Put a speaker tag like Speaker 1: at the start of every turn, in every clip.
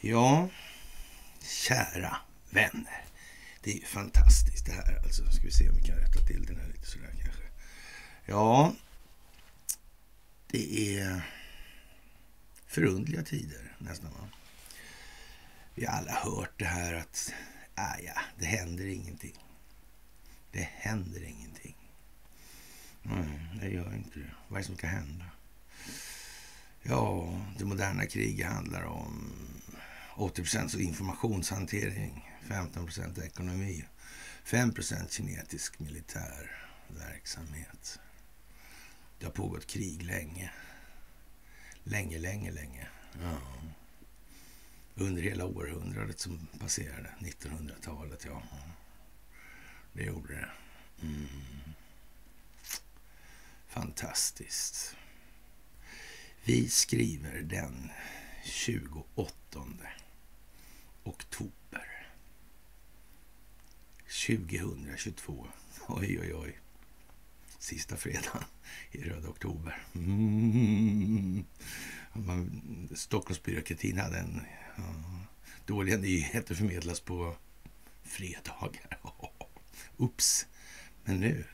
Speaker 1: Ja, kära vänner. Det är ju fantastiskt det här. Alltså, ska vi se om vi kan rätta till den här lite sådär kanske. Ja, det är förundliga tider nästan. Va? Vi har alla hört det här att ah, ja, det händer ingenting. Det händer ingenting. Nej, det gör inte det. Vad är det som ska hända? Ja, det moderna kriget handlar om 80% informationshantering, 15% ekonomi, 5% kinetisk militär verksamhet. Det har pågått krig länge. Länge, länge, länge. Ja. Under hela århundradet som passerade, 1900-talet, ja. Det gjorde det. Mm. Fantastiskt. Vi skriver den 28 oktober 2022. Oj, oj, oj. Sista fredagen i röda oktober. Mm. Stockholmsbyråkratin hade en ja, dåliga nyheter förmedlas på fredagar. Ups. Men nu,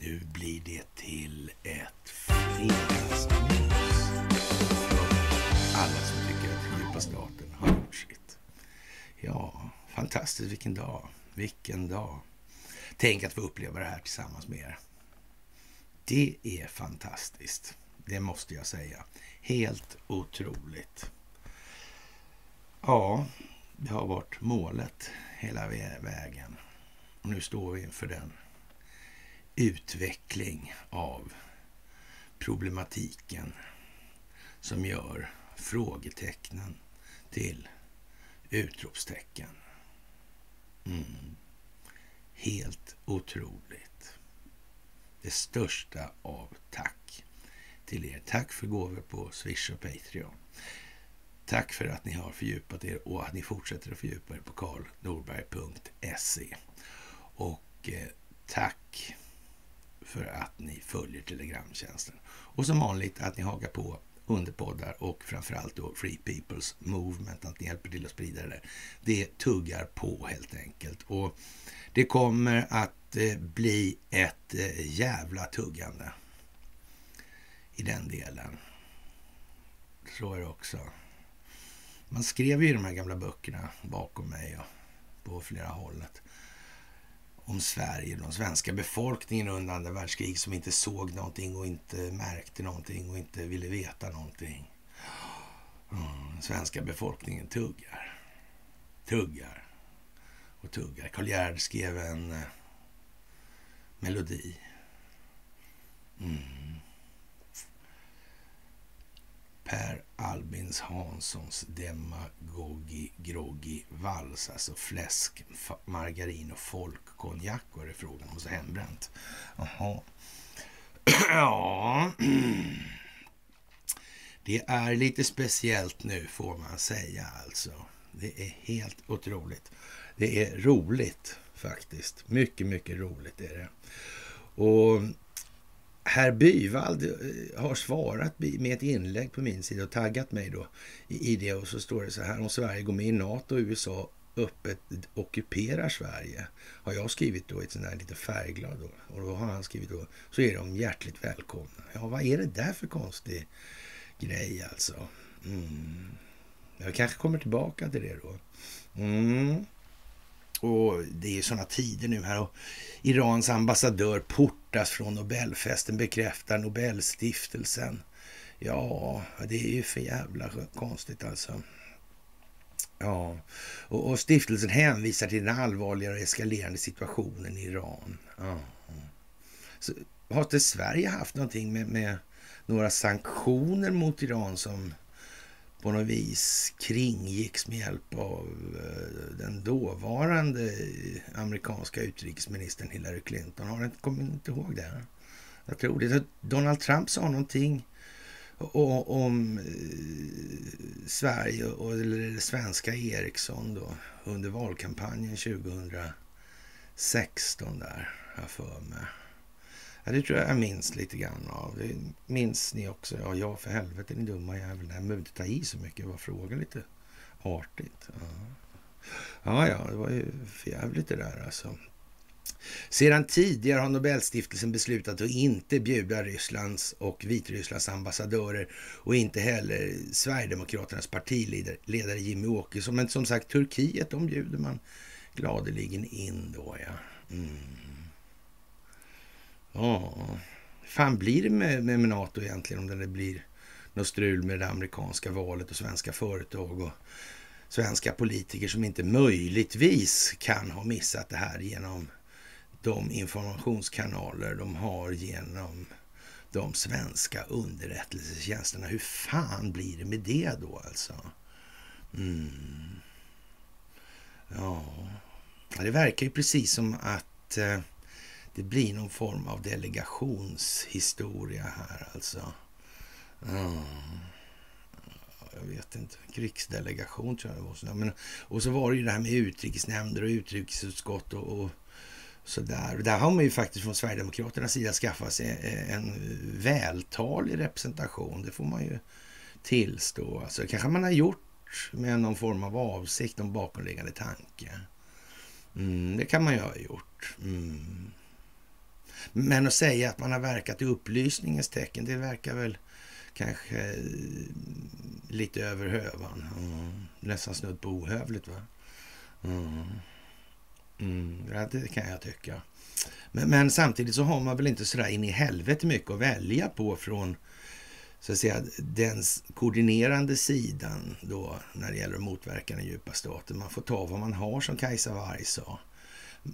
Speaker 1: nu blir det till ett fredagsmys. Alla som tycker att djupa staten har gjort sitt. Ja, fantastiskt. Vilken dag. Vilken dag. Tänk att få uppleva det här tillsammans med er. Det är fantastiskt. Det måste jag säga. Helt otroligt. Ja, det har varit målet hela vägen. Och nu står vi inför den utveckling av problematiken som gör frågetecknen till utropstecken. Mm. Helt otroligt. Det största av tack till er. Tack för gåvor på Swish och Patreon. Tack för att ni har fördjupat er och att ni fortsätter att fördjupa er på karlnorberg.se. Och eh, tack för att ni följer Telegramtjänsten. Och som vanligt att ni hakar på underpoddar och framförallt då Free People's Movement, att ni hjälper till att sprida det. Det tuggar på helt enkelt. Och det kommer att eh, bli ett eh, jävla tuggande i den delen. Så är det också. Man skrev ju de här gamla böckerna bakom mig och på flera hållet om Sverige, den svenska befolkningen under andra världskriget som inte såg någonting och inte märkte någonting och inte ville veta någonting. Mm, den svenska befolkningen tuggar. Tuggar och tuggar. Karl Gerd skrev en eh, melodi. Mm. Per Albins Hanssons Demagogi Groggi Vals, alltså fläsk, margarin och folkkonjak var det frågan om. Så hembränt. Jaha. Ja, det är lite speciellt nu får man säga alltså. Det är helt otroligt. Det är roligt faktiskt. Mycket, mycket roligt är det. Och Herr Byvald eh, har svarat med ett inlägg på min sida och taggat mig då i det och så står det så här om Sverige går med i NATO och USA öppet ockuperar Sverige. Har jag skrivit då i ett sånt här lite färgglad då. Och då har han skrivit då så är de hjärtligt välkomna. Ja, vad är det där för konstig grej alltså? Mm. Jag kanske kommer tillbaka till det då. Mm. Och det är ju sådana tider nu här och Irans ambassadör portas från Nobelfesten, bekräftar Nobelstiftelsen. Ja, det är ju för jävla konstigt alltså. Ja, och, och stiftelsen hänvisar till den allvarligare och eskalerande situationen i Iran. Ja. Så, har inte Sverige haft någonting med, med några sanktioner mot Iran som på något vis kringgicks med hjälp av eh, den dåvarande amerikanska utrikesministern Hillary Clinton. Har ni kommer inte ihåg det? Jag tror det. Donald Trump sa någonting om eh, Sverige och det svenska Ericsson då under valkampanjen 2016 där, har för mig. Ja, det tror jag jag minns lite grann av. Det minns ni också? Ja, ja för helvete ni dumma jävlar. här behöver inte ta i så mycket. Bara fråga lite artigt. Ja. ja, ja, det var ju för jävligt det där alltså. Sedan tidigare har Nobelstiftelsen beslutat att inte bjuda Rysslands och Vitrysslands ambassadörer och inte heller Sverigedemokraternas partiledare Jimmy Åkesson. Men som sagt, Turkiet, de bjuder man gladeligen in då, ja. Mm. Ja, fan blir det med, med NATO egentligen om det blir något strul med det amerikanska valet och svenska företag och svenska politiker som inte möjligtvis kan ha missat det här genom de informationskanaler de har genom de svenska underrättelsetjänsterna. Hur fan blir det med det då alltså? Mm. Ja, det verkar ju precis som att eh, det blir någon form av delegationshistoria här alltså. Mm. Jag vet inte. Krigsdelegation tror jag det var. Men, och så var det ju det här med utrikesnämnder och utrikesutskott och, och sådär. Där har man ju faktiskt från Sverigedemokraternas sida skaffat sig eh, en vältalig representation. Det får man ju tillstå. Alltså, kanske man har gjort med någon form av avsikt, någon bakomliggande tanke. Mm, det kan man ju ha gjort. Mm. Men att säga att man har verkat i upplysningens tecken, det verkar väl kanske eh, lite över hövan. Mm. Nästan snudd på ohövligt. va? Mm. Mm, ja, det kan jag tycka. Men, men, samtidigt så har man väl inte sådär in i helvete mycket att välja på från så att säga, den koordinerande sidan då när det gäller att motverka den djupa staten. Man får ta vad man har som Kajsa Warg sa.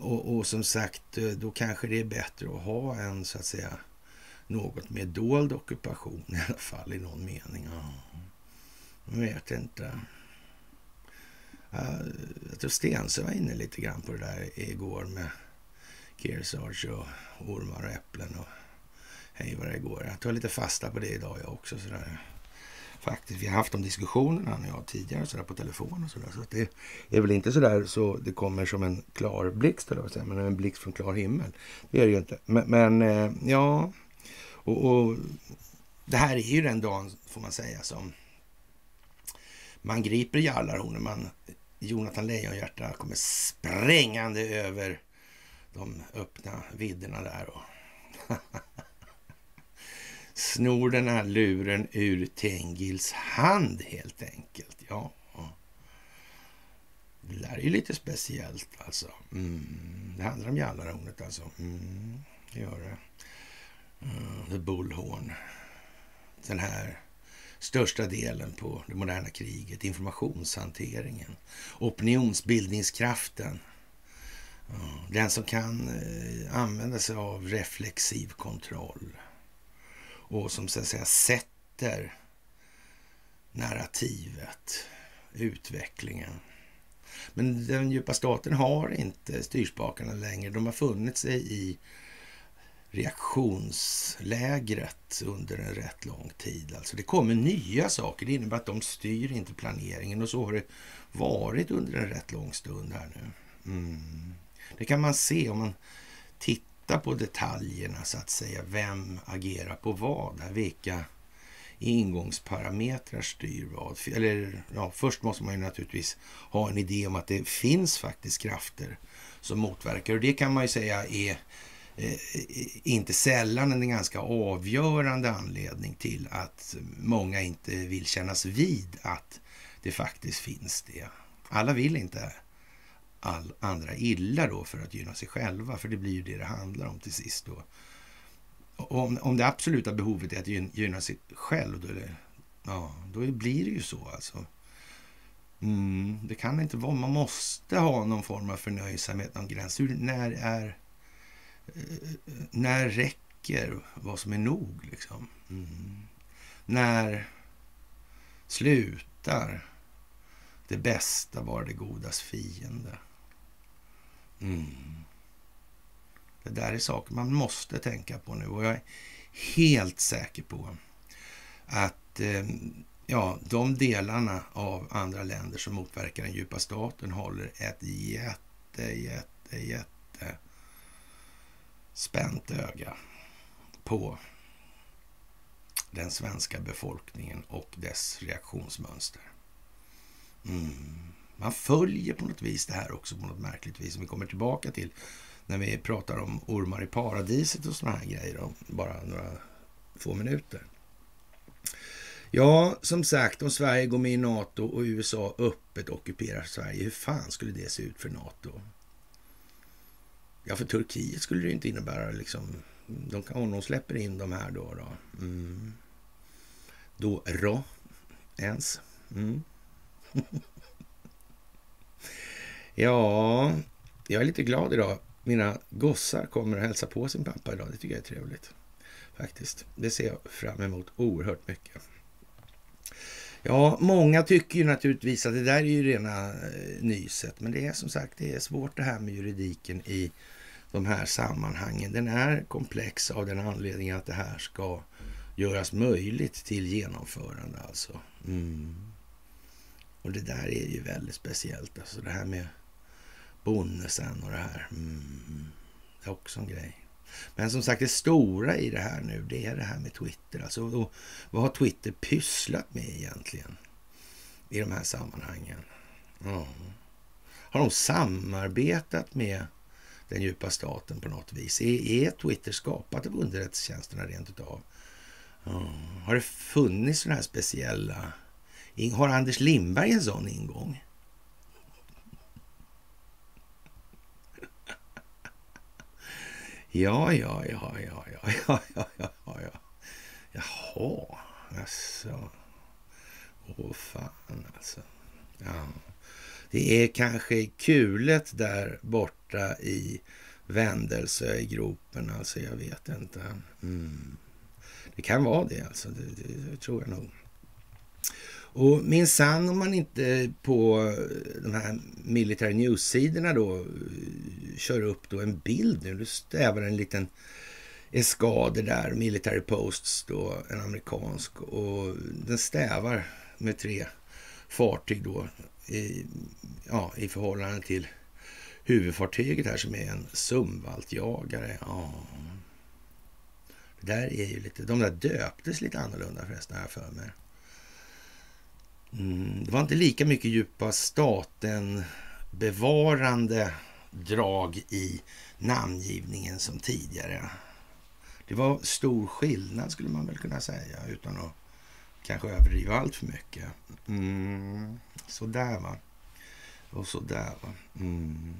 Speaker 1: Och, och, som sagt, eh, då kanske det är bättre att ha en så att säga något mer dold ockupation i alla fall i någon mening. Ja. Jag vet inte. Jag tror Stensö var inne lite grann på det där igår med Kearsarge och ormar och äpplen och hej vad det går. Jag tar lite fasta på det idag jag också. Sådär. Faktiskt, vi har haft de diskussionerna han och jag tidigare sådär, på telefon och sådär. Så det är väl inte sådär så det kommer som en klar blixt, eller vad säga, men en blixt från klar himmel. Det är det ju inte. Men, men eh, ja, och, och det här är ju den dagen, får man säga, som man griper jallarhornen. Man, Jonathan Lejonhjärta kommer sprängande över de öppna vidderna där. Och snor den här luren ur Tengils hand helt enkelt. Ja, det där är ju lite speciellt alltså. Mm. Det handlar om Jallarhornet alltså. Mm, det gör det. Mm, the Bullhorn. Den här största delen på det moderna kriget. Informationshanteringen, opinionsbildningskraften. Den som kan eh, använda sig av reflexiv kontroll och som så att säga sätter narrativet, utvecklingen. Men den djupa staten har inte styrspakarna längre. De har funnit sig i reaktionslägret under en rätt lång tid. Alltså det kommer nya saker. Det innebär att de styr inte planeringen och så har det varit under en rätt lång stund här nu. Mm. Det kan man se om man tittar på detaljerna så att säga. Vem agerar på vad? Vilka ingångsparametrar styr vad? Eller ja, först måste man ju naturligtvis ha en idé om att det finns faktiskt krafter som motverkar och det kan man ju säga är Eh, inte sällan en ganska avgörande anledning till att många inte vill kännas vid att det faktiskt finns det. Alla vill inte all andra illa då för att gynna sig själva, för det blir ju det det handlar om till sist då. Om, om det absoluta behovet är att gynna sig själv, då, det, ja, då blir det ju så alltså. Mm, det kan inte vara, man måste ha någon form av förnöjsamhet, någon gräns. Hur, när är eh, när räcker vad som är nog? Liksom? Mm. När slutar det bästa vara det godas fiende? Mm. Det där är saker man måste tänka på nu och jag är helt säker på att eh, ja, de delarna av andra länder som motverkar den djupa staten håller ett jätte, jätte, jätte spänt öga på den svenska befolkningen och dess reaktionsmönster. Mm. Man följer på något vis det här också på något märkligt vis som vi kommer tillbaka till när vi pratar om ormar i paradiset och sådana här grejer om bara några få minuter. Ja, som sagt, om Sverige går med i NATO och USA öppet ockuperar Sverige, hur fan skulle det se ut för NATO? Ja, för Turkiet skulle det inte innebära liksom, de, om de släpper in de här då. Då, mm. då rå, ens. Mm. ja, jag är lite glad idag. Mina gossar kommer att hälsa på sin pappa idag. Det tycker jag är trevligt. Faktiskt. Det ser jag fram emot oerhört mycket. Ja, många tycker ju naturligtvis att det där är ju rena eh, nyset. Men det är som sagt det är svårt det här med juridiken i de här sammanhangen. Den är komplex av den anledningen att det här ska göras möjligt till genomförande alltså. Mm. Och det där är ju väldigt speciellt. Alltså det här med Bonnesen och det här. Mm. Det är också en grej. Men som sagt, det stora i det här nu, det är det här med Twitter. Alltså, och, vad har Twitter pysslat med egentligen i de här sammanhangen? Ja. Har de samarbetat med den djupa staten på något vis? Är, är Twitter skapat av underrättelsetjänsterna rent utav? Ja. Har det funnits sådana här speciella... Har Anders Lindberg en sån ingång? Ja, ja, ja, ja, ja, ja, ja, ja, ja. Jaha, alltså. Åh fan alltså. Ja. Det är kanske kulet där borta i Vändelsögropen, alltså jag vet inte. Mm. Det kan vara det alltså, det, det, det tror jag nog. Och minsann om man inte på eh, de här military news-sidorna då eh, kör upp då en bild nu. Det stävar en liten eskader där, military posts då, en amerikansk. Och den stävar med tre fartyg då i, ja, i förhållande till huvudfartyget här som är en Sumvaltjagare. Ja. Det där är ju lite, de där döptes lite annorlunda förresten, här för mig. Mm, det var inte lika mycket djupa staten bevarande drag i namngivningen som tidigare. Det var stor skillnad skulle man väl kunna säga utan att kanske överdriva allt för mycket. Mm, så där va. Och så där va. Mm.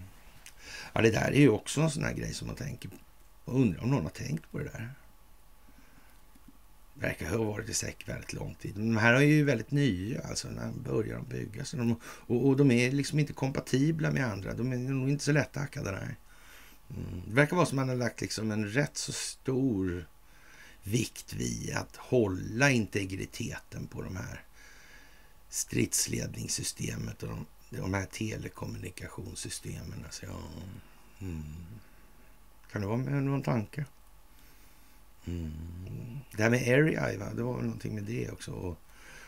Speaker 1: Ja, det där är ju också en sån här grej som man tänker på. Undrar om någon har tänkt på det där verkar ha varit i säck väldigt lång tid. De här är ju väldigt nya, alltså när de börjar byggas. Och, och, och, de är liksom inte kompatibla med andra. De är nog inte så lättackade. Nej. Mm. Det verkar vara som att man har lagt liksom en rätt så stor vikt vid att hålla integriteten på de här stridsledningssystemet och de, de här telekommunikationssystemen. Alltså, ja. mm. Kan det vara med någon tanke? Mm. Det här med Area, va? det var väl någonting med det också. Och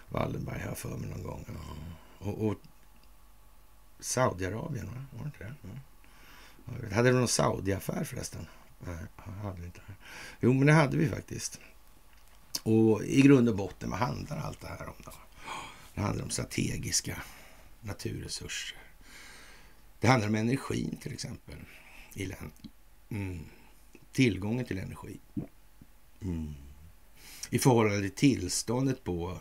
Speaker 1: Wallenberg har för mig någon gång. Ja. Och, och Saudiarabien, va? var det inte det? Ja. Hade du någon Saudi-affär förresten? Nej, hade vi inte. Jo, men det hade vi faktiskt. Och i grund och botten, vad handlar allt det här om då? Det handlar om strategiska naturresurser. Det handlar om energin till exempel. I mm. Tillgången till energi. Mm. I förhållande till tillståndet på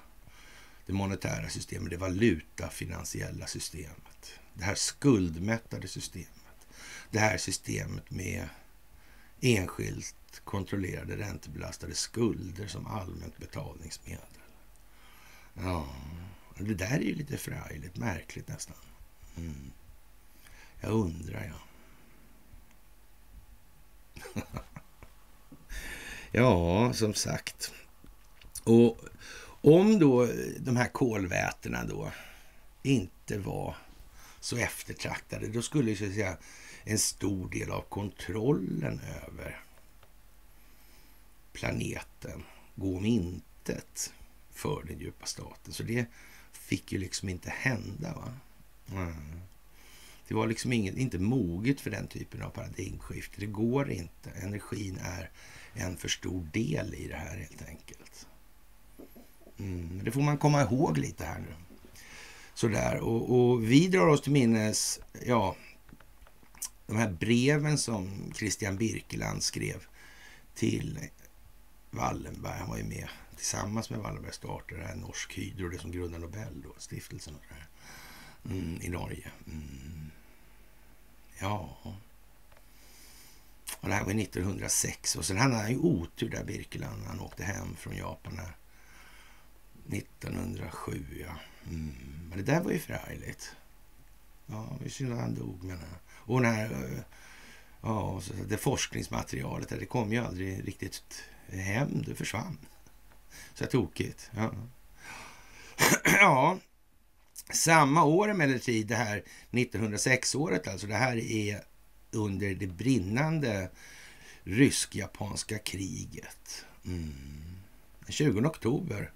Speaker 1: det monetära systemet, det valutafinansiella systemet. Det här skuldmättade systemet. Det här systemet med enskilt kontrollerade räntebelastade skulder som allmänt betalningsmedel. Ja, det där är ju lite förargligt, märkligt nästan. Mm. Jag undrar, ja. Ja, som sagt. Och om då de här kolvätena då inte var så eftertraktade, då skulle så att säga en stor del av kontrollen över planeten gå om intet för den djupa staten. Så det fick ju liksom inte hända. va? Mm. Det var liksom inget, inte moget för den typen av paradigmskifte. Det går inte. Energin är en för stor del i det här helt enkelt. Mm, det får man komma ihåg lite här nu. Sådär, och, och vi drar oss till minnes, ja, de här breven som Christian Birkeland skrev till Wallenberg. Han var ju med tillsammans med Wallenberg startade det här Norsk Hydro, det som grundade Nobel då, stiftelsen och det här, mm, i Norge. Mm. Ja. Och det här var 1906 och sen hade han ju otur där Birkeland när han åkte hem från Japan 1907. Ja. Mm. Men det där var ju förargligt. Ja, det synd att han dog menar jag. Eh, och den här, eh, ja, det forskningsmaterialet det kom ju aldrig riktigt hem. Det försvann. Så tokigt. Ja. ja. Samma år emellertid, det här 1906-året alltså, det här är under det brinnande rysk-japanska kriget. Mm. Den 20 oktober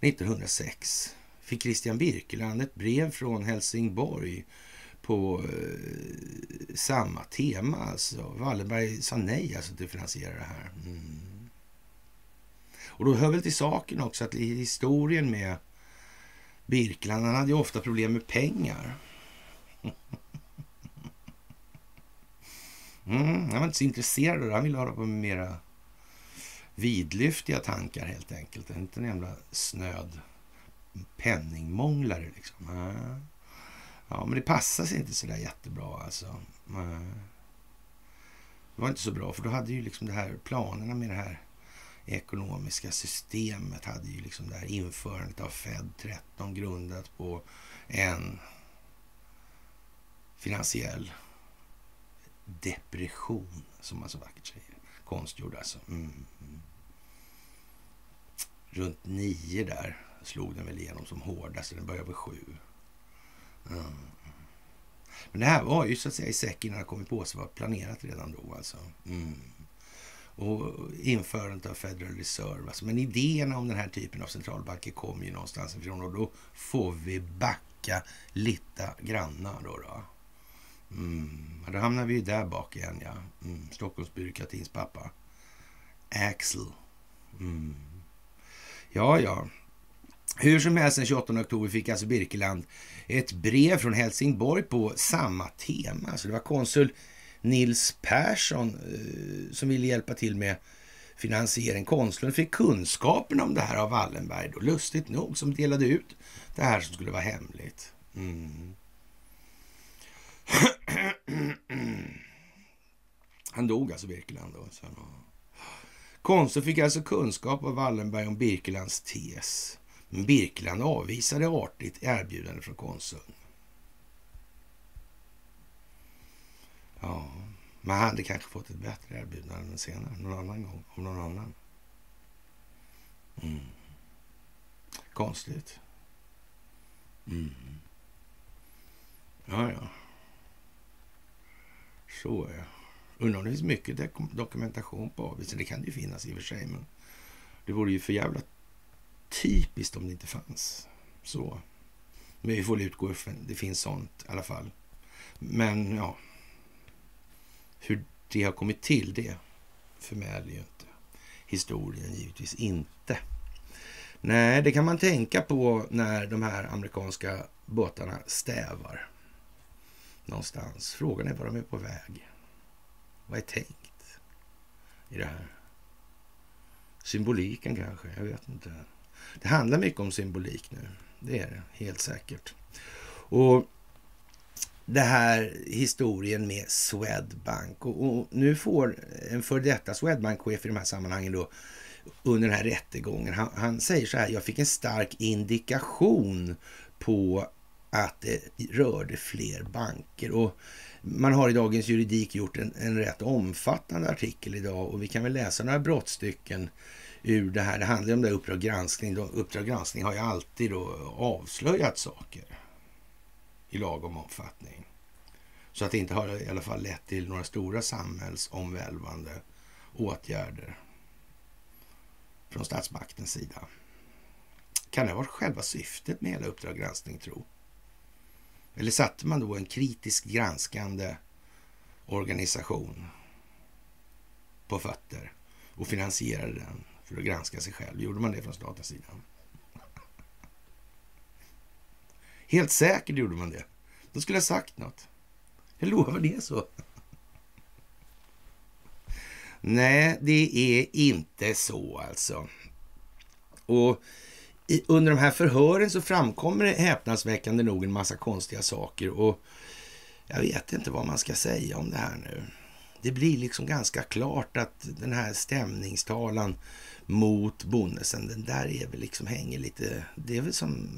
Speaker 1: 1906 fick Christian Birkeland ett brev från Helsingborg på eh, samma tema. Alltså. Wallenberg sa nej alltså, till att finansiera det här. Mm. Och då hör väl till saken också att i historien med Birkeland, han hade ju ofta problem med pengar. Mm, han var inte så intresserad av det. Han ville hålla på med mera vidlyftiga tankar helt enkelt. Inte en jävla snöd penningmånglare liksom. Ja, men det passade sig inte så där jättebra alltså. Det var inte så bra, för då hade ju liksom det här planerna med det här ekonomiska systemet hade ju liksom det här införandet av Fed 13 grundat på en finansiell depression, som man så vackert säger. Konstgjord alltså. Mm, mm. Runt nio där slog den väl igenom som hårdast. Den började på sju. Mm. Men det här var ju så att säga i säck innan det kommit på sig var planerat redan då alltså. Mm. Och införandet av Federal Reserve. Alltså. Men idéerna om den här typen av centralbanker kom ju någonstans ifrån och då får vi backa lite granna då. då. Mm. Då hamnar vi ju där bak igen, ja. Mm. Stockholmsbyråkratins pappa. Axel. Mm. Ja, ja. Hur som helst, den 28 oktober fick alltså Birkeland ett brev från Helsingborg på samma tema. Så det var konsul Nils Persson eh, som ville hjälpa till med finansiering. Konsuln fick kunskapen om det här av Wallenberg, då, lustigt nog, som delade ut det här som skulle vara hemligt. Mm. Han dog alltså, Birkeland. Då, sen. Konsuln fick alltså kunskap av Wallenberg om Birkelands tes. Men Birkeland avvisade artigt erbjudande från konsuln. Ja, man hade kanske fått ett bättre erbjudande senare, någon annan gång, om någon annan. Mm. Konstigt. Mm. Ja, ja. Så ja. Undrar om det finns mycket dokumentation på avviselsen. Det kan det ju finnas i och för sig, men det vore ju för jävla typiskt om det inte fanns. Så. Men vi får utgå ifrån det finns sånt i alla fall. Men ja, hur det har kommit till, det förmedlar ju inte historien givetvis inte. Nej, det kan man tänka på när de här amerikanska båtarna stävar någonstans. Frågan är var de är på väg. Vad är tänkt i det här? Symboliken kanske, jag vet inte. Det handlar mycket om symbolik nu. Det är det, helt säkert. Och det här historien med Swedbank. Och, och nu får en för detta Swedbank-chef i de här sammanhangen då under den här rättegången. Han, han, säger så här, jag fick en stark indikation på att det rörde fler banker. Och man har i Dagens Juridik gjort en, en rätt omfattande artikel idag och vi kan väl läsa några brottstycken ur det här. Det handlar om det Uppdrag granskning. Uppdrag granskning har ju alltid då avslöjat saker i lagom omfattning. Så att det inte har i alla fall lett till några stora samhällsomvälvande åtgärder från statsmaktens sida. Kan det ha varit själva syftet med hela Uppdrag granskning, tro? Eller satte man då en kritiskt granskande organisation på fötter och finansierade den för att granska sig själv? Gjorde man det från statens sida? Helt säkert gjorde man det. De skulle ha sagt något. Jag lovar det så. Nej, det är inte så alltså. Och i, under de här förhören så framkommer det häpnadsväckande nog en massa konstiga saker och jag vet inte vad man ska säga om det här nu. Det blir liksom ganska klart att den här stämningstalan mot Bonnesen, den där är väl liksom hänger lite, det är väl som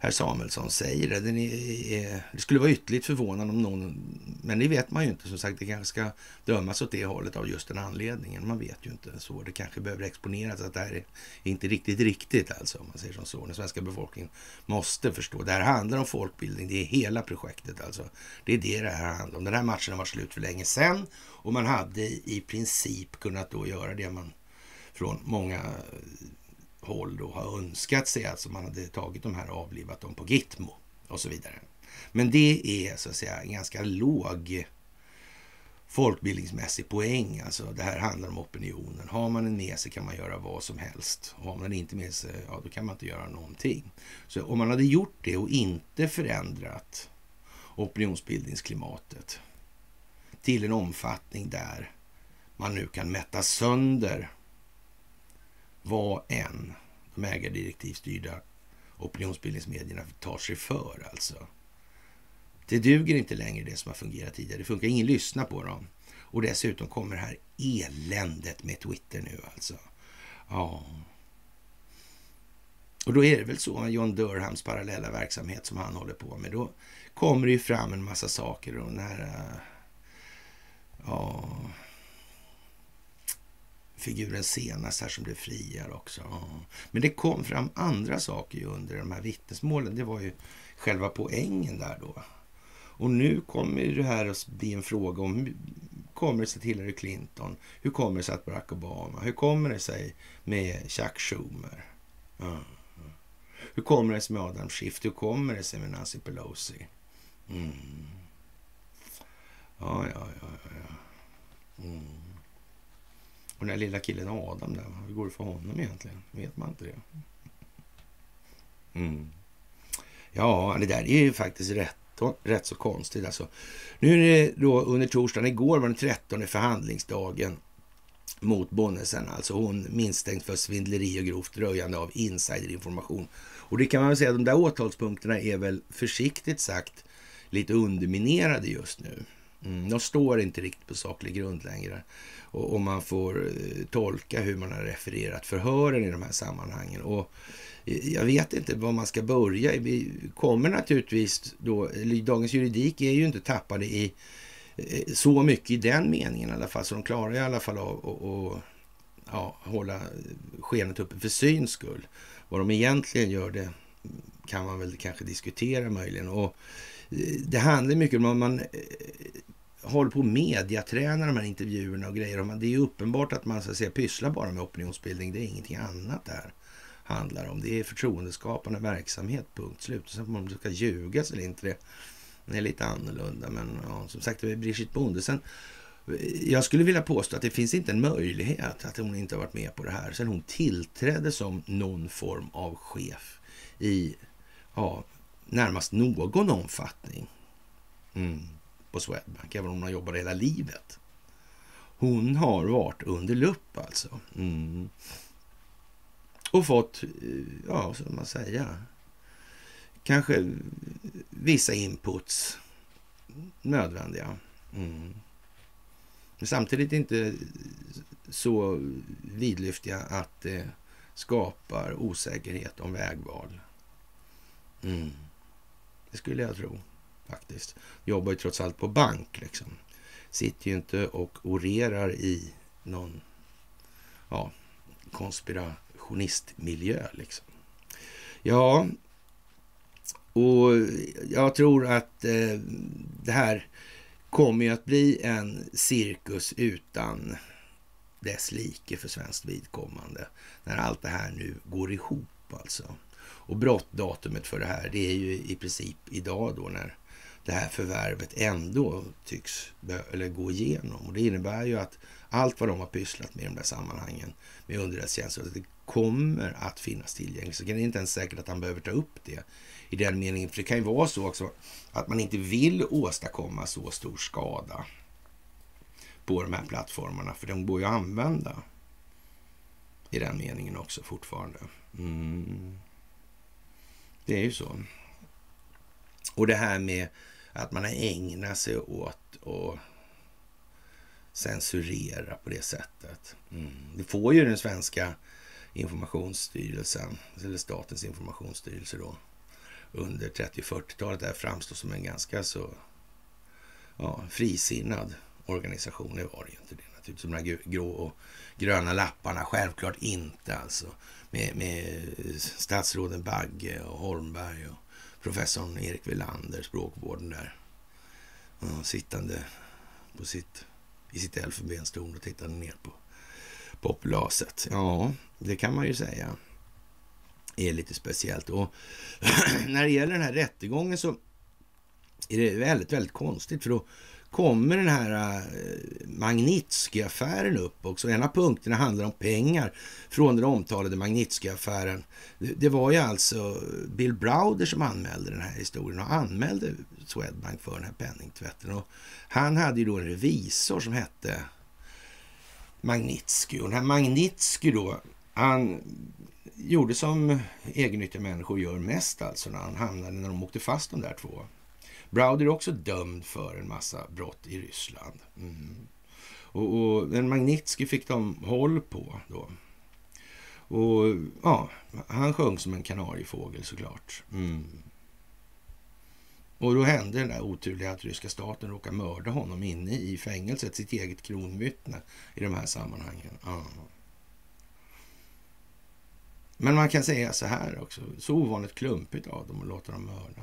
Speaker 1: herr Samuelsson säger det. Är, det skulle vara ytterligt förvånande om någon, men det vet man ju inte. Som sagt, det kanske ska dömas åt det hållet av just den anledningen. Man vet ju inte så. Det kanske behöver exponeras att det här är inte riktigt riktigt alltså, om man säger som så. Den svenska befolkningen måste förstå. Det här handlar om folkbildning. Det är hela projektet alltså. Det är det det här handlar om. Den här matchen har varit slut för länge sedan och man hade i princip kunnat då göra det man från många håll då har önskat sig. Alltså man hade tagit de här och avlivat dem på Gitmo och så vidare. Men det är så att säga en ganska låg folkbildningsmässig poäng. Alltså det här handlar om opinionen. Har man den med sig kan man göra vad som helst. Har man den inte med sig, ja då kan man inte göra någonting. Så om man hade gjort det och inte förändrat opinionsbildningsklimatet till en omfattning där man nu kan mätta sönder vad än de ägardirektivstyrda opinionsbildningsmedierna tar sig för alltså. Det duger inte längre det som har fungerat tidigare. Det funkar, ingen lyssnar på dem. Och dessutom kommer det här eländet med Twitter nu alltså. Ja. Och då är det väl så, John Durhams parallella verksamhet som han håller på med. Då kommer det ju fram en massa saker och den här... Äh, ja figuren senast här som blev friad också. Men det kom fram andra saker under de här vittnesmålen. Det var ju själva poängen där då. Och nu kommer det här att bli en fråga om hur kommer det sig till Hillary Clinton? Hur kommer det sig att Barack Obama? Hur kommer det sig med Chuck Schumer? Mm. Hur kommer det sig med Adam Schiff? Hur kommer det sig med Nancy Pelosi? Mm. Ja, ja, ja, ja. Mm. Och den där lilla killen Adam där, hur går det för honom egentligen? Vet man inte det? Mm. Ja, det där är ju faktiskt rätt, rätt så konstigt. Alltså. Nu är det då under torsdagen, igår var den 13 förhandlingsdagen mot Bonnesen, alltså hon misstänkt för svindleri och grovt röjande av insiderinformation. Och det kan man väl säga, de där åtalspunkterna är väl försiktigt sagt lite underminerade just nu. Mm, de står inte riktigt på saklig grund längre och, och, man får eh, tolka hur man har refererat förhören i de här sammanhangen. Och eh, jag vet inte var man ska börja. Vi kommer naturligtvis då, Dagens Juridik är ju inte tappade i eh, så mycket i den meningen i alla fall, så de klarar i alla fall av att ja, hålla skenet uppe för syns skull. Vad de egentligen gör det kan man väl kanske diskutera möjligen. Och det handlar mycket om att man håller på att mediaträna de här intervjuerna och grejer. Det är ju uppenbart att man så att säga, pysslar bara med opinionsbildning. Det är ingenting annat det här handlar om. Det är förtroendeskapande verksamhet, punkt slut. Sen om man ska ljugas eller inte, det, det är lite annorlunda. Men ja, som sagt, det är Brigitte Bonde. Sen, eh, jag skulle vilja påstå att det finns inte en möjlighet att hon inte har varit med på det här sen hon tillträdde som någon form av chef i ja, närmast någon omfattning. Mm på Swedbank, även om hon har jobbat hela livet. Hon har varit under lupp alltså. Mm. Och fått, eh, ja, så man säga, kanske vissa inputs nödvändiga. Mm. Men samtidigt inte så vidlyftiga att det skapar osäkerhet om vägval. Mm. Det skulle jag tro faktiskt. Jobbar ju trots allt på bank liksom. Sitter ju inte och orerar i någon ja, konspirationistmiljö liksom. Ja, och jag tror att eh, det här kommer ju att bli en cirkus utan dess like för svenskt vidkommande. När allt det här nu går ihop alltså. Och brottdatumet för det här, det är ju i princip idag då när det här förvärvet ändå tycks eller gå igenom. Och det innebär ju att allt vad de har pysslat med i de där sammanhangen med underrättelsetjänster, det kommer att finnas tillgängligt. Så det är inte ens säkert att han behöver ta upp det i den meningen. För det kan ju vara så också att man inte vill åstadkomma så stor skada på de här plattformarna, för de går ju att använda i den meningen också fortfarande. Mm. Det är ju så. Och det här med att man har ägnat sig åt att censurera på det sättet. Mm. Det får ju den svenska informationsstyrelsen, eller statens informationsstyrelse då, under 30 40-talet där framstå som en ganska så ja, frisinnad organisation. Det var det ju inte det naturligtvis. De här grå och gröna lapparna, självklart inte alltså. Med, med statsråden Bagge och Holmberg och professorn Erik Welander, språkvården där. Ja, sittande på sitt, i sitt elfenbenstorn och tittande ner på populaset. Ja, det kan man ju säga är lite speciellt. Och när det gäller den här rättegången så är det väldigt, väldigt konstigt för då kommer den här eh, Magnitsky-affären upp också. En av punkterna handlar om pengar från den omtalade Magnitsky-affären. Det var ju alltså Bill Browder som anmälde den här historien och anmälde Swedbank för den här penningtvätten. Och han hade ju då en revisor som hette Magnitsky. Och den här Magnitsky då, han gjorde som egennyttiga människor gör mest alltså när han hamnade, när de åkte fast de där två. Browder är också dömd för en massa brott i Ryssland. Mm. Och, och en Magnitsky fick de håll på då. Och ja, han sjöng som en kanariefågel såklart. Mm. Och då hände det där oturliga att ryska staten råkade mörda honom inne i fängelset, sitt eget kronvittne i de här sammanhangen. Ja. Men man kan säga så här också, så ovanligt klumpigt av dem att låta dem mörda.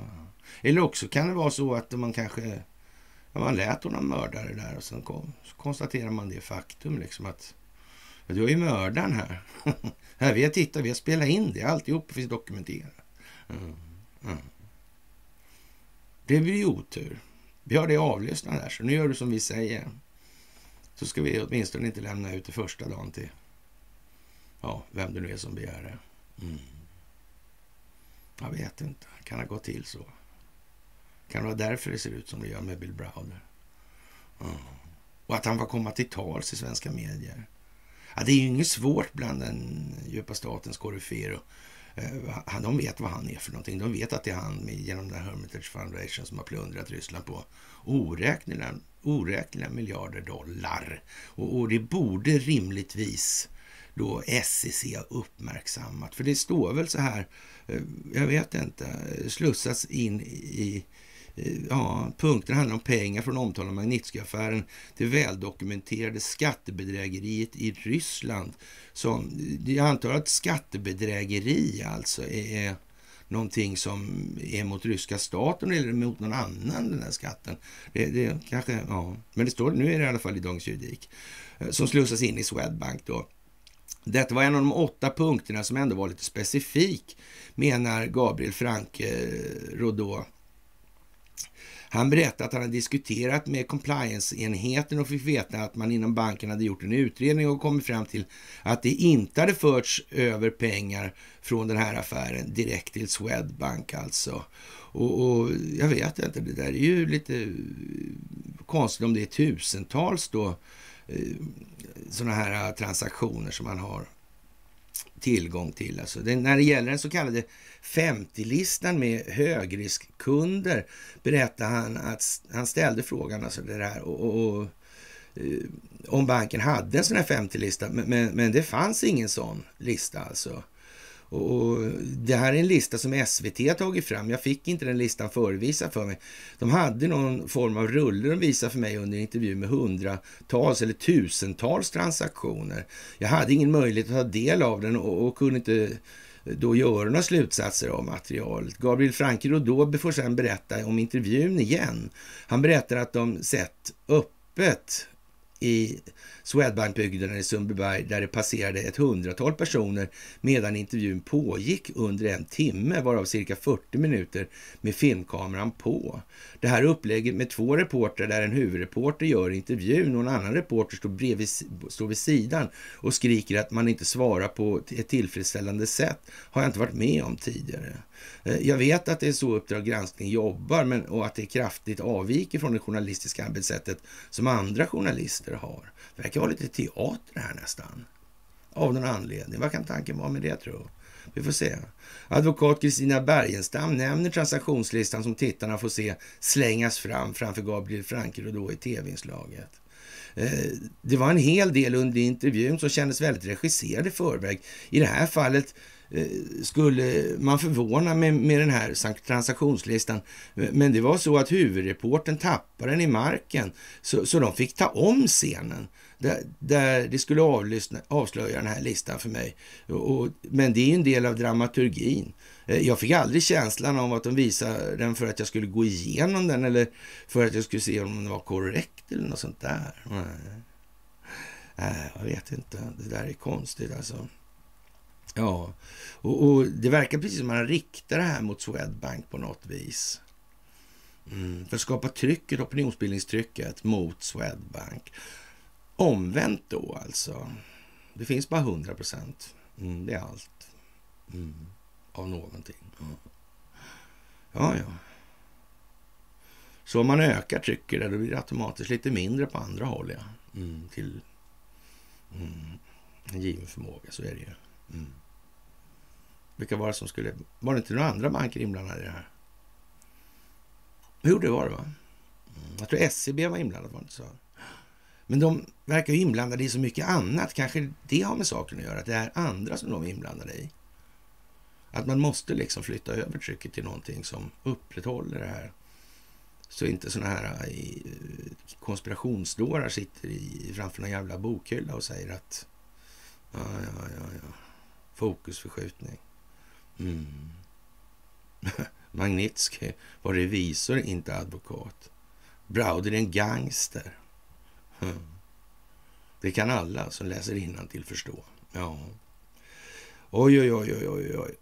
Speaker 1: Eller också kan det vara så att man kanske, ja, man lät honom mörda det där och sen kom, så konstaterar man det faktum liksom att ja, du har ju mördaren här. här. Vi har tittat, vi har spelat in det, alltihop finns dokumenterat. Mm. Mm. Det blir ju otur. Vi har det avlyssnat här, så nu gör du som vi säger. Så ska vi åtminstone inte lämna ut det första dagen till ja, vem det nu är som begär det. Mm. Jag vet inte. Kan det ha gått till så? Kan det vara därför det ser ut som det gör med Bill Browder? Mm. Och att han får komma till tals i svenska medier. Ja, det är ju inget svårt bland den djupa statens koryféer. Eh, de vet vad han är för någonting. De vet att det är han genom den Hermitage Foundation som har plundrat Ryssland på oräkneliga, oräkneliga miljarder dollar. Och, och det borde rimligtvis då SEC har uppmärksammat. För det står väl så här, eh, jag vet inte, slussas in i eh, ja, punkterna handlar om pengar från omtalade Magnitsky-affären till väldokumenterade skattebedrägeriet i Ryssland. Som, jag antar att skattebedrägeri alltså är någonting som är mot ryska staten eller mot någon annan, den här skatten. Det, det kanske, ja. Men det står, nu är det i alla fall i Dagens Juridik, eh, som slussas in i Swedbank då. Detta var en av de åtta punkterna som ändå var lite specifik, menar Gabriel Franke eh, Rodå. Han berättade att han hade diskuterat med compliance-enheten och fick veta att man inom banken hade gjort en utredning och kommit fram till att det inte hade förts över pengar från den här affären direkt till Swedbank alltså. Och, och jag vet inte, det där är ju lite konstigt om det är tusentals då eh, Eh, sådana här eh, transaktioner som man har tillgång till. Alltså det, när det gäller den så kallade 50-listan med högriskkunder berättar han att han ställde frågan alltså det där och, och, och eh, om banken hade en sån här 50-lista, men, men, men, det fanns ingen sån lista alltså. Och det här är en lista som SVT har tagit fram. Jag fick inte den listan förevisad för mig. De hade någon form av rulle de visade för mig under en intervju med hundratals eller tusentals transaktioner. Jag hade ingen möjlighet att ta del av den och, och kunde inte då göra några slutsatser av materialet. Gabriel Franke Rodot får sedan berätta om intervjun igen. Han berättar att de sett öppet i Swedbankbygden i Sundbyberg där det passerade ett hundratal personer medan intervjun pågick under en timme, varav cirka 40 minuter med filmkameran på. Det här upplägget med två reportrar där en huvudreporter gör intervjun och en annan reporter står, bredvid, står vid sidan och skriker att man inte svarar på ett tillfredsställande sätt har jag inte varit med om tidigare. Eh, jag vet att det är så Uppdrag granskning jobbar men, och att det kraftigt avviker från det journalistiska arbetssättet som andra journalister har. Det verkar vara lite teater här nästan. Av någon anledning. Vad kan tanken vara med det tro? Vi får se. Advokat Kristina Bergenstam nämner transaktionslistan som tittarna får se slängas fram framför Gabriel Franker och då i tv-inslaget. Eh, det var en hel del under intervjun som kändes väldigt regisserad i förväg. I det här fallet Eh, skulle man förvåna med, med den här transaktionslistan. Men det var så att huvudreporten tappade den i marken, så, så de fick ta om scenen där, där det skulle avlyssna, avslöja den här listan för mig. Och, men det är en del av dramaturgin. Eh, jag fick aldrig känslan av att de visade den för att jag skulle gå igenom den eller för att jag skulle se om den var korrekt eller något sånt där. Nej, jag vet inte. Det där är konstigt alltså. Ja, och, och, det verkar precis som att man riktar det här mot Swedbank på något vis. Mm, för att skapa trycket, opinionsbildningstrycket mot Swedbank. Omvänt då alltså. Det finns bara 100 procent. Mm, det är allt. Mm, av någonting. Ja. ja, ja. Så om man ökar trycket då blir det automatiskt lite mindre på andra håll. Ja. Mm, till mm, en given förmåga, så är det ju. Mm. Vilka var det som skulle... Var det inte några andra banker inblandade i det här? Jo, det var det va? Mm, jag tror SEB var inblandad, var det inte så? Men de verkar ju inblandade i så mycket annat. Kanske det har med saken att göra, att det är andra som de är inblandade i. Att man måste liksom flytta över trycket till någonting som upprätthåller det här. Så inte såna här eh, eh, konspirationsdårar sitter i, framför någon jävla bokhylla och säger att ja, ja, ja, ja. fokusförskjutning. Mm. Magnitsky var revisor, inte advokat. Browder är en gangster. Mm. Det kan alla som läser till förstå. Ja. Oj, oj, oj, oj, oj, oj.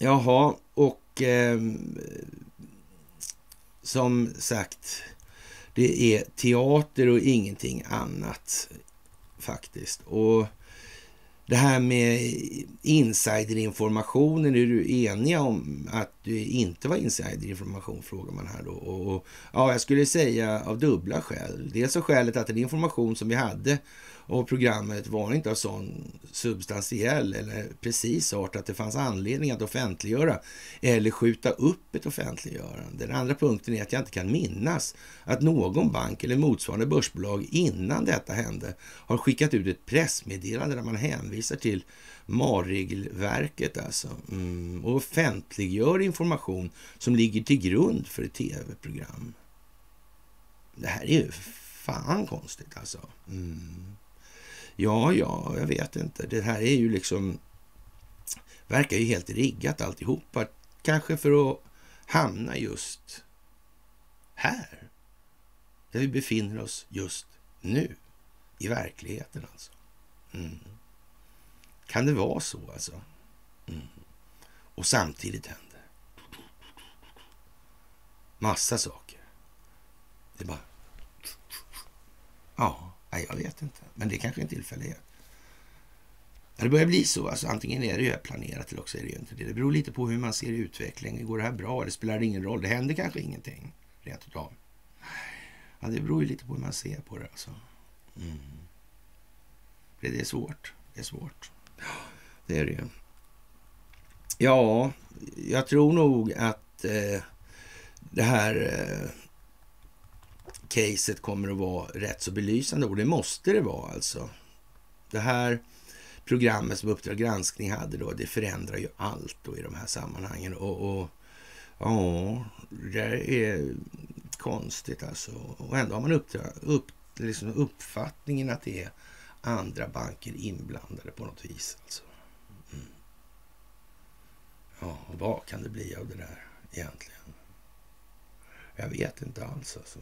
Speaker 1: Jaha, och eh, som sagt, det är teater och ingenting annat faktiskt. Och det här med insiderinformationen, är du eniga om att det inte var insiderinformation, frågar man här då. Och, och, ja, jag skulle säga av dubbla skäl. Dels av skälet att den information som vi hade av programmet var inte av sån substantiell eller precis art att det fanns anledning att offentliggöra eller skjuta upp ett offentliggörande. Den andra punkten är att jag inte kan minnas att någon bank eller motsvarande börsbolag innan detta hände har skickat ut ett pressmeddelande där man hänvisar till MAR-regelverket alltså mm, och offentliggör information som ligger till grund för ett tv-program. Det här är ju fan konstigt alltså. Mm. Ja, ja, jag vet inte. Det här är ju liksom... Verkar ju helt riggat alltihopa. Kanske för att hamna just här. Där vi befinner oss just nu. I verkligheten alltså. Mm. Kan det vara så alltså? Mm. Och samtidigt händer massa saker. Det är bara... Ja. Nej, jag vet inte. Men det är kanske är en tillfällighet. Det börjar bli så. Alltså, antingen är det ju planerat eller också är det ju inte det. Det beror lite på hur man ser utvecklingen. Går det här bra Det spelar ingen roll? Det händer kanske ingenting rent utav. Ja, det beror ju lite på hur man ser på det. Alltså. Mm. Det är svårt. Det är svårt. Det är det ju. Ja, jag tror nog att eh, det här eh, caset kommer att vara rätt så belysande och det måste det vara alltså. Det här programmet som Uppdrag granskning hade då, det förändrar ju allt då i de här sammanhangen. Och, och ja, det är konstigt alltså. Och ändå har man uppdrag, upp, liksom uppfattningen att det är andra banker inblandade på något vis. Alltså. Mm. Ja, vad kan det bli av det där egentligen? Jag vet inte alls alltså.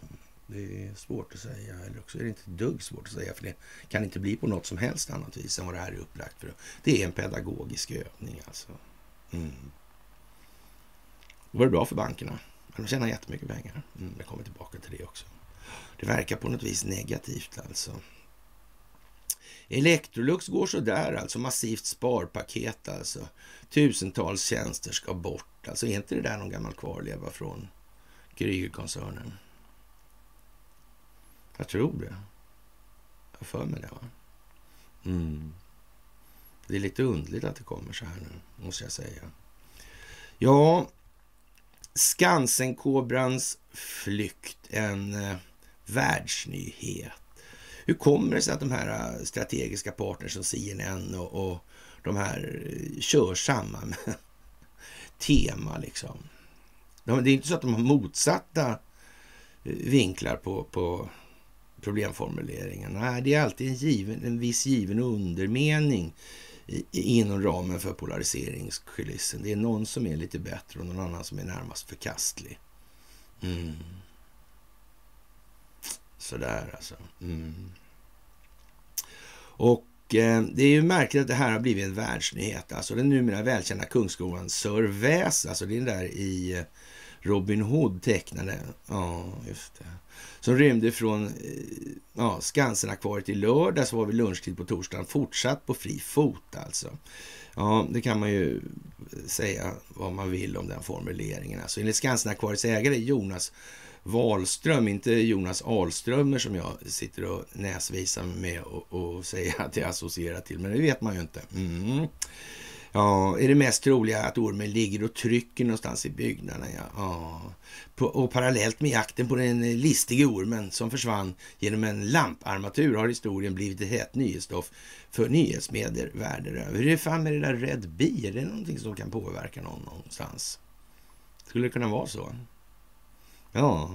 Speaker 1: Det är svårt att säga, eller också är det inte ett dugg svårt att säga, för det kan inte bli på något som helst annat vis än vad det här är upplagt för. Det är en pedagogisk övning alltså. Mm. Det var bra för bankerna. De tjänar jättemycket pengar. Mm, jag kommer tillbaka till det också. Det verkar på något vis negativt alltså. Electrolux går så där alltså. Massivt sparpaket alltså. Tusentals tjänster ska bort. Alltså är inte det där någon gammal kvarleva från Krügerkoncernen? Jag tror det. Jag har för mig det. Va? Mm. Det är lite undligt att det kommer så här nu, måste jag säga. Ja, Skansenkobrans flykt, en eh, världsnyhet. Hur kommer det sig att de här eh, strategiska partners som CNN och, och de här eh, kör samma tema liksom? De, det är inte så att de har motsatta eh, vinklar på, på problemformuleringen. Nej, det är alltid en, given, en viss given undermening inom ramen för polariseringskulissen. Det är någon som är lite bättre och någon annan som är närmast förkastlig. Mm. Sådär alltså. Mm. Och eh, det är ju märkligt att det här har blivit en världsnyhet. Alltså den numera välkända kungsskolan Sir Väs, alltså det är den där i eh, Robin Hood tecknade. Ja, just det. Som rymde från eh, ja, Skansen-akvariet i lördags var vid lunchtid på torsdagen. Fortsatt på fri fot alltså. Ja, det kan man ju säga vad man vill om den formuleringen. Alltså, enligt Skansenakvariets ägare Jonas Wahlström, inte Jonas Ahlströmer som jag sitter och näsvisar med och, och säger att jag associerar till, men det vet man ju inte. Mm. Ja, är det mest troliga att ormen ligger och trycker någonstans i byggnaden. Ja. ja. och parallellt med jakten på den listige ormen som försvann genom en lamparmatur har historien blivit ett hett nyhetsstoff för nyhetsmedier världen över. Hur är det fan med det där Red Bee? Är det någonting som kan påverka någon någonstans? Skulle det kunna vara så? Ja,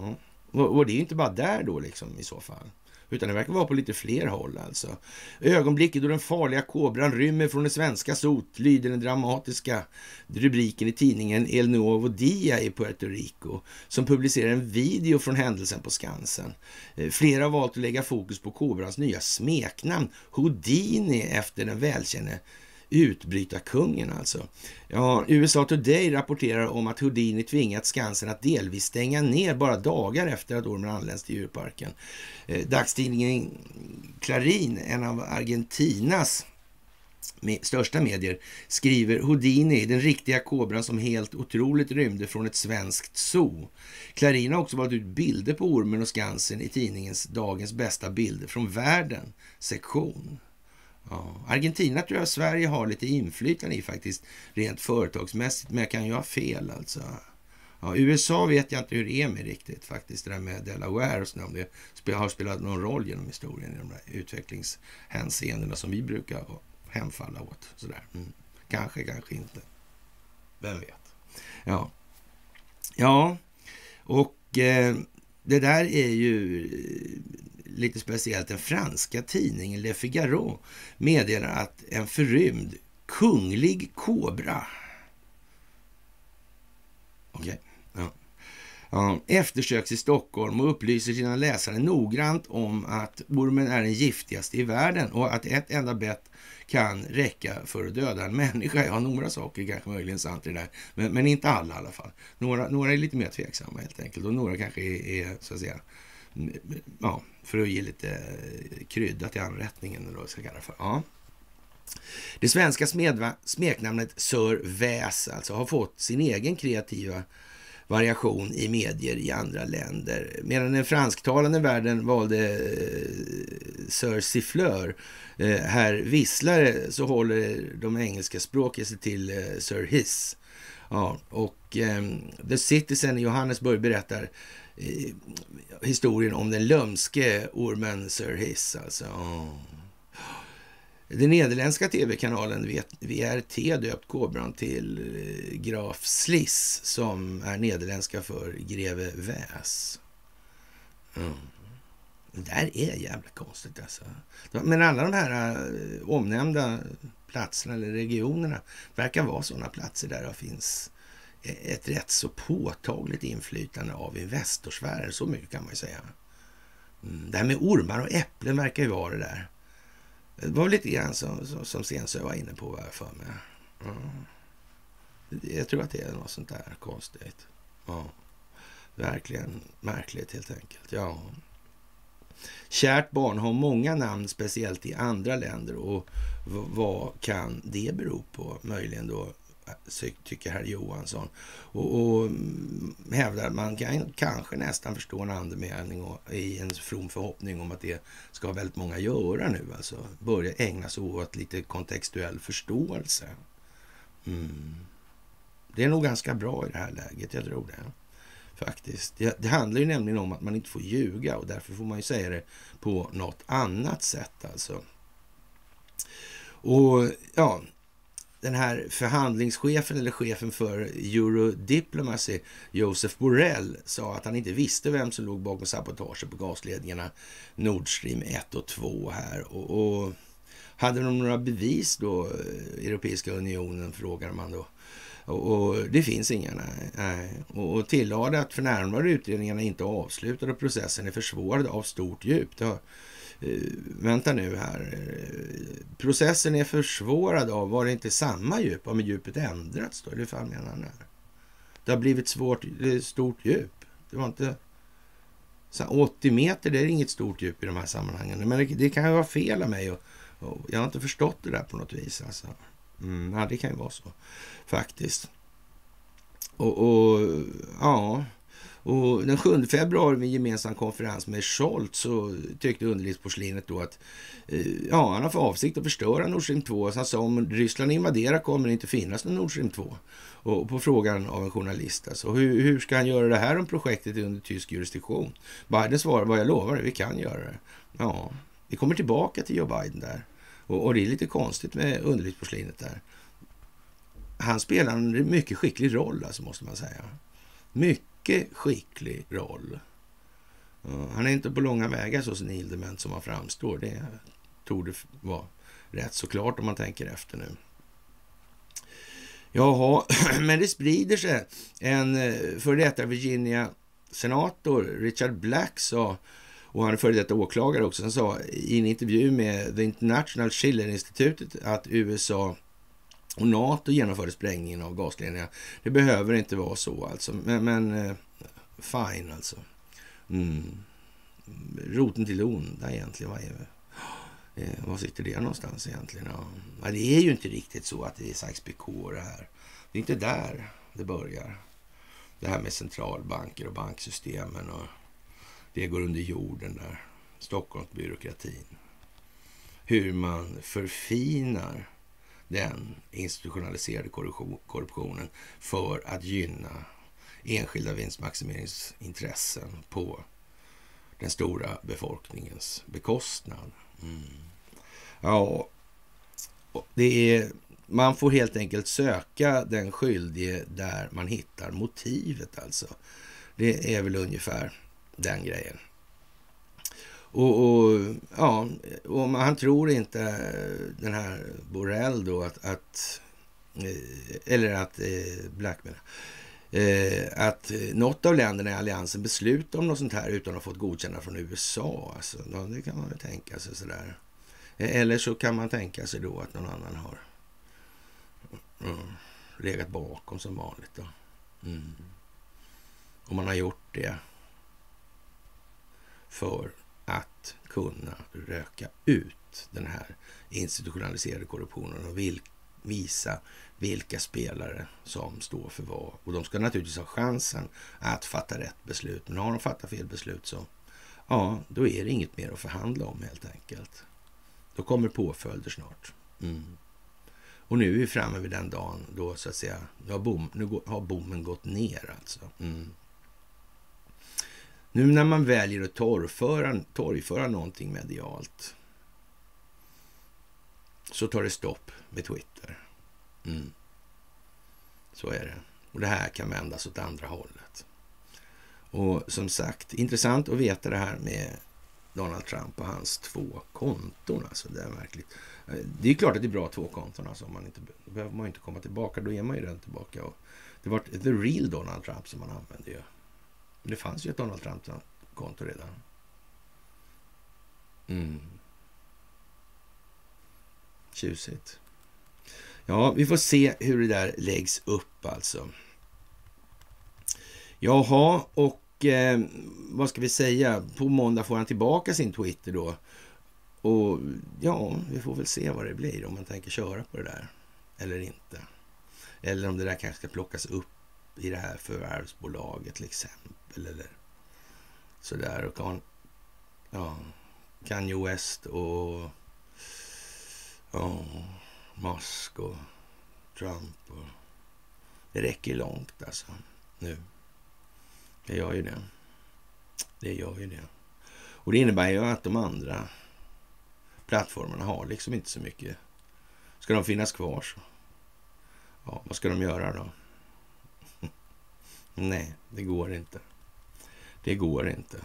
Speaker 1: och det är inte bara där då liksom i så fall. Utan det verkar vara på lite fler håll alltså. Ögonblicket då den farliga kobran rymmer från det svenska sot lyder den dramatiska rubriken i tidningen El Nuevo Dia i Puerto Rico som publicerar en video från händelsen på Skansen. Eh, flera har valt att lägga fokus på kobrans nya smeknamn Houdini efter den välkände Utbrytarkungen alltså. Ja, USA Today rapporterar om att Houdini tvingat Skansen att delvis stänga ner bara dagar efter att ormen anlänts till djurparken. Eh, dagstidningen Clarin, en av Argentinas med största medier, skriver Houdini, den riktiga kobran som helt otroligt rymde från ett svenskt zoo. Clarin har också valt ut bilder på ormen och Skansen i tidningens Dagens bästa bilder från världen sektion. Ja. Argentina tror jag Sverige har lite inflytande i faktiskt, rent företagsmässigt, men jag kan ju ha fel alltså. Ja, USA vet jag inte hur det är med riktigt faktiskt, det där med Delaware och sådär, om det har spelat någon roll genom historien i de där utvecklingshänseendena som vi brukar hemfalla åt. Sådär. Mm. Kanske, kanske inte. Vem vet? Ja, ja och eh, det där är ju lite speciellt. Den franska tidningen Le Figaro meddelar att en förrymd kunglig kobra Okej. Okay. Ja. Ja, eftersöks i Stockholm och upplyser sina läsare noggrant om att ormen är den giftigaste i världen och att ett enda bett kan räcka för att döda en människa. Ja, några saker kanske möjligen sant i det där, men, men, inte alla i alla fall. Några, några är lite mer tveksamma helt enkelt och några kanske är, är så att säga, ja, för att ge lite krydda till anrättningen. Eller vad ska kalla för. Ja. Det svenska smedva, smeknamnet Sir Väs alltså har fått sin egen kreativa variation i medier i andra länder. Medan den fransktalande världen valde eh, Sir Siffleur, eh, herr Visslare, så håller de engelska språket sig till eh, Sir Hiss. Ja, och eh, The Citizen i Johannesburg berättar eh, Eh, historien om den lömske ormen Sir Hiss. Alltså. Oh. Den nederländska tv-kanalen VRT döpt kobran till eh, Graf Sliss som är nederländska för greve Väs. Mm. Det där är jävla konstigt alltså. Men alla de här äh, omnämnda platserna eller regionerna verkar vara sådana platser där det finns ett rätt så påtagligt inflytande av Investorsfären. Så mycket kan man ju säga. Mm, det här med ormar och äpplen verkar ju vara det där. Det var lite grann som, som, som Stensö var inne på, för mig. Mm. Jag tror att det är något sånt där konstigt. Ja. Verkligen märkligt helt enkelt. Ja. Kärt barn har många namn, speciellt i andra länder. Och vad kan det bero på? Möjligen då, tycker herr Johansson. Och, och hävdar att man kan kanske nästan förstå en andemening och, i en from förhoppning om att det ska väldigt många göra nu. Alltså börja ägna sig åt lite kontextuell förståelse. Mm. Det är nog ganska bra i det här läget, jag tror det. Faktiskt. Det, det, handlar ju nämligen om att man inte får ljuga och därför får man ju säga det på något annat sätt alltså. Och ja, den här förhandlingschefen eller chefen för Eurodiplomacy, Josef Borrell, sa att han inte visste vem som låg bakom sabotaget på gasledningarna Nord Stream 1 och 2 här. Och, och hade de några bevis då, eh, Europeiska unionen, frågar man då. Och, och det finns inga, nej. nej. Och, och tillade att för närmare utredningarna inte avslutade och processen är försvårad av stort djup. Det har, Eh, vänta nu här. Eh, processen är försvårad av, var det inte samma djup? Har djupet ändrats då? Eller hur fan menar han här? Det har blivit svårt, det är stort djup. Det var inte... 80 meter, det är inget stort djup i de här sammanhangen. Men det, det kan ju vara fel av mig och, och, jag har inte förstått det där på något vis. Alltså. Mm, ja, det kan ju vara så faktiskt. Och, och ja, och den 7 februari vid en gemensam konferens med Scholz så tyckte underlivsporslinet då att eh, ja, han har för avsikt att förstöra Nord Stream 2. Så han sa om Ryssland invaderar kommer det inte finnas någon Nord Stream 2. Och på frågan av en journalist alltså, hur, hur ska han göra det här om projektet är under tysk jurisdiktion? Biden svarar, vad jag lovar, vi kan göra det. Ja, vi kommer tillbaka till Joe Biden där. Och, och det är lite konstigt med underlivsporslinet där. Han spelar en mycket skicklig roll, alltså, måste man säga. Mycket mycket skicklig roll. Han är inte på långa vägar så senildement som han framstår. Det torde vara rätt så klart om man tänker efter nu. Jaha, men det sprider sig. En eh, före detta Virginia-senator, Richard Black, sa och han är före detta åklagare också. Han sa i en intervju med The International Schiller-institutet att USA och NATO genomförde sprängningen av gasledningar. Det behöver inte vara så alltså, men, men eh, fine alltså. Mm. Roten till det onda egentligen. Vad, är, eh, var sitter det någonstans egentligen? Ja. det är ju inte riktigt så att det är Sykes-Picot det här. Det är inte där det börjar. Det här med centralbanker och banksystemen och det går under jorden där. Stockholmsbyråkratin. Hur man förfinar den institutionaliserade korruptionen för att gynna enskilda vinstmaximeringsintressen på den stora befolkningens bekostnad. Mm. Ja, det är, man får helt enkelt söka den skyldige där man hittar motivet alltså. Det är väl ungefär den grejen. Och, och, ja, och han tror inte eh, den här Borrell då att, att eh, eller att eh, Black menar, att något av länderna i alliansen beslutar om något sånt här utan att ha fått godkänna från USA. Alltså, det kan man väl tänka sig sådär. Eller så kan man tänka sig då att någon annan har mm, legat bakom som vanligt. Då. Mm. Om man har gjort det för kunna röka ut den här institutionaliserade korruptionen och vil visa vilka spelare som står för vad. Och de ska naturligtvis ha chansen att fatta rätt beslut. Men har de fattat fel beslut så, ja, då är det inget mer att förhandla om helt enkelt. Då kommer påföljder snart. Mm. Och nu är vi framme vid den dagen då så att säga, nu har, bom, nu har bommen gått ner alltså. Mm. Nu när man väljer att torgföra, torgföra någonting medialt så tar det stopp med Twitter. Mm. Så är det. Och det här kan vändas åt andra hållet. Och som sagt, intressant att veta det här med Donald Trump och hans två konton. Alltså det är märkligt. Det är klart att det är bra två konton. Alltså om man inte, då behöver man inte komma tillbaka. Då är man ju redan tillbaka. Och det var the real Donald Trump som man använde ju. Det fanns ju ett Donald Trump-konto redan. Mm. Tjusigt. Ja, vi får se hur det där läggs upp alltså. Jaha, och eh, vad ska vi säga? På måndag får han tillbaka sin Twitter då. Och ja, vi får väl se vad det blir om man tänker köra på det där eller inte. Eller om det där kanske ska plockas upp i det här förvärvsbolaget till exempel. Eller sådär. Och kan, ja, Kanye West och ja, Musk och Trump. Och, det räcker långt alltså nu. Det gör ju det. Det gör ju det. Och det innebär ju att de andra plattformarna har liksom inte så mycket. Ska de finnas kvar så, ja, vad ska de göra då? Nej, det går inte. Det går inte.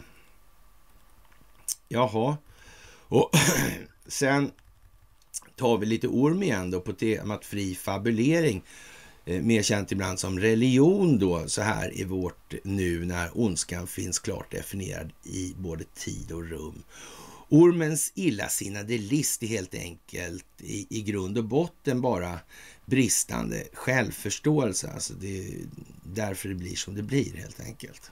Speaker 1: Jaha, och sen tar vi lite orm igen då på temat fri fabulering. Eh, mer känt ibland som religion då, så här i vårt nu när ondskan finns klart definierad i både tid och rum. Ormens illasinnade list är helt enkelt i, i grund och botten bara bristande självförståelse. Alltså det är därför det blir som det blir helt enkelt.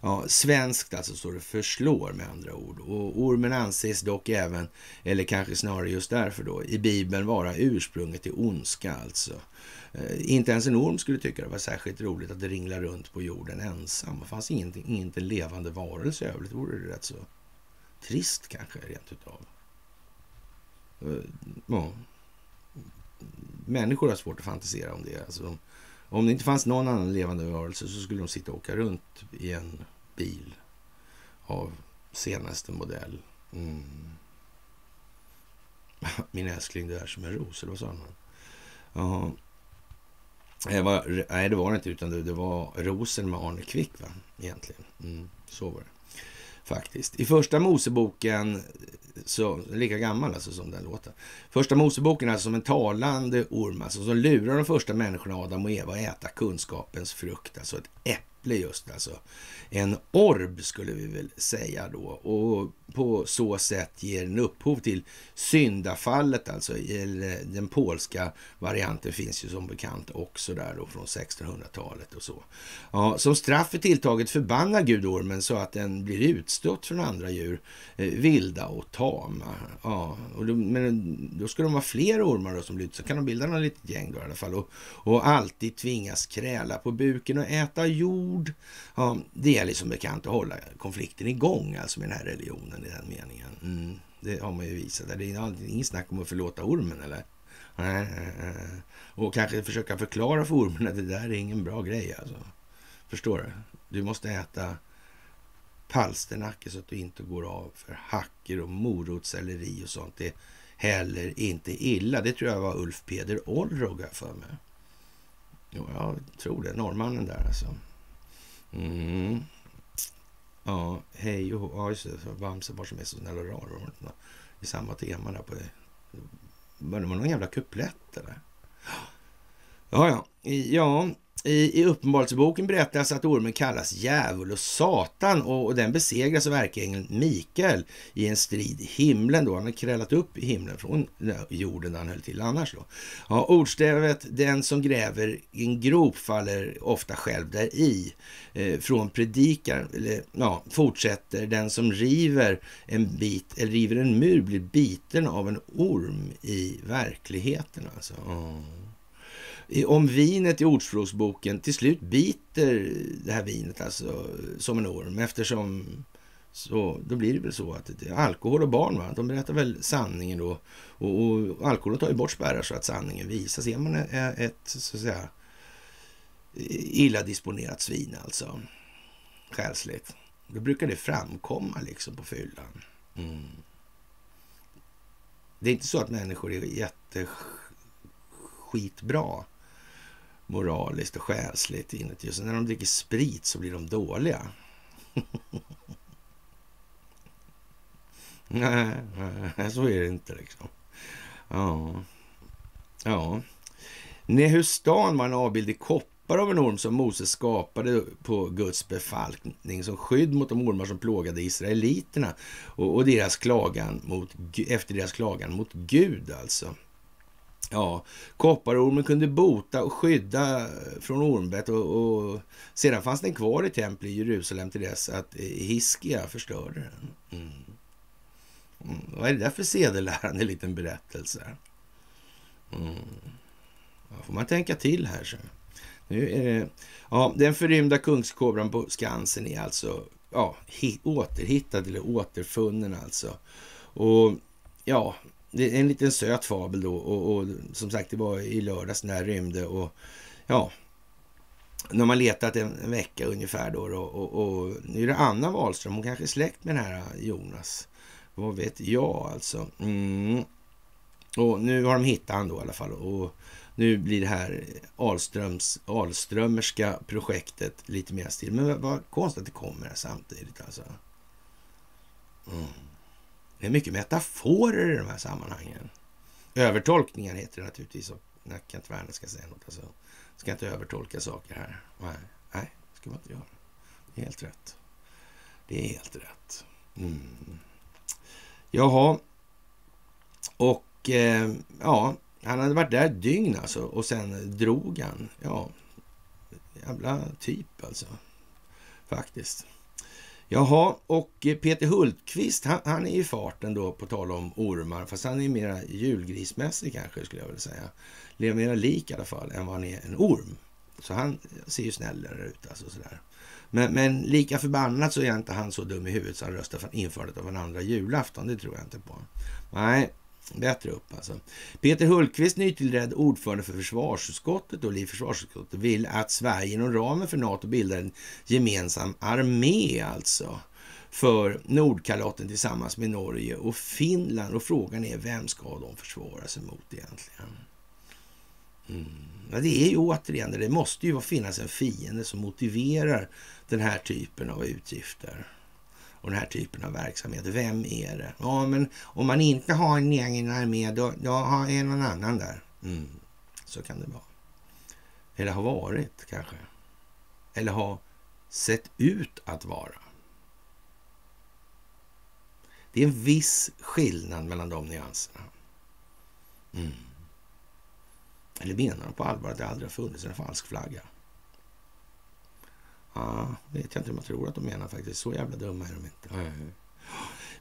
Speaker 1: Ja, svenskt alltså står det förslår med andra ord. Och ormen anses dock även, eller kanske snarare just därför då, i Bibeln vara ursprunget till ondska alltså. Eh, inte ens en orm skulle tycka det var särskilt roligt att ringla runt på jorden ensam. Det fanns ingenting, inte levande varelse i övrigt. Det vore rätt så trist kanske rent utav. Eh, ja. Människor har svårt att fantisera om det. Alltså de, om det inte fanns någon annan levande varelse så skulle de sitta och åka runt i en bil av senaste modell. Mm. Min älskling, det är som en ros, eller vad sa han? Ja. Det var, nej, det var det inte, utan det, det var rosen med Arne Kvick, va? egentligen. Mm, så var det faktiskt. I första Moseboken, så, lika gammal alltså som den låten, Första Moseboken är alltså som en talande orm, alltså som lurar de första människorna, Adam och Eva, att äta kunskapens frukt, alltså ett äpple just alltså. En orb skulle vi väl säga då och på så sätt ger den upphov till syndafallet alltså. Den polska varianten finns ju som bekant också där då från 1600-talet och så. Ja, som straff för tilltaget förbannar Gud ormen så att den blir utstött från andra djur, eh, vilda och tama. Ja, och då, men då ska de vara fler ormar då som blir så kan de bilda något litet gäng då i alla fall och, och alltid tvingas kräla på buken och äta jord. Ja, det gäller som liksom bekant att hålla konflikten igång alltså med den här religionen i den meningen. Mm, det har man ju visat. Det är inget snack om att förlåta ormen eller? Och kanske försöka förklara för ormen att det där är ingen bra grej alltså. Förstår du? Du måste äta palsternacka så att du inte går av för hacker och morotselleri och sånt. Det är heller inte illa. Det tror jag var Ulf Peder Olrog för mig. Jo, jag tror det. Norrmannen där alltså. Mm. Ja, hej och ja, just det. Bamse var som är så snäll och rar. I samma tema där på. Var det någon jävla kuplett eller? Ja, ja. Ja, i, I Uppenbarelseboken berättas att ormen kallas djävul och Satan och, och den besegras av ärkeängeln Mikael i en strid i himlen. Då. Han har krällat upp i himlen från jorden där han höll till annars. Då. Ja, ordstävet den som gräver en grop faller ofta själv där i. Eh, från predikaren, eller ja, fortsätter den som river en bit, eller river en mur blir biten av en orm i verkligheten. Alltså. Mm om vinet i Ordspråksboken till slut biter det här vinet alltså som en orm eftersom så då blir det väl så att det är alkohol och barn, va? de berättar väl sanningen då. Och, och alkoholen tar ju bort spärrar så att sanningen visas. Är man eh, ett, så att säga, illa disponerat svin alltså, själsligt, då brukar det framkomma liksom på fyllan. Mm. Det är inte så att människor är jätteskitbra moraliskt och själsligt inuti. Och så när de dricker sprit så blir de dåliga. nej, nej, så är det inte liksom. Ja. Ja. Nehustan var en avbild i koppar av en orm som Moses skapade på Guds befallning som skydd mot de ormar som plågade israeliterna och, och deras klagan mot, efter deras klagan mot Gud alltså. Ja, kopparormen kunde bota och skydda från ormbett och, och, sedan fanns den kvar i templet i Jerusalem till dess att Hiskia förstörde den. Mm. Mm. Vad är det där för sedelärande liten berättelse? Mm. Ja, får man tänka till här. Så. Nu är det, ja, den förrymda kungskobran på Skansen är alltså ja, återhittad eller återfunnen alltså. Och ja, det är en liten söt fabel då och, och som sagt det var i lördags när rymde och ja, när man letat en, en vecka ungefär då och, och, och, nu är det Anna Wahlström, hon kanske är släkt med den här Jonas. Vad vet jag alltså. Mm. Och nu har de hittat han då i alla fall och nu blir det här Ahlströms, Ahlströmerska projektet lite mer stil. Men vad konstigt att det kommer samtidigt alltså. Mm. Det är mycket metaforer i de här sammanhangen. Övertolkningar heter det naturligtvis när Kent Werner ska säga något. Alltså, ska inte övertolka saker här. Nej, nej det ska man inte göra. Det är helt rätt. Det är helt rätt. Mm. Jaha. Och eh, ja, han hade varit där ett dygn alltså och sen drog han. Ja, jävla typ alltså. Faktiskt. Jaha, och Peter Hultqvist, han, han är i farten då på tal om ormar, fast han är mera julgrismässig kanske skulle jag vilja säga. Lever mera lik i alla fall än vad han är en orm. Så han ser ju snällare ut alltså sådär. Men, men lika förbannat så är inte han så dum i huvudet så han röstar för införandet av en andra julafton. Det tror jag inte på. Nej, bättre upp alltså. Peter Hultqvist, nytillträdd ordförande för försvarsutskottet och i försvarsutskottet, vill att Sverige inom ramen för NATO bildar en gemensam armé alltså för Nordkalotten tillsammans med Norge och Finland. Och frågan är vem ska de försvara sig mot egentligen? Mm. Ja, det är ju återigen det, det måste ju finnas en fiende som motiverar den här typen av utgifter och den här typen av verksamhet. Vem är det? Ja, men om man inte har en egen armé, då, då har en någon annan där. Mm. Så kan det vara. Eller har varit kanske. Eller har sett ut att vara. Det är en viss skillnad mellan de nyanserna. Mm. Eller menar de på allvar att det aldrig har funnits en falsk flagga? Ja, vet jag inte om jag tror att de menar faktiskt. Så jävla dumma är de inte. Mm.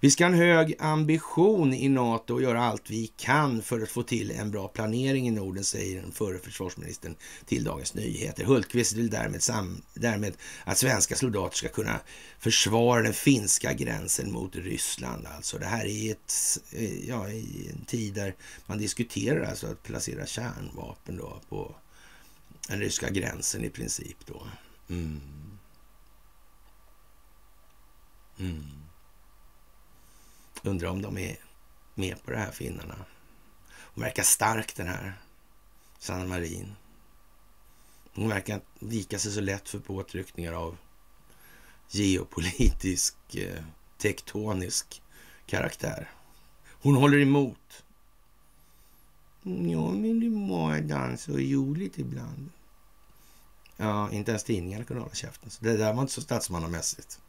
Speaker 1: Vi ska ha en hög ambition i NATO och göra allt vi kan för att få till en bra planering i Norden, säger den förre försvarsministern till Dagens Nyheter. Hultqvist vill därmed, därmed att svenska soldater ska kunna försvara den finska gränsen mot Ryssland. Alltså det här är ett, eh, ja, i en tid där man diskuterar alltså att placera kärnvapen då på den ryska gränsen i princip då. Mm. Mm. Undrar om de är med på det här, finnarna. Hon verkar stark den här Sanna Marin. Hon verkar vika sig så lätt för påtryckningar av geopolitisk, eh, tektonisk karaktär. Hon håller emot. Mm, jag men det må dansa och roligt ibland. Ja, inte ens tidningarna kunde hålla käften. Så det där var inte så statsmannamässigt.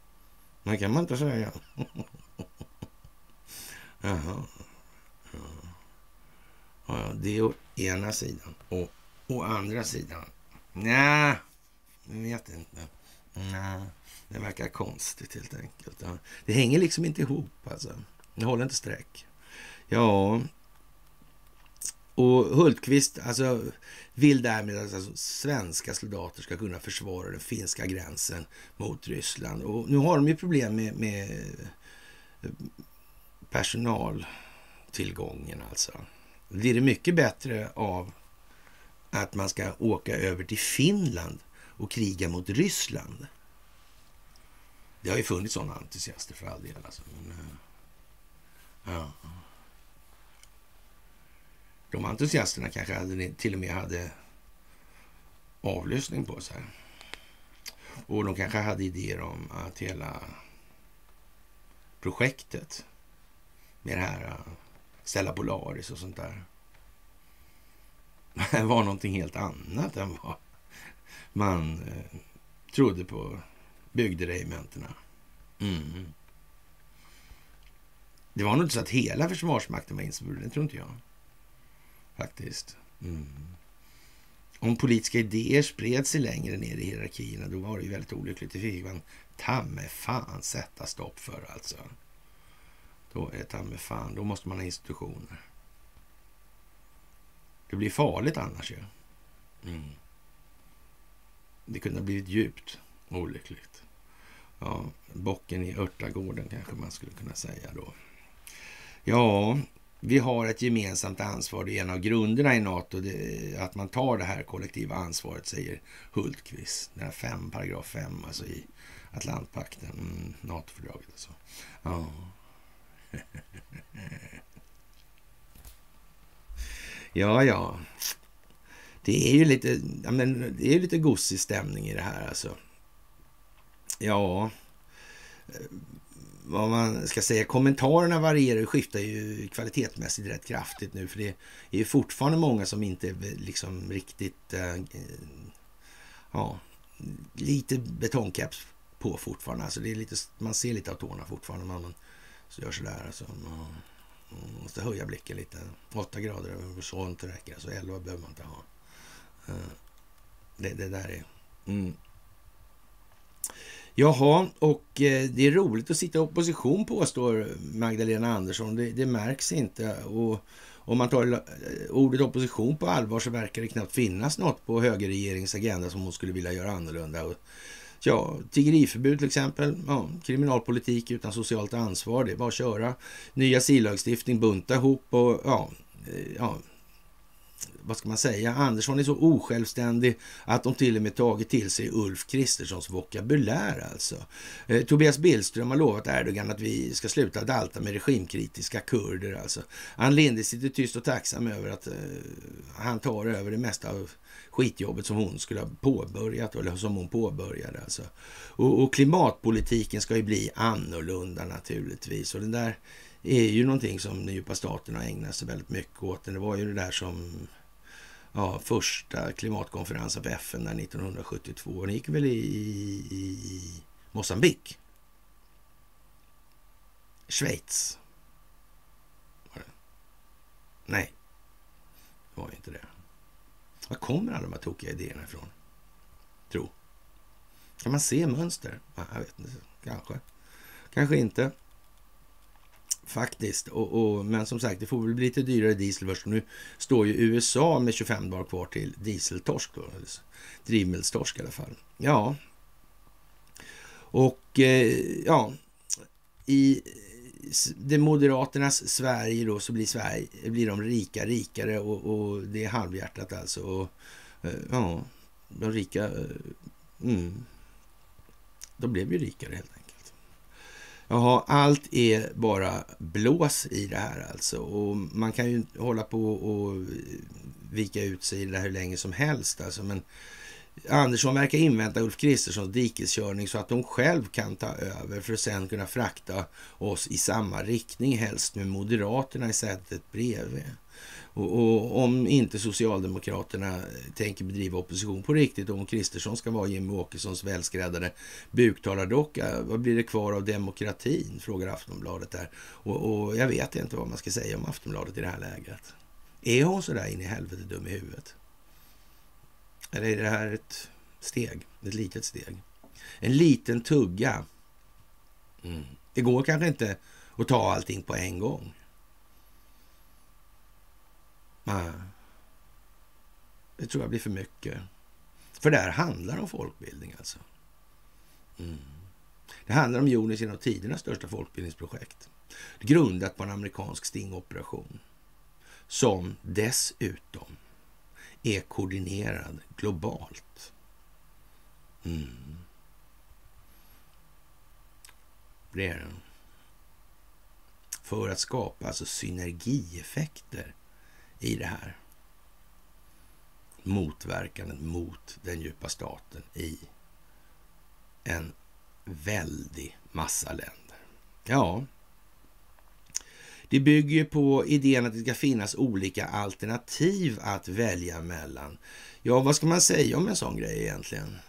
Speaker 1: Det kan man inte säga. Jaha. Ja. Ja, det är å ena sidan. Och å andra sidan. Nej, jag vet inte. Nej, det verkar konstigt helt enkelt. Ja. Det hänger liksom inte ihop alltså. Det håller inte streck. Ja, och Hultqvist alltså, vill därmed att alltså, svenska soldater ska kunna försvara den finska gränsen mot Ryssland. Och nu har de ju problem med, med eh, personaltillgången alltså. Blir det mycket bättre av att man ska åka över till Finland och kriga mot Ryssland? Det har ju funnits sådana entusiaster för all del. Alltså. Men, eh, ja. De entusiasterna kanske hade, till och med hade avlyssning på sig. Och de kanske hade idéer om att hela projektet med det här ställa Stella Polaris och sånt där var någonting helt annat än vad man eh, trodde på bygderegementena. Mm. Det var nog inte så att hela Försvarsmakten var insvuren, det tror inte jag. Faktiskt. Mm. Om politiska idéer spred sig längre ner i hierarkierna, då var det ju väldigt olyckligt. Det fick man ta med fan sätta stopp för alltså. Då eh, är ta med fan, då måste man ha institutioner. Det blir farligt annars ju. Mm. Det kunde ha blivit djupt olyckligt. Ja, bocken i örtagården kanske man skulle kunna säga då. Ja, vi har ett gemensamt ansvar. Det är en av grunderna i Nato, det, att man tar det här kollektiva ansvaret, säger Hultqvist. Den här fem, paragraf 5, alltså i Atlantpakten, mm, NATO-fördraget alltså. Ja. ja, ja. Det är ju lite, ja, men det är lite gosig stämning i det här alltså. Ja, vad man ska säga, kommentarerna varierar och skiftar ju kvalitetsmässigt rätt kraftigt nu. För det är ju fortfarande många som inte liksom riktigt, äh, ja, lite betongcaps på fortfarande. Alltså det är lite, man ser lite av tårna fortfarande. Man, så gör sådär. Alltså, man, man måste höja blicken lite. 8 grader över inte räcker. Alltså 11 behöver man inte ha. Eh, det, det där är... Mm. Jaha, och eh, det är roligt att sitta i opposition påstår Magdalena Andersson. Det, det märks inte. Och om man tar eh, ordet opposition på allvar så verkar det knappt finnas något på högerregeringens agenda som hon skulle vilja göra annorlunda. Och, ja, tiggeriförbud till exempel. Ja, kriminalpolitik utan socialt ansvar. Det är bara att köra. Ny asyllagstiftning, bunta ihop och ja, eh, ja vad ska man säga, Andersson är så osjälvständig att de till och med tagit till sig Ulf Kristerssons vokabulär alltså. Eh, Tobias Billström har lovat Erdogan att vi ska sluta dalta med regimkritiska kurder alltså. Ann Linde sitter tyst och tacksam över att eh, han tar över det mesta av skitjobbet som hon skulle ha påbörjat, eller som hon påbörjade alltså. Och, och klimatpolitiken ska ju bli annorlunda naturligtvis. Och den där är ju någonting som den djupa staten har ägnat sig väldigt mycket åt. Det var ju det där som ja, första klimatkonferensen på FN där 1972. Den gick väl i, i, i Mosambik. Schweiz. Var det? Nej, det var inte det. Var kommer alla de här tokiga idéerna ifrån? Tro. Kan man se mönster? Jag vet inte. Kanske. Kanske inte. Faktiskt. Och, och, men som sagt, det får väl bli lite dyrare diesel först. Nu står ju USA med 25 dagar kvar till dieseltorsk. Då, drivmedelstorsk i alla fall. Ja. Och eh, ja, i det Moderaternas Sverige då så blir, Sverige, blir de rika rikare och, och det är halvhjärtat alltså. Och, eh, ja, de rika, eh, mm, de blev ju rikare helt enkelt. Jaha, allt är bara blås i det här alltså. Och man kan ju hålla på och vika ut sig i det här hur länge som helst alltså. Men Andersson verkar invänta Ulf Kristerssons dikeskörning så att de själv kan ta över för att sen kunna frakta oss i samma riktning, helst med Moderaterna i sätet bredvid. Och, och, om inte Socialdemokraterna tänker bedriva opposition på riktigt, om Kristersson ska vara Jimmie Åkessons välskräddade buktalardocka, vad blir det kvar av demokratin? Frågar Aftonbladet där. Och, och, jag vet inte vad man ska säga om Aftonbladet i det här läget. Är hon så där in i helvete dum i huvudet? Eller är det här ett steg? Ett litet steg? En liten tugga. Mm. Det går kanske inte att ta allting på en gång. Nej. Det tror jag blir för mycket. För det här handlar om folkbildning alltså. Mm. Det handlar om jordens genom tidernas största folkbildningsprojekt. Grundat på en amerikansk stingoperation. Som dessutom är koordinerad globalt. Mm. Det är den. För att skapa alltså synergieffekter i det här motverkandet mot den djupa staten i en väldig massa länder. Ja, det bygger på idén att det ska finnas olika alternativ att välja mellan. Ja, vad ska man säga om en sån grej egentligen?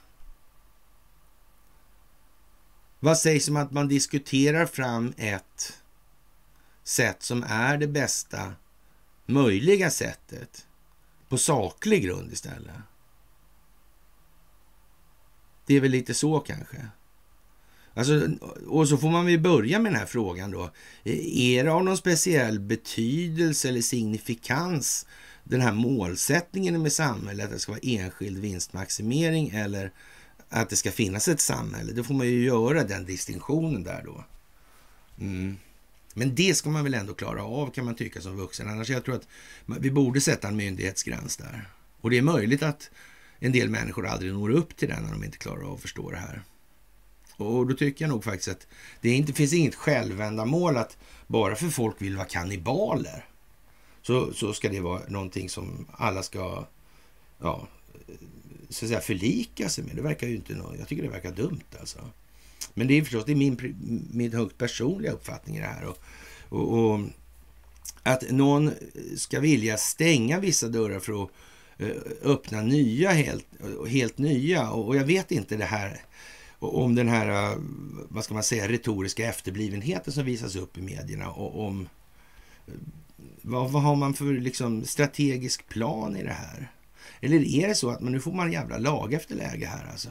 Speaker 1: Vad sägs om att man diskuterar fram ett sätt som är det bästa möjliga sättet på saklig grund istället? Det är väl lite så kanske. Alltså, och så får man väl börja med den här frågan då. Är det av någon speciell betydelse eller signifikans den här målsättningen med samhället, att det ska vara enskild vinstmaximering eller att det ska finnas ett samhälle? Då får man ju göra den distinktionen där då. Mm. Men det ska man väl ändå klara av kan man tycka som vuxen. Annars jag tror att vi borde sätta en myndighetsgräns där. Och det är möjligt att en del människor aldrig når upp till den när de inte klarar av att förstå det här. Och då tycker jag nog faktiskt att det inte finns inget självändamål att bara för folk vill vara kannibaler så, så ska det vara någonting som alla ska ja, så att säga förlika sig med. Det verkar ju inte, jag tycker det verkar dumt alltså. Men det är förstås det är min, min högt personliga uppfattning i det här. Och, och, och, att någon ska vilja stänga vissa dörrar för att eh, öppna nya, helt, helt nya. Och, och jag vet inte det här om den här, eh, vad ska man säga, retoriska efterblivenheten som visas upp i medierna. Och om eh, vad, vad har man för liksom, strategisk plan i det här? Eller är det så att men nu får man jävla lag efter läge här alltså?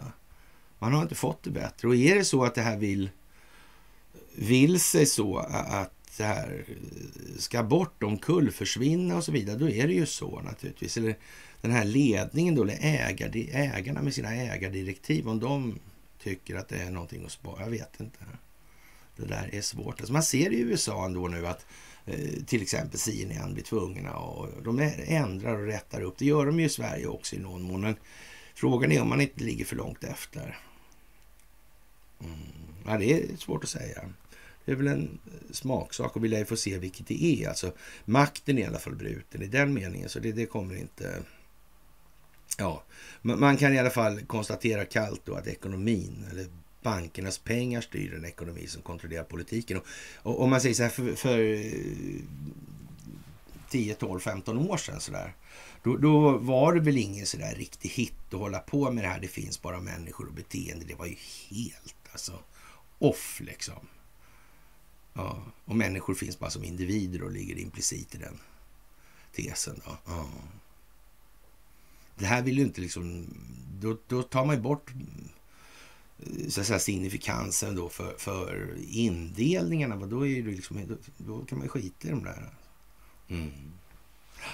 Speaker 1: Man har inte fått det bättre. Och är det så att det här vill, vill sig så att det här ska bort, omkull, försvinna och så vidare, då är det ju så naturligtvis. Eller den här ledningen då, eller ägar, ägarna med sina ägardirektiv, om de tycker att det är någonting att spara, jag vet inte. Det där är svårt. Alltså man ser i USA ändå nu att eh, till exempel CNN blir tvungna och de ändrar och rättar upp. Det gör de ju i Sverige också i någon mån. Men frågan är om man inte ligger för långt efter. Mm. Ja, det är svårt att säga. Det är väl en smaksak och vi lär få se vilket det är. Alltså, makten är i alla fall bruten i den meningen, så det, det kommer inte... Ja, man kan i alla fall konstatera kallt då att ekonomin, eller bankernas pengar styr en ekonomi som kontrollerar politiken. Och, om man säger så här för, för 10, 12, 15 år sedan så där, då, då, var det väl ingen så där riktig hit att hålla på med det här. Det finns bara människor och beteende. Det var ju helt alltså off liksom. Ja, och människor finns bara som individer och ligger implicit i den tesen. Då. Ja. Det här vill ju inte liksom... Då, då tar man ju bort eh, så att säga, signifikansen då för, för indelningarna. Då, är det liksom, då, då kan man skita i de där. Mm.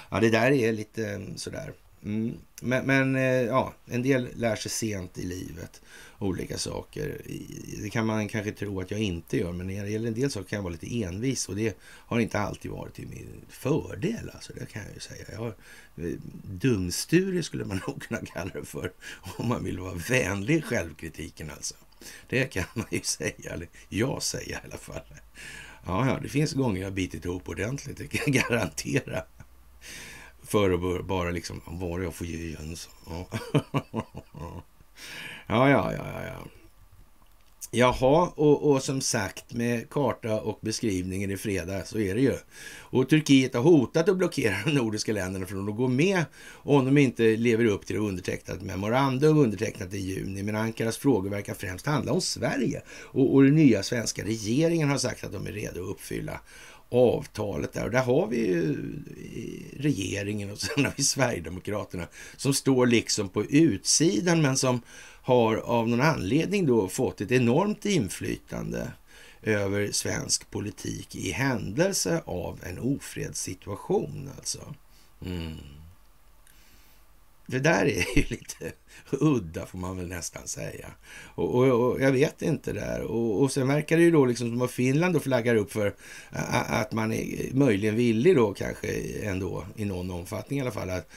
Speaker 1: Ja, det där är lite eh, sådär. Mm. Men, men, eh, ja, en del lär sig sent i livet olika saker. Det kan man kanske tro att jag inte gör, men när det gäller en del saker kan jag vara lite envis och det har inte alltid varit till min fördel. Alltså, det kan jag ju säga. Jag har, eh, dumsturig skulle man nog kunna kalla det för om man vill vara vänlig i självkritiken alltså. Det kan man ju säga, eller jag säger i alla fall. Ja, ja, det finns gånger jag bitit ihop ordentligt, det kan jag garantera. För att bara liksom, var jag får ge igen så. Ja. ja, ja, ja, ja. Jaha, och, och som sagt med karta och beskrivningen i fredag så är det ju. Och Turkiet har hotat att blockera de nordiska länderna från att gå med om de inte lever upp till det undertecknat memorandum undertecknat i juni. Men Ankaras frågor verkar främst handla om Sverige och, och den nya svenska regeringen har sagt att de är redo att uppfylla avtalet där. Och där har vi ju eh, regeringen och sen har vi Sverigedemokraterna som står liksom på utsidan men som har av någon anledning då fått ett enormt inflytande över svensk politik i händelse av en ofredssituation alltså. Mm. Det där är ju lite udda får man väl nästan säga. Och, och, och jag vet inte där. Och, och sen verkar det ju då liksom som att Finland då flaggar upp för att man är möjligen villig då kanske ändå i någon omfattning i alla fall att,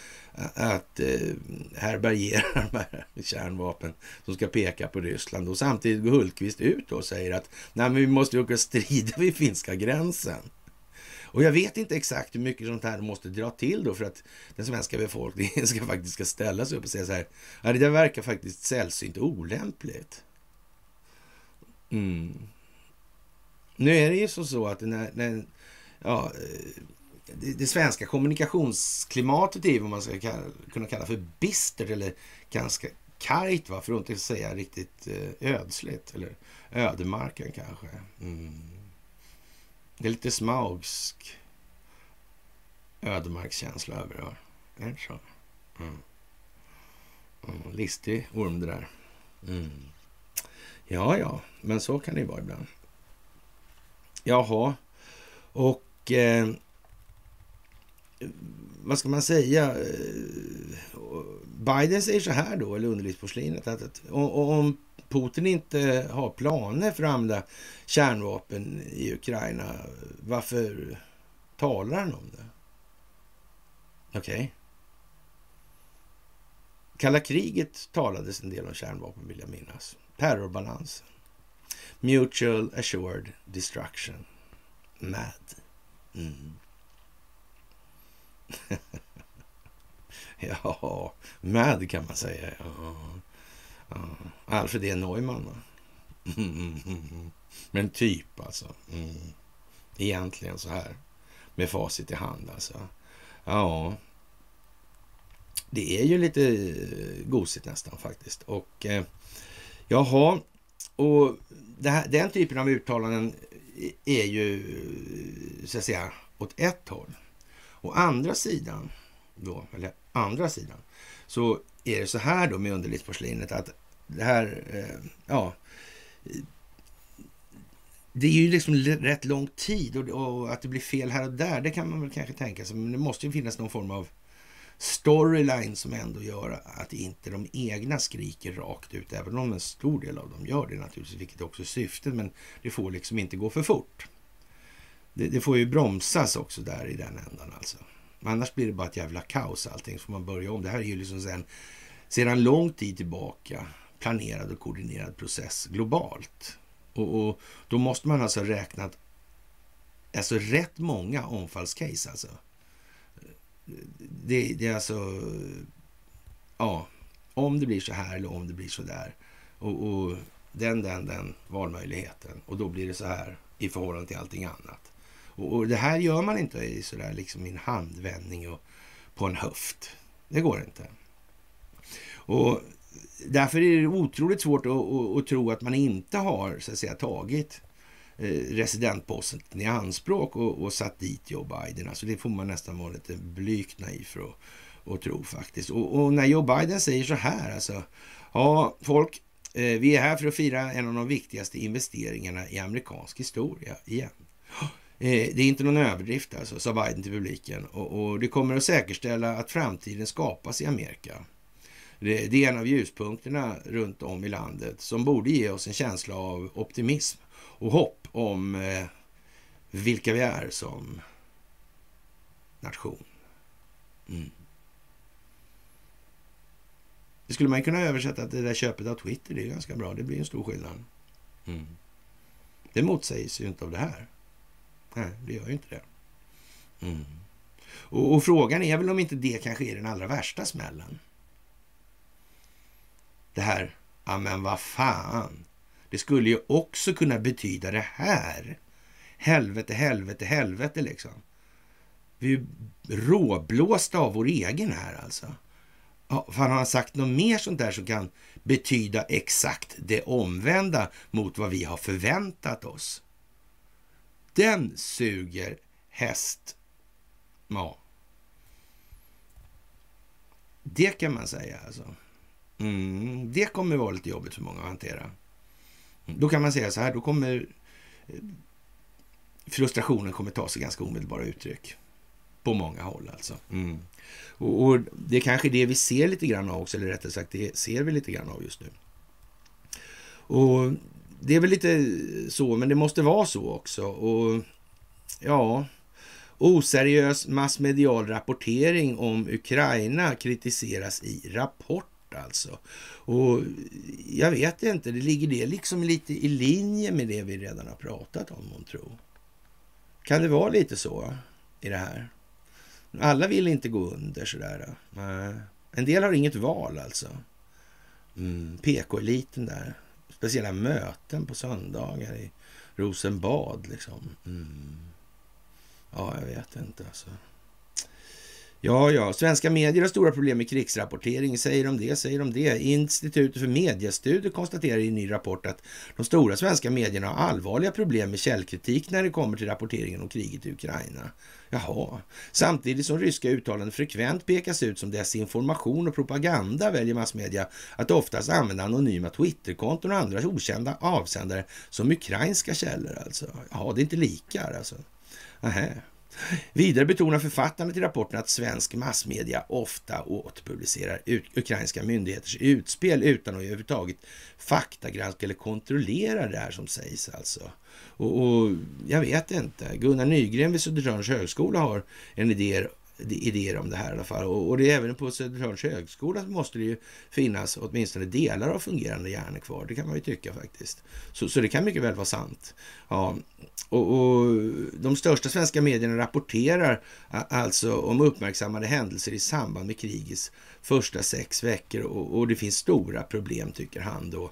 Speaker 1: att eh, härbärgera de här kärnvapen som ska peka på Ryssland. Och samtidigt går Hultqvist ut och säger att Nej, men vi måste åka strida vid finska gränsen. Och jag vet inte exakt hur mycket sånt här måste dra till då för att den svenska befolkningen ska faktiskt ska ställa sig upp och säga så här. Ja, det där verkar faktiskt sällsynt olämpligt. Mm. Nu är det ju så, så att när, när ja, eh, det, det, svenska kommunikationsklimatet är vad man ska kalla, kunna kalla för bistert eller ganska kargt, va? för att inte säga riktigt eh, ödsligt. Eller ödemarken kanske. Mm. Det är lite smaugsk ödemarkskänsla över det. Är det inte så? Mm. Mm, listig orm det där. Mm. Ja, ja, men så kan det ju vara ibland. Jaha, och eh, vad ska man säga? Eh, Biden säger så här då, eller underlivsporslinet, att, att om Putin inte har planer för att använda kärnvapen i Ukraina, varför talar han om det? Okej. Okay. Kalla kriget talades en del om kärnvapen vill jag minnas. Terrorbalansen. Mutual assured destruction. MAD. Mm. ja, MAD kan man säga. Ja. Ja. Alfred E. Neumann. Men typ alltså. Mm. Egentligen så här. Med facit i hand alltså. Ja, det är ju lite eh, gosigt nästan faktiskt. Och eh, jaha, och här, den typen av uttalanden eh, är ju eh, så att säga åt ett håll. Å andra sidan, då, eller andra sidan, så är det så här då med underlivsporslinet att det här, eh, ja, det är ju liksom rätt lång tid och, och, att det blir fel här och där, det kan man väl kanske tänka sig. Men det måste ju finnas någon form av storyline som ändå gör att inte de egna skriker rakt ut, även om en stor del av dem gör det naturligtvis, vilket också är syftet, men det får liksom inte gå för fort. Det, det får ju bromsas också där i den ändan alltså. Annars blir det bara ett jävla kaos allting, så får man börja om. Det här är ju liksom sen, sedan lång tid tillbaka planerad och koordinerad process globalt. Och, och då måste man alltså räkna alltså rätt många omfallscase alltså det, det är alltså... Ja, om det blir så här eller om det blir så där. Och, och den, den, den valmöjligheten. Och då blir det så här i förhållande till allting annat. Och, och det här gör man inte i sådär liksom i en handvändning och på en höft. Det går inte. Och därför är det otroligt svårt att, att, att tro att man inte har så att säga, tagit eh, residentposten i anspråk och, och satt dit Joe Biden. Alltså det får man nästan vara lite blygt naiv för att, att tro faktiskt. Och, och, när Joe Biden säger så här, alltså, ja folk, eh, vi är här för att fira en av de viktigaste investeringarna i amerikansk historia igen. Eh, det är inte någon överdrift alltså, sa Biden till publiken. Och, och, det kommer att säkerställa att framtiden skapas i Amerika. Det, det är en av ljuspunkterna runt om i landet som borde ge oss en känsla av optimism och hopp om eh, vilka vi är som nation. Mm. Det skulle man kunna översätta att det där köpet av Twitter. Det är ganska bra. Det blir en stor skillnad. Mm. Det motsägs ju inte av det här. Nej, det gör ju inte det. Mm. Och, och, frågan är väl om inte det kanske är den allra värsta smällen. Det här, ja men vad fan. Det skulle ju också kunna betyda det här. Helvete, helvete, helvete liksom. Vi är råblåsta av vår egen här alltså. Ja, för han har sagt något mer sånt där som kan betyda exakt det omvända mot vad vi har förväntat oss. Den suger häst. Ja. Det kan man säga alltså. Mm, det kommer vara lite jobbigt för många att hantera. Då kan man säga så här, då kommer eh, frustrationen kommer ta sig ganska omedelbara uttryck. På många håll alltså. Mm. Och, och, det är kanske det vi ser lite grann av också, eller rättare sagt det ser vi lite grann av just nu. Och det är väl lite så, men det måste vara så också. Och ja, oseriös massmedial rapportering om Ukraina kritiseras i rapport alltså. Och jag vet inte, det ligger det liksom lite i linje med det vi redan har pratat om, hon tror. Kan det vara lite så i det här? Alla vill inte gå under sådär. En del har inget val alltså. Mm, PK-eliten där. Speciella möten på söndagar i Rosenbad liksom. Mm. Ja, jag vet inte alltså. Ja, ja, svenska medier har stora problem med krigsrapportering. Säger de det, säger de det. Institutet för mediestudier konstaterar i en ny rapport att de stora svenska medierna har allvarliga problem med källkritik när det kommer till rapporteringen om kriget i Ukraina. Jaha. Samtidigt som ryska uttalanden frekvent pekas ut som desinformation och propaganda väljer massmedia att oftast använda anonyma Twitterkonton och andra okända avsändare som ukrainska källor alltså. Jaha, det är inte lika alltså. Nähä. Vidare betonar författarna till rapporten att svensk massmedia ofta återpublicerar ukrainska myndigheters utspel utan att överhuvudtaget faktagranska eller kontrollera det här som sägs alltså. Och, och jag vet inte. Gunnar Nygren vid Södertörns högskola har en idé idéer om det här i alla fall. Och, och det är även på Södertörns högskola måste det ju finnas åtminstone delar av fungerande hjärnor kvar. Det kan man ju tycka faktiskt. Så, så det kan mycket väl vara sant. Ja, och, och, de största svenska medierna rapporterar alltså om uppmärksammade händelser i samband med krigets första sex veckor och, och det finns stora problem tycker han då.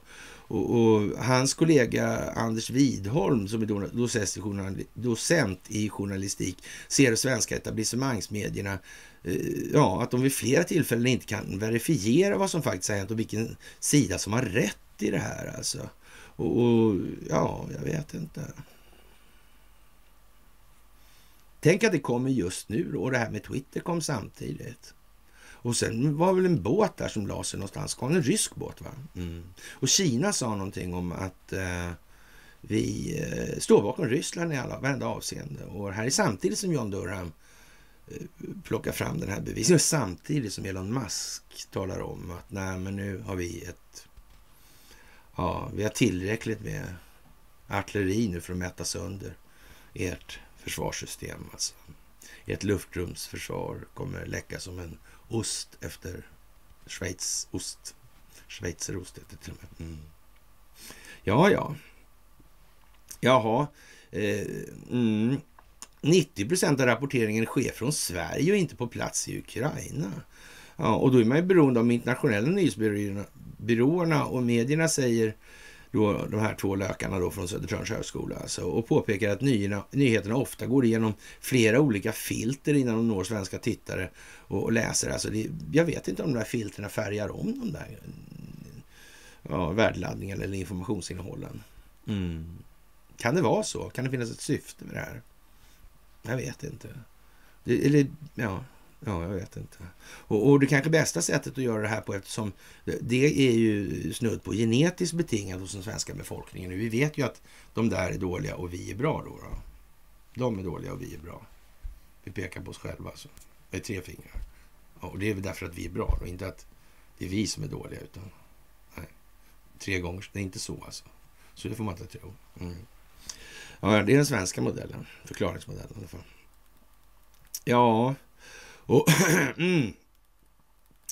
Speaker 1: Och, och, hans kollega Anders Widholm som är docent i journalistik ser svenska etablissemangsmedierna eh, ja, att de vid flera tillfällen inte kan verifiera vad som faktiskt har hänt och vilken sida som har rätt i det här alltså. Och, och ja, jag vet inte. Tänk att det kommer just nu och det här med Twitter kom samtidigt. Och sen var väl en båt där som la sig någonstans. Kom en rysk båt va? Mm. Och Kina sa någonting om att eh, vi eh, står bakom Ryssland i alla, varenda avseende. Och det här är samtidigt som John Durham eh, plockar fram den här bevisningen. Samtidigt som Elon Musk talar om att nej men nu har vi ett... Ja, vi har tillräckligt med artilleri nu för att mäta sönder ert försvarssystem. Alltså. Ert luftrumsförsvar kommer läcka som en ost efter Schweiz ost. Schweizerost heter det till och med. Mm. Ja, ja. Jaha. Eh, mm. 90 procent av rapporteringen sker från Sverige och inte på plats i Ukraina. Ja, och då är man ju beroende av de internationella nyhetsbyråerna och medierna säger då, de här två lökarna då från Södertörns högskola alltså, och påpekar att nyheterna, nyheterna ofta går igenom flera olika filter innan de når svenska tittare och, och läsare. Alltså det, jag vet inte om de där filterna färgar om de där ja, värdeladdningarna eller informationsinnehållen. Mm. Kan det vara så? Kan det finnas ett syfte med det här? Jag vet inte. Det, eller, ja, Ja, jag vet inte. Och, och det kanske bästa sättet att göra det här på eftersom det är ju snudd på genetiskt betingat hos den svenska befolkningen. Vi vet ju att de där är dåliga och vi är bra då. då. De är dåliga och vi är bra. Vi pekar på oss själva alltså. Med tre fingrar. och det är väl därför att vi är bra då. Inte att det är vi som är dåliga utan nej. Tre gånger. Det är inte så alltså. Så det får man inte tro. Mm. Ja, det är den svenska modellen. Förklaringsmodellen i alla fall. Ja, och, mm.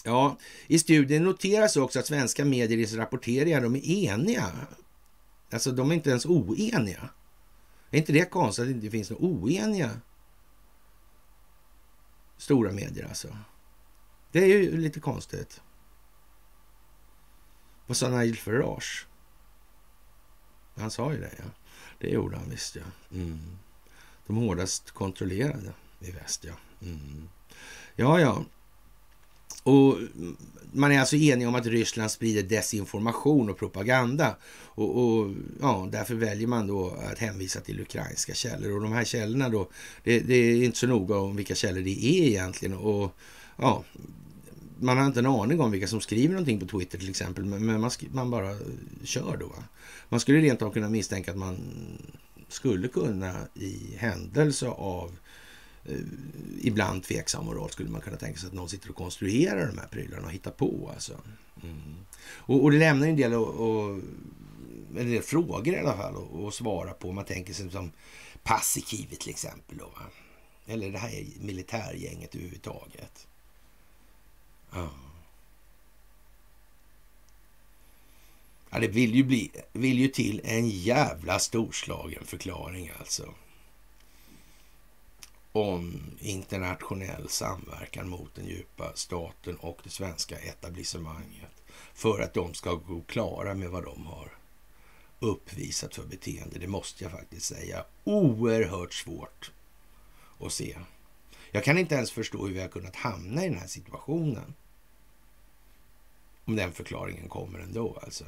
Speaker 1: Ja, I studien noteras också att svenska medier i sin rapportering de är eniga. Alltså de är inte ens oeniga. Är inte det konstigt att det inte finns några oeniga stora medier alltså? Det är ju lite konstigt. Vad sa Nigel Farage? Han sa ju det, ja. Det gjorde han visst, ja. Mm. De hårdast kontrollerade i väst, ja. Mm. Ja, ja. Och man är alltså enig om att Ryssland sprider desinformation och propaganda. Och, och, ja, därför väljer man då att hänvisa till ukrainska källor. Och de här källorna då, det, det, är inte så noga om vilka källor det är egentligen. Och ja, man har inte en aning om vilka som skriver någonting på Twitter till exempel, men man, man bara kör då. Va? Man skulle rent av kunna misstänka att man skulle kunna i händelse av Eh, Eh, ibland tveksam moral skulle man kunna tänka sig att någon sitter och konstruerar de här prylarna och hittar på. Alltså. Mm. Och, och, det lämnar en del, och, och, en del frågor i alla fall att svara på. Om man tänker sig som Paasikivi till exempel. Då. Eller det här militärgänget överhuvudtaget. Ja. ja. det vill ju, bli, vill ju till en jävla storslagen förklaring alltså om internationell samverkan mot den djupa staten och det svenska etablissemanget för att de ska gå klara med vad de har uppvisat för beteende. Det måste jag faktiskt säga. Oerhört svårt att se. Jag kan inte ens förstå hur vi har kunnat hamna i den här situationen. Om den förklaringen kommer ändå alltså.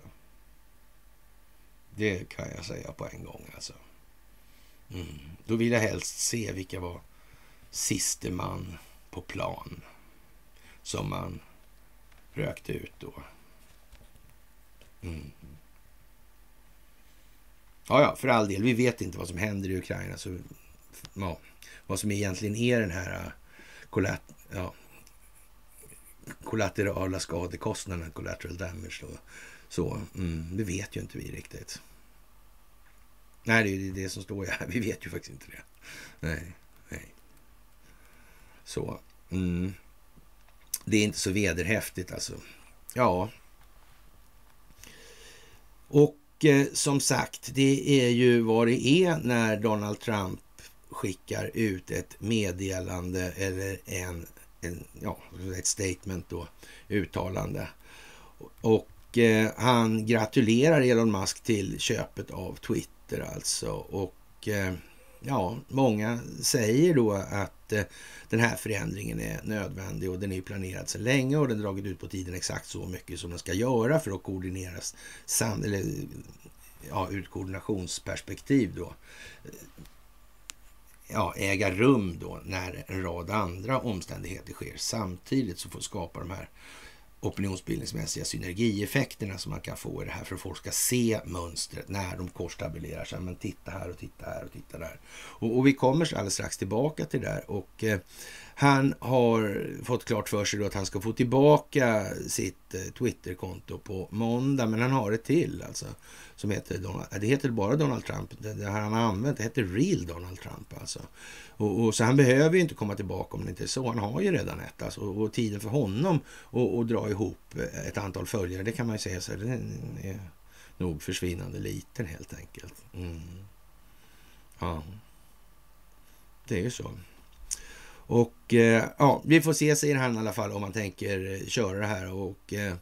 Speaker 1: Det kan jag säga på en gång alltså. Mm. Då vill jag helst se vilka var siste man på plan som man rökte ut då. Mm. Ja, ja, för all del. Vi vet inte vad som händer i Ukraina. Så, ja, vad som egentligen är den här äh, kollat, ja, kollaterala skadekostnaden, collateral damage. Då. Så, mm, det vet ju inte vi riktigt. Nej, det är det som står här. Vi vet ju faktiskt inte det. Nej. Så, mm. Det är inte så vederhäftigt alltså. Ja. Och eh, som sagt, det är ju vad det är när Donald Trump skickar ut ett meddelande eller en, en ja, ett statement då, uttalande. Och eh, han gratulerar Elon Musk till köpet av Twitter alltså. Och eh, ja, många säger då att Eh, den här förändringen är nödvändig och den är planerad sedan länge och den har dragit ut på tiden exakt så mycket som den ska göra för att koordineras sam eller, ja, ur ett koordinationsperspektiv då. Ja, äga rum då när en rad andra omständigheter sker. Samtidigt så får skapa de här opinionsbildningsmässiga synergieffekterna som man kan få i det här för att folk ska se mönstret när de korstabulerar sig. Men titta här och titta här och titta där. Och, och vi kommer alldeles strax tillbaka till det där. Och eh, han har fått klart för sig då att han ska få tillbaka sitt eh, Twitterkonto på måndag, men han har ett till alltså. Som heter Donald, det heter bara Donald Trump. Det, det har han använt. Det heter Real Donald Trump alltså. Och, och, så han behöver ju inte komma tillbaka om det inte är så. Han har ju redan ett alltså. Och, och tiden för honom att dra ihop ett antal följare, det kan man ju säga så. det är nog försvinnande liten helt enkelt. Mm. Ja, det är ju så. Och eh, ja, vi får se, säger han i alla fall, om man tänker köra det här. Och eh,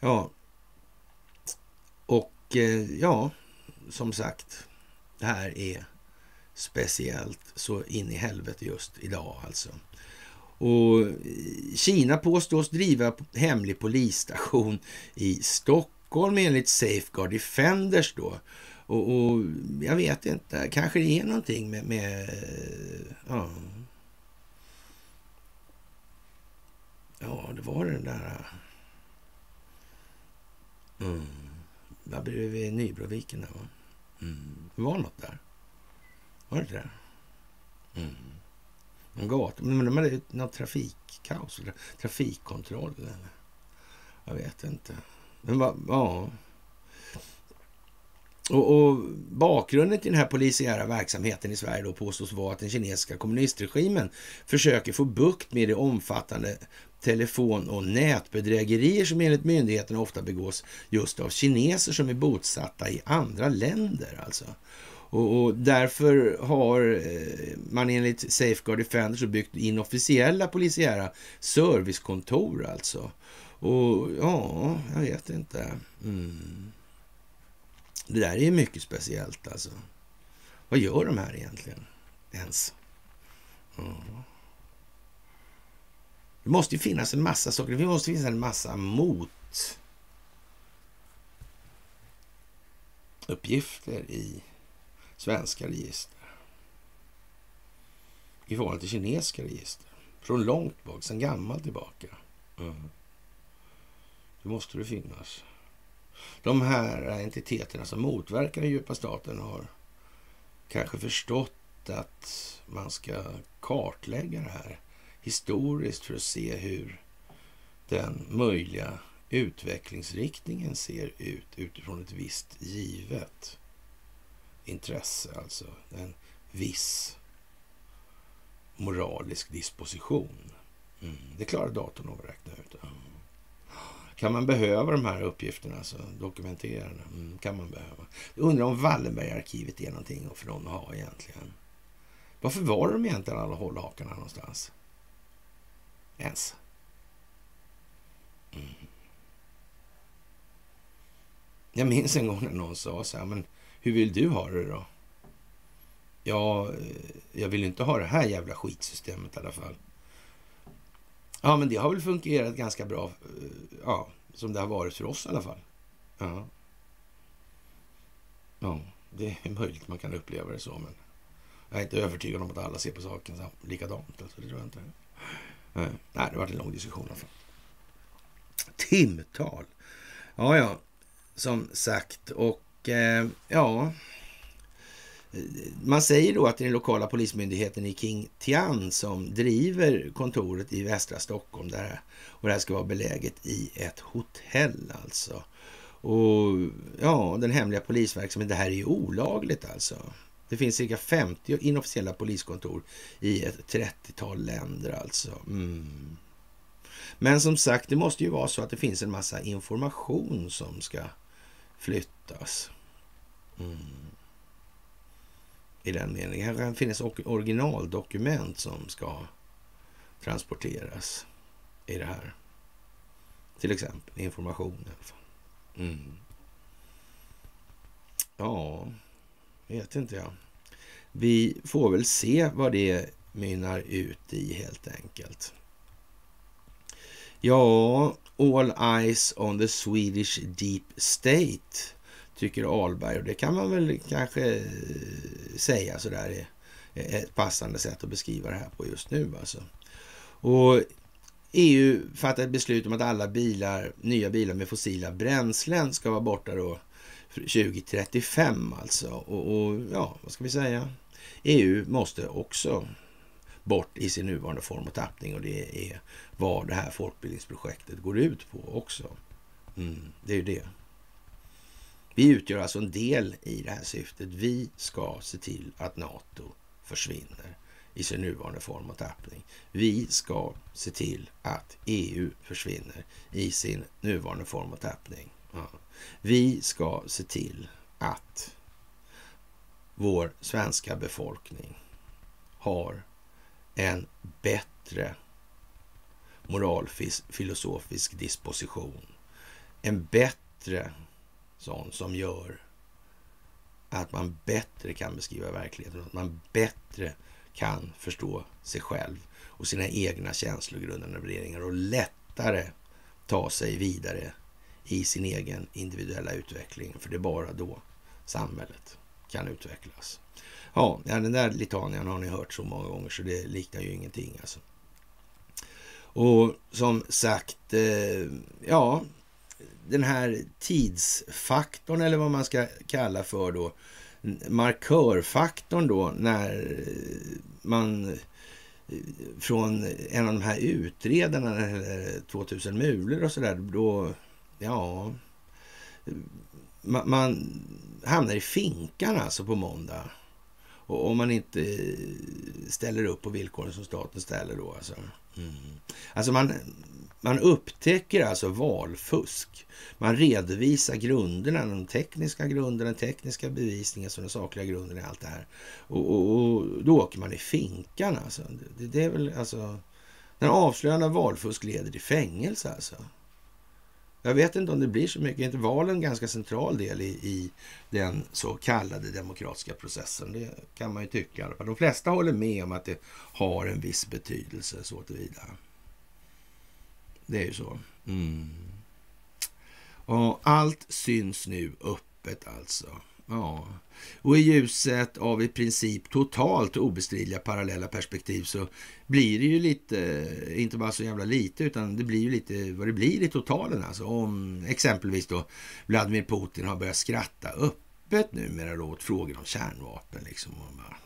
Speaker 1: ja, Eh, ja, som sagt, det här är speciellt så in i helvete just idag alltså. Och Kina påstås driva hemlig polisstation i Stockholm enligt Safeguard Defenders då. Och, och jag vet inte, kanske det är någonting med, med ja, Ja, det var den där... Mm. Där bredvid Nybroviken där, va? Mm. Det var något där. Var det inte det? Mm. En gata. Men de hade något trafikkaos, eller trafikkontroll. Eller? Jag vet inte. Men va, ja. Och, och, bakgrunden till den här polisiära verksamheten i Sverige då påstås vara att den kinesiska kommunistregimen försöker få bukt med det omfattande telefon och nätbedrägerier som enligt myndigheterna ofta begås just av kineser som är bosatta i andra länder. Alltså. Och, och därför har eh, man enligt Safeguard Defenders byggt inofficiella polisiära servicekontor alltså. Och ja, jag vet inte. Mm. Det där är ju mycket speciellt alltså. Vad gör de här egentligen ens? Mm. Det måste ju finnas en massa saker. Det måste finnas en massa mot uppgifter i svenska register. I förhållande till kinesiska register. Från långt bak, sedan gammalt tillbaka. Mm. Det måste det finnas. De här entiteterna som motverkar den djupa staten har kanske förstått att man ska kartlägga det här historiskt för att se hur den möjliga utvecklingsriktningen ser ut utifrån ett visst givet intresse, alltså en viss moralisk disposition. Mm. Det klarar datorn att räkna ut. Mm. Kan man behöva de här uppgifterna, alltså dokumenterade? mm, kan man behöva. Jag undrar om Wallenbergarkivet är någonting för någon att ha egentligen. Varför var de egentligen alla hållhakarna någonstans? Ens. Mm. Jag minns en gång när någon sa så här, men hur vill du ha det då? ja, eh, jag vill inte ha det här jävla skitsystemet i alla fall. Ja, men det har väl fungerat ganska bra, eh, ja, som det har varit för oss i alla fall. Ja. Ja, det är möjligt man kan uppleva det så, men jag är inte övertygad om att alla ser på saken likadant. Alltså, det tror jag inte. Eh, nej, det var en lång diskussion i alla fall. Timtal. Ja, ja, som sagt. Och eh, ja, man säger då att det är den lokala polismyndigheten i King Tian som driver kontoret i västra Stockholm. Där, och det här ska vara beläget i ett hotell alltså. Och ja, den hemliga polisverksamheten, det här är ju olagligt alltså. Det finns cirka 50 inofficiella poliskontor i ett 30-tal länder alltså. Mm. Men som sagt, det måste ju vara så att det finns en massa information som ska flyttas. Mm. I den meningen. Det kan finnas originaldokument som ska transporteras i det här. Till exempel information. Mm. Ja, vet inte jag. Vi får väl se vad det mynnar ut i helt enkelt. Ja, all eyes on the Swedish deep state, tycker Alberg. Och det kan man väl kanske eh, säga sådär eh, ett passande sätt att beskriva det här på just nu. Alltså. Och EU fattar ett beslut om att alla bilar, nya bilar med fossila bränslen ska vara borta då 2035 alltså. Och, och ja, vad ska vi säga? EU måste också bort i sin nuvarande form och tappning och det är vad det här folkbildningsprojektet går ut på också. Mm, det är ju det. Vi utgör alltså en del i det här syftet. Vi ska se till att NATO försvinner i sin nuvarande form och tappning. Vi ska se till att EU försvinner i sin nuvarande form och tappning. Ja. Vi ska se till att vår svenska befolkning har en bättre moralfilosofisk disposition. En bättre sån som gör att man bättre kan beskriva verkligheten, att man bättre kan förstå sig själv och sina egna känslogrundande värderingar och lättare ta sig vidare i sin egen individuella utveckling. För det är bara då samhället kan utvecklas. Ja, den där litanian har ni hört så många gånger så det liknar ju ingenting alltså. Och som sagt, eh, ja, den här tidsfaktorn eller vad man ska kalla för då, markörfaktorn då när man eh, från en av de här utredarna, 2000 mulor och sådär, då, ja, man, man hamnar i finkan alltså på måndag. Och om man inte ställer upp på villkoren som staten ställer då. Alltså, mm. alltså man, man upptäcker alltså valfusk. Man redovisar grunderna, de tekniska grunderna, den tekniska bevisningen, så den sakliga grunden i allt det här. Och, och, och, då åker man i finkan alltså. Det, det är väl alltså... Den avslöjande valfusk leder till fängelse alltså. Jag vet inte om det blir så mycket. Är inte valen en ganska central del i, i, den så kallade demokratiska processen? Det kan man ju tycka. De flesta håller med om att det har en viss betydelse så tillvida. Det är ju så. Mm. Och allt syns nu öppet alltså. Ja, och i ljuset av i princip totalt obestridliga parallella perspektiv så blir det ju lite, inte bara så jävla lite, utan det blir ju lite vad det blir i totalen alltså. Om exempelvis då Vladimir Putin har börjat skratta öppet numera då åt frågor om kärnvapen liksom. Och bara,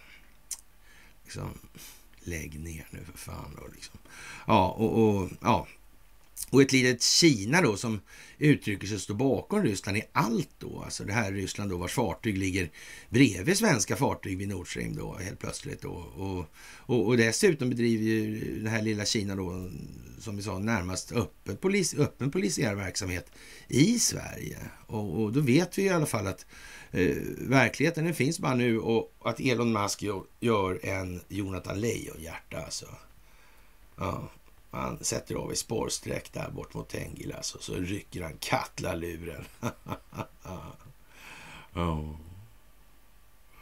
Speaker 1: liksom lägg ner nu för fan då liksom. Ja, och, och ja, och ett litet Kina då som uttrycker sig stå bakom Ryssland i allt då. Alltså det här Ryssland då vars fartyg ligger bredvid svenska fartyg vid Nord Stream då helt plötsligt då. Och, och, och dessutom bedriver ju det här lilla Kina då som vi sa närmast öppen, polis, öppen polisiär verksamhet i Sverige. Och, och då vet vi i alla fall att eh, verkligheten den finns bara nu och att Elon Musk gör, gör en Jonathan Lejonhjärta alltså. Ja, han sätter av i spårsträck där bort mot Tengilas och så rycker han kattlaluren. oh.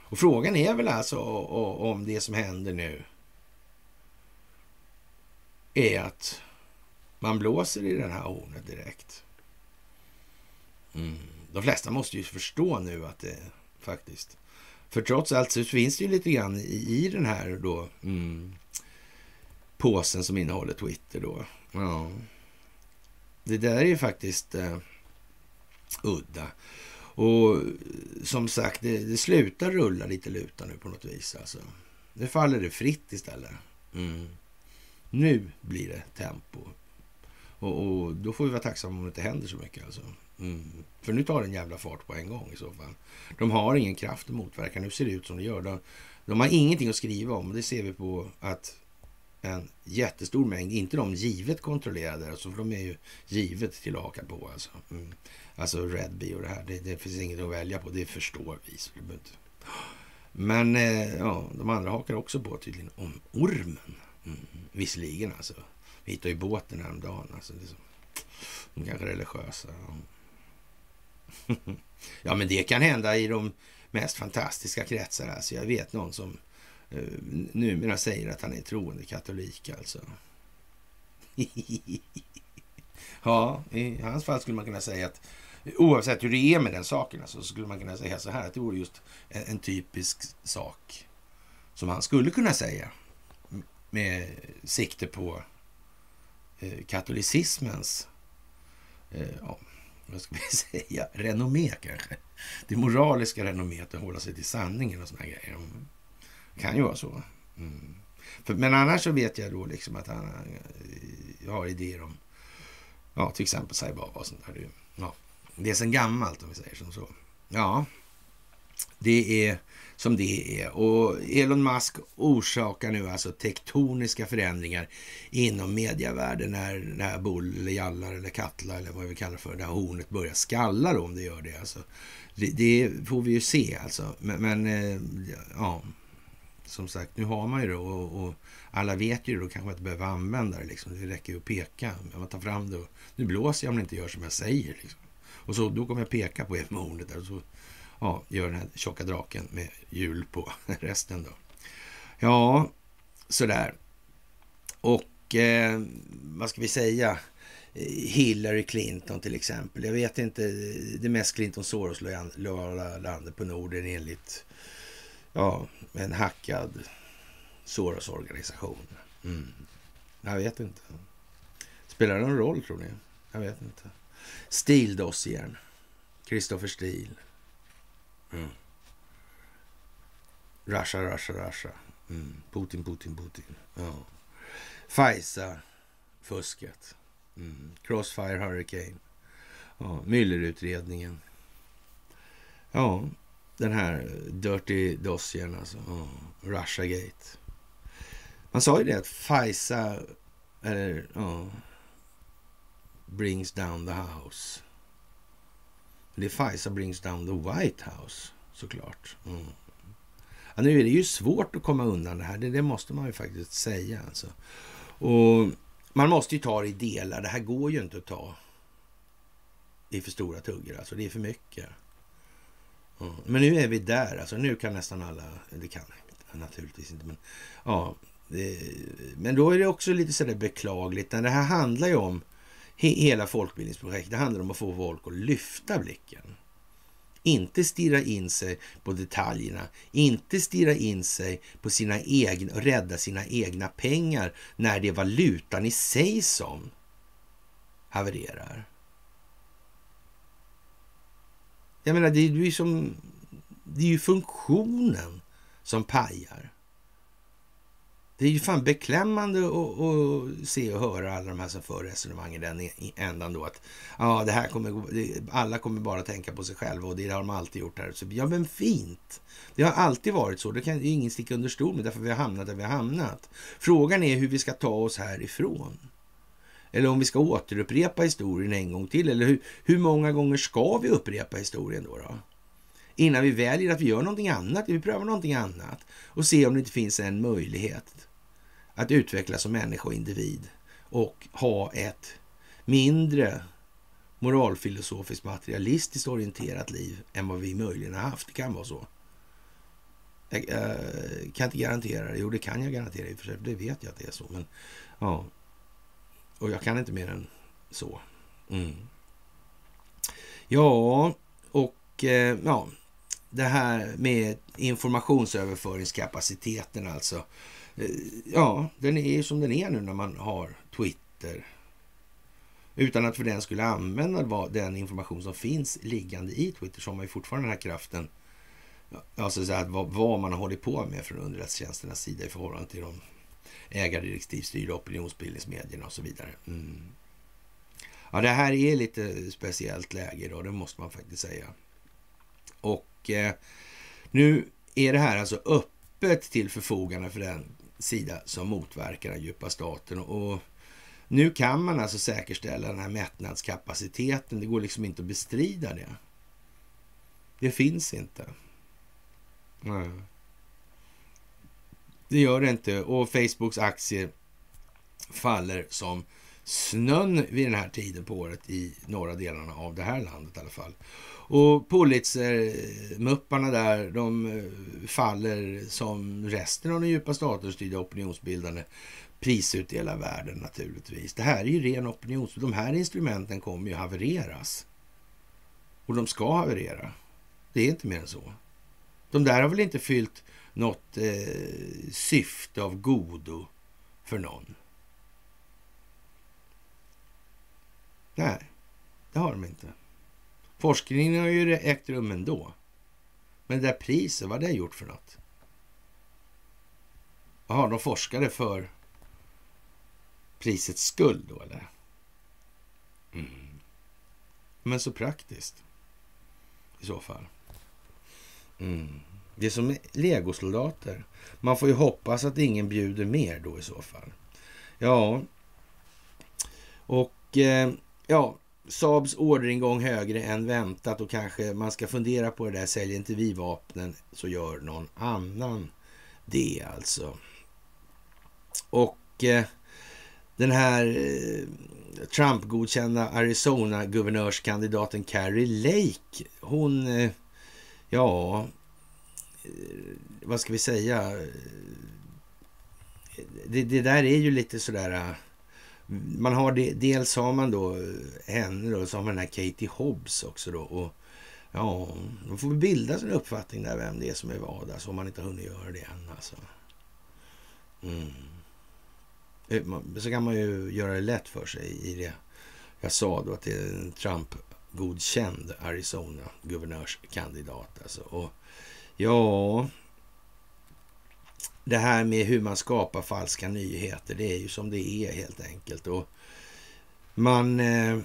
Speaker 1: Och frågan är väl alltså om det som händer nu är att man blåser i den här hornet direkt. Mm. De flesta måste ju förstå nu att det faktiskt... För trots allt så finns det ju lite grann i, i den här då mm, påsen som innehåller Twitter då. Ja. Det där är ju faktiskt eh, udda. Och som sagt, det, det, slutar rulla lite luta nu på något vis. Alltså. Nu faller det fritt istället. Mm. Nu blir det tempo. Och, och, då får vi vara tacksamma om det inte händer så mycket. Alltså. Mm. För nu tar det en jävla fart på en gång i så fall. De har ingen kraft att motverka. Nu ser det ut som det gör. De, de har ingenting att skriva om. Det ser vi på att en jättestor mängd, inte de givet kontrollerade, alltså, för de är ju givet till att haka på. Alltså, mm. alltså Redby och det här, det, det, finns inget att välja på, det förstår vi. Så det inte. Men eh, ja, de andra hakar också på tydligen om ormen. Mm. Visserligen alltså. Vi hittade ju båten häromdagen. Alltså, det är så, de kanske är religiösa. ja, men det kan hända i de mest fantastiska kretsar. Alltså, jag vet någon som Eh, numera säger att han är troende katolik alltså. ja, i hans fall skulle man kunna säga att oavsett hur det är med den saken alltså, så skulle man kunna säga så här att det vore just en, en typisk sak som han skulle kunna säga med sikte på eh, katolicismens eh, ja, vad ska vi säga, renommé kanske. Det moraliska renomméet att hålla sig till sanningen och såna grejer. Mm kan ju vara så. Mm. För, men annars så vet jag då liksom att han eh, har idéer om ja, till exempel Saibaba och sånt där. Ja, det är sen gammalt om vi säger som så. Ja, det är som det är. Och Elon Musk orsakar nu alltså tektoniska förändringar inom medievärlden när det här bull eller jallar eller kattla eller vad vi kallar för, det här hornet börjar skalla då, om det gör det. Alltså, det, det får vi ju se alltså. Men, men eh, ja, som sagt, nu har man ju det och, och, alla vet ju det, då kanske man inte behöver använda det. Liksom. Det räcker ju att peka. Men man tar fram det och nu blåser jag om det inte gör som jag säger. Liksom. Och så, då kommer jag peka på er med ordet där och så ja, gör den här tjocka draken med hjul på resten då. Ja, sådär. Och eh, vad ska vi säga? Hillary Clinton till exempel. Jag vet inte, det är mest Clinton Soros-lojala landet på Norden enligt ja, en hackad Soros-organisation. Mm. Jag vet inte. Spelar det någon roll tror ni? Jag vet inte. Stildossiern. Christopher Steele. Mm. Russia, Russia, Russia. Mm. Putin, Putin, Putin. Ja. FISA-fusket. Mm. Crossfire Hurricane. Ja. Müllerutredningen. Ja, den här Dirty Dossiern alltså. Russia Russiagate. Man sa ju det att FISA, eller ja, brings down the house. Det är FISA brings down the White House såklart. Mm. Ja, nu är det ju svårt att komma undan det här. Det, det måste man ju faktiskt säga. Alltså. Och man måste ju ta det i delar. Det här går ju inte att ta i för stora tuggor. Alltså, det är för mycket. Men nu är vi där. Alltså, nu kan nästan alla... Det kan naturligtvis inte, men... Ja, det, men då är det också lite sådär beklagligt. Det här handlar ju om hela folkbildningsprojektet. Det handlar om att få folk att lyfta blicken. Inte stirra in sig på detaljerna, inte stirra in sig på sina egna, rädda sina egna pengar när det är valutan i sig som havererar. Jag menar, det är ju som... Det är ju funktionen som pajar. Det är ju fan beklämmande att, se och höra alla de här som för resonemang i den e- ändan då att ja, det här kommer, alla kommer bara tänka på sig själva och det har de alltid gjort här. Så, ja, men fint. Det har alltid varit så. Det kan ju ingen sticka under stol med därför vi har hamnat där vi har hamnat. Frågan är hur vi ska ta oss härifrån. Eller om vi ska återupprepa historien en gång till. Eller hur, hur många gånger ska vi upprepa historien då? då? Innan vi väljer att vi gör någonting annat, vi prövar någonting annat och se om det inte finns en möjlighet att utvecklas som människa och individ och ha ett mindre moralfilosofiskt materialistiskt orienterat liv än vad vi möjligen har haft. Det kan vara så. Jag eh, kan inte garantera det. Jo, det kan jag garantera i och för sig. Det vet jag att det är så. Men ja, och jag kan inte mer än så. Mm. Ja, och eh, ja, det här med informationsöverföringskapaciteten alltså. Eh, ja, den är ju som den är nu när man har Twitter. Utan att för den skulle använda den information som finns liggande i Twitter så har man ju fortfarande den här kraften. Alltså så här, vad, vad man har hållit på med från underrättelsetjänsternas sida i förhållande till de ägardirektivstyrda opinionsbildningsmedierna och så vidare. Mm. Ja, det här är lite speciellt läge då, det måste man faktiskt säga. Och eh, nu är det här alltså öppet till förfogande för den sida som motverkar den djupa staten. Och nu kan man alltså säkerställa den här mättnadskapaciteten. Det går liksom inte att bestrida det. Det finns inte. Nej. Det gör det inte. Och Facebooks aktier faller som snön vid den här tiden på året i norra delarna av det här landet i alla fall. Och Pulitzer-mupparna där, de eh, faller som resten av den djupa statusstyrda opinionsbildande prisutdelarvärlden naturligtvis. Det här är ju ren opinions... De här instrumenten kommer ju havereras. Och de ska haverera. Det är inte mer än så. De där har väl inte fyllt något eh, syfte av godo för någon. Nej, det har de inte. Forskningen har ju ägt rum ändå. Men det där priset, vad har det gjort för något? Jaha, de forskade för prisets skull då, eller? Mm. Men så praktiskt i så fall. Mm. Det är som legosoldater. Man får ju hoppas att ingen bjuder mer då i så fall. Ja, och eh, ja, Saabs orderingång högre än väntat och kanske man ska fundera på det där. Säljer inte vi vapnen så gör någon annan det alltså. Och eh, den här eh, Trump-godkända Arizona-guvernörskandidaten Carrie Lake, hon, eh, ja, Eh, vad ska vi säga? Eh, det, det, där är ju lite sådär eh, man har det, dels har man då henne då, så har man den här Katie Hobbs också då. Och ja, då får vi bilda sin uppfattning där vem det är som är vad, alltså, om man inte har hunnit göra det än alltså. Mm. Så kan man ju göra det lätt för sig i det. Jag sa då att det är en Trump-godkänd Arizona-guvernörskandidat alltså. Och ja, det här med hur man skapar falska nyheter, det är ju som det är helt enkelt. Och man, eh,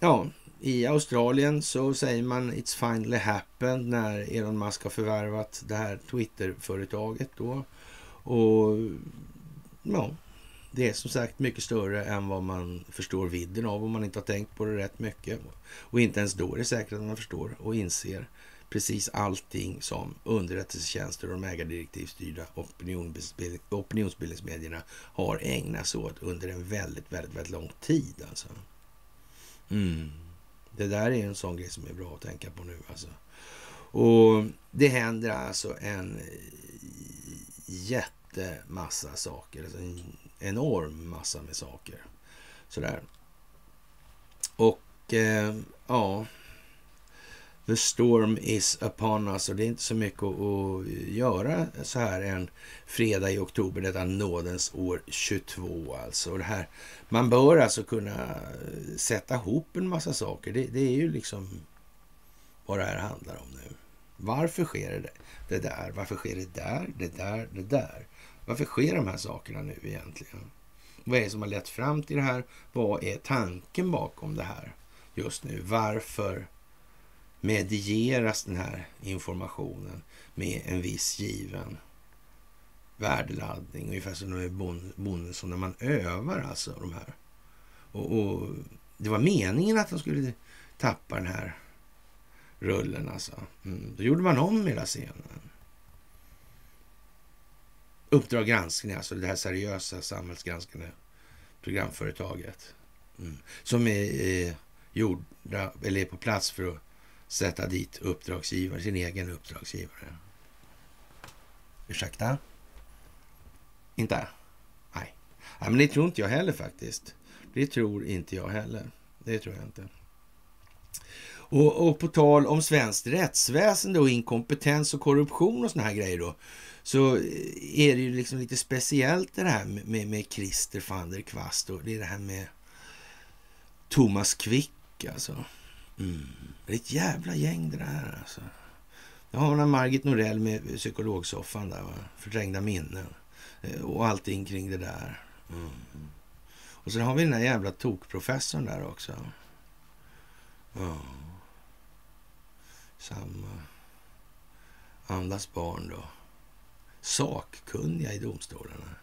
Speaker 1: ja, i Australien så säger man It's finally happened när Elon Musk har förvärvat det här Twitter-företaget då. Och ja, det är som sagt mycket större än vad man förstår vidden av om man inte har tänkt på det rätt mycket. Och inte ens då är det säkert att man förstår och inser precis allting som underrättelsetjänster och de ägardirektivstyrda opinionsbildning, opinionsbildningsmedierna har ägnat sig åt under en väldigt, väldigt, väldigt lång tid. Alltså. Mm. Det där är en sån grej som är bra att tänka på nu. Alltså. Och det händer alltså en jättemassa saker. Alltså en enorm massa med saker. Sådär. Och eh, ja, The storm is upon us och det är inte så mycket att, göra så här en fredag i oktober, detta nådens år 22 alltså. Och det här, man bör alltså kunna sätta ihop en massa saker. Det, det är ju liksom vad det här handlar om nu. Varför sker det, det där? Varför sker det där, det där, det där? Varför sker de här sakerna nu egentligen? Vad är det som har lett fram till det här? Vad är tanken bakom det här just nu? Varför medieras den här informationen med en viss given värdeladdning. Ungefär som med bonden när man övar alltså de här. Och, och, det var meningen att de skulle tappa den här rullen alltså. Mm. Då gjorde man om hela scenen. Uppdrag granskning, alltså det här seriösa samhällsgranskande programföretaget. Mm. Som är, är gjorda, eller är på plats för att sätta dit uppdragsgivare, sin egen uppdragsgivare. Ursäkta? Inte? Nej. Nej, men det tror inte jag heller faktiskt. Det tror inte jag heller. Det tror jag inte. Och, och på tal om svenskt rättsväsende och inkompetens och korruption och såna här grejer då, så är det ju liksom lite speciellt det här med, med, med Christer van der Kvast och det är det här med Thomas Quick alltså. Mm. Det är ett jävla gäng det där alltså. Då har man Margit Norell med psykologsoffan där, va? förträngda minnen eh, och allting kring det där. Mm. Och så har vi den där jävla tokprofessorn där också. Ja. Samma. Andas barn då. Sakkunniga i domstolarna.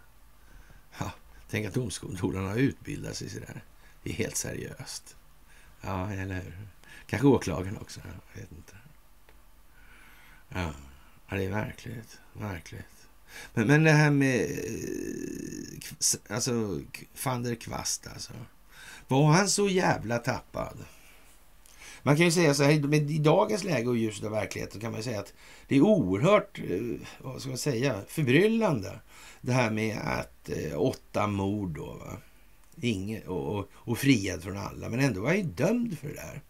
Speaker 1: Ja, tänk att domstolarna utbildar sig sådär. Det är helt seriöst. Ja, eller hur? Kanske åklagaren också. Jag vet inte. Ja, ja det är verkligt. Verkligt. Men, men det här med eh, alltså, van der Kvast alltså. Var han så jävla tappad? Man kan ju säga så här, i dagens läge och ljuset av verkligheten kan man säga att det är oerhört, eh, vad ska man säga, förbryllande. Det här med att eh, åtta mord då, va? Inge, och, och, och friad från alla, men ändå var han ju dömd för det där.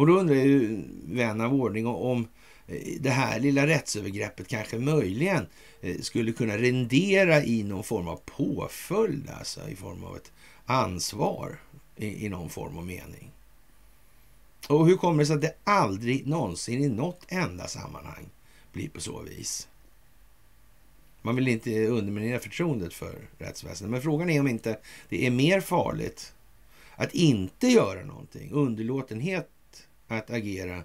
Speaker 1: Och då undrar ju vän av ordning om eh, det här lilla rättsövergreppet kanske möjligen eh, skulle kunna rendera i någon form av påföljd, alltså i form av ett ansvar i, i någon form och mening. Och hur kommer det sig att det aldrig någonsin i något enda sammanhang blir på så vis? Man vill inte underminera förtroendet för rättsväsendet, men frågan är om inte det är mer farligt att inte göra någonting. Underlåtenhet att agera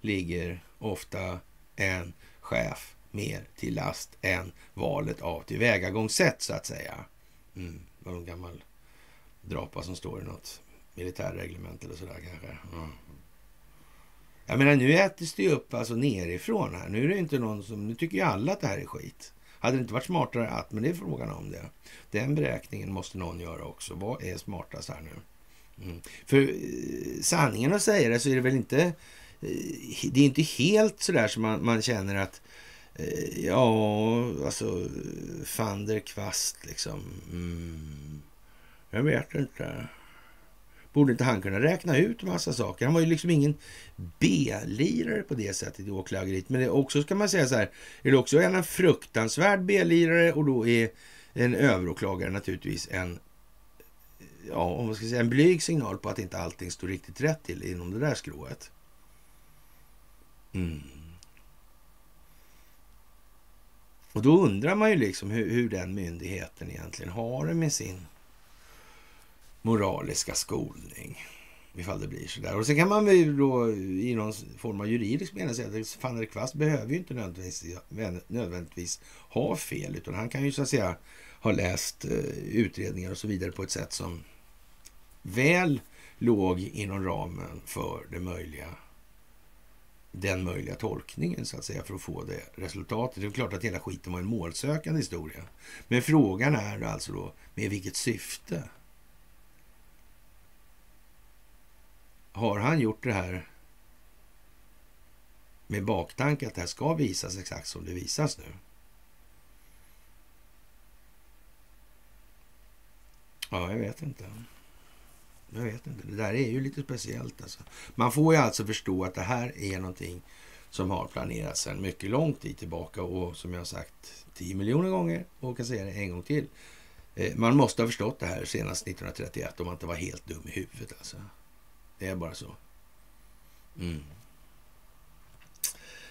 Speaker 1: ligger ofta en chef mer till last än valet av tillvägagångssätt, så att säga. Mm, var någon gammal drapa som står i något militärreglement eller sådär kanske. Mm. Jag menar, nu äts det ju upp alltså nerifrån här. Nu är det inte någon som... Nu tycker ju alla att det här är skit. Hade det inte varit smartare att, men det är frågan om det. Den beräkningen måste någon göra också. Vad är smartast här nu? Mm. För eh, sanningen att säga det så är det väl inte... Eh, det är inte helt sådär som man, man känner att eh, Ja, alltså van der Kvast liksom. Mm. Jag vet inte. Borde inte han kunna räkna ut massa saker? Han var ju liksom ingen B-lirare på det sättet i åklageriet. Men det också ska man säga så här, är det också en fruktansvärd B-lirare och då är en överåklagare naturligtvis en ja, om man ska säga en blyg signal på att inte allting står riktigt rätt till inom det där skrået. Mm. Och då undrar man ju liksom hur, hur den myndigheten egentligen har det med sin moraliska skolning. Ifall det blir sådär. Och sen kan man väl då i någon form av juridisk mening säga att van der Kvast behöver ju inte nödvändigtvis, nödvändigtvis ha fel. Utan han kan ju så att säga ha läst eh, utredningar och så vidare på ett sätt som väl låg inom ramen för det möjliga den möjliga tolkningen så att säga för att få det resultatet. Det är klart att hela skiten var en målsökande historia. Men frågan är alltså då med vilket syfte? Har han gjort det här med baktanke att det här ska visas exakt som det visas nu? Ja, jag vet inte. Jag vet inte. Det där är ju lite speciellt. Alltså. Man får ju alltså förstå att det här är någonting som har planerats sedan mycket lång tid tillbaka och som jag har sagt 10 miljoner gånger och kan säga det en gång till. Eh, man måste ha förstått det här senast 1931 om man inte var helt dum i huvudet. Alltså. Det är bara så. Mm.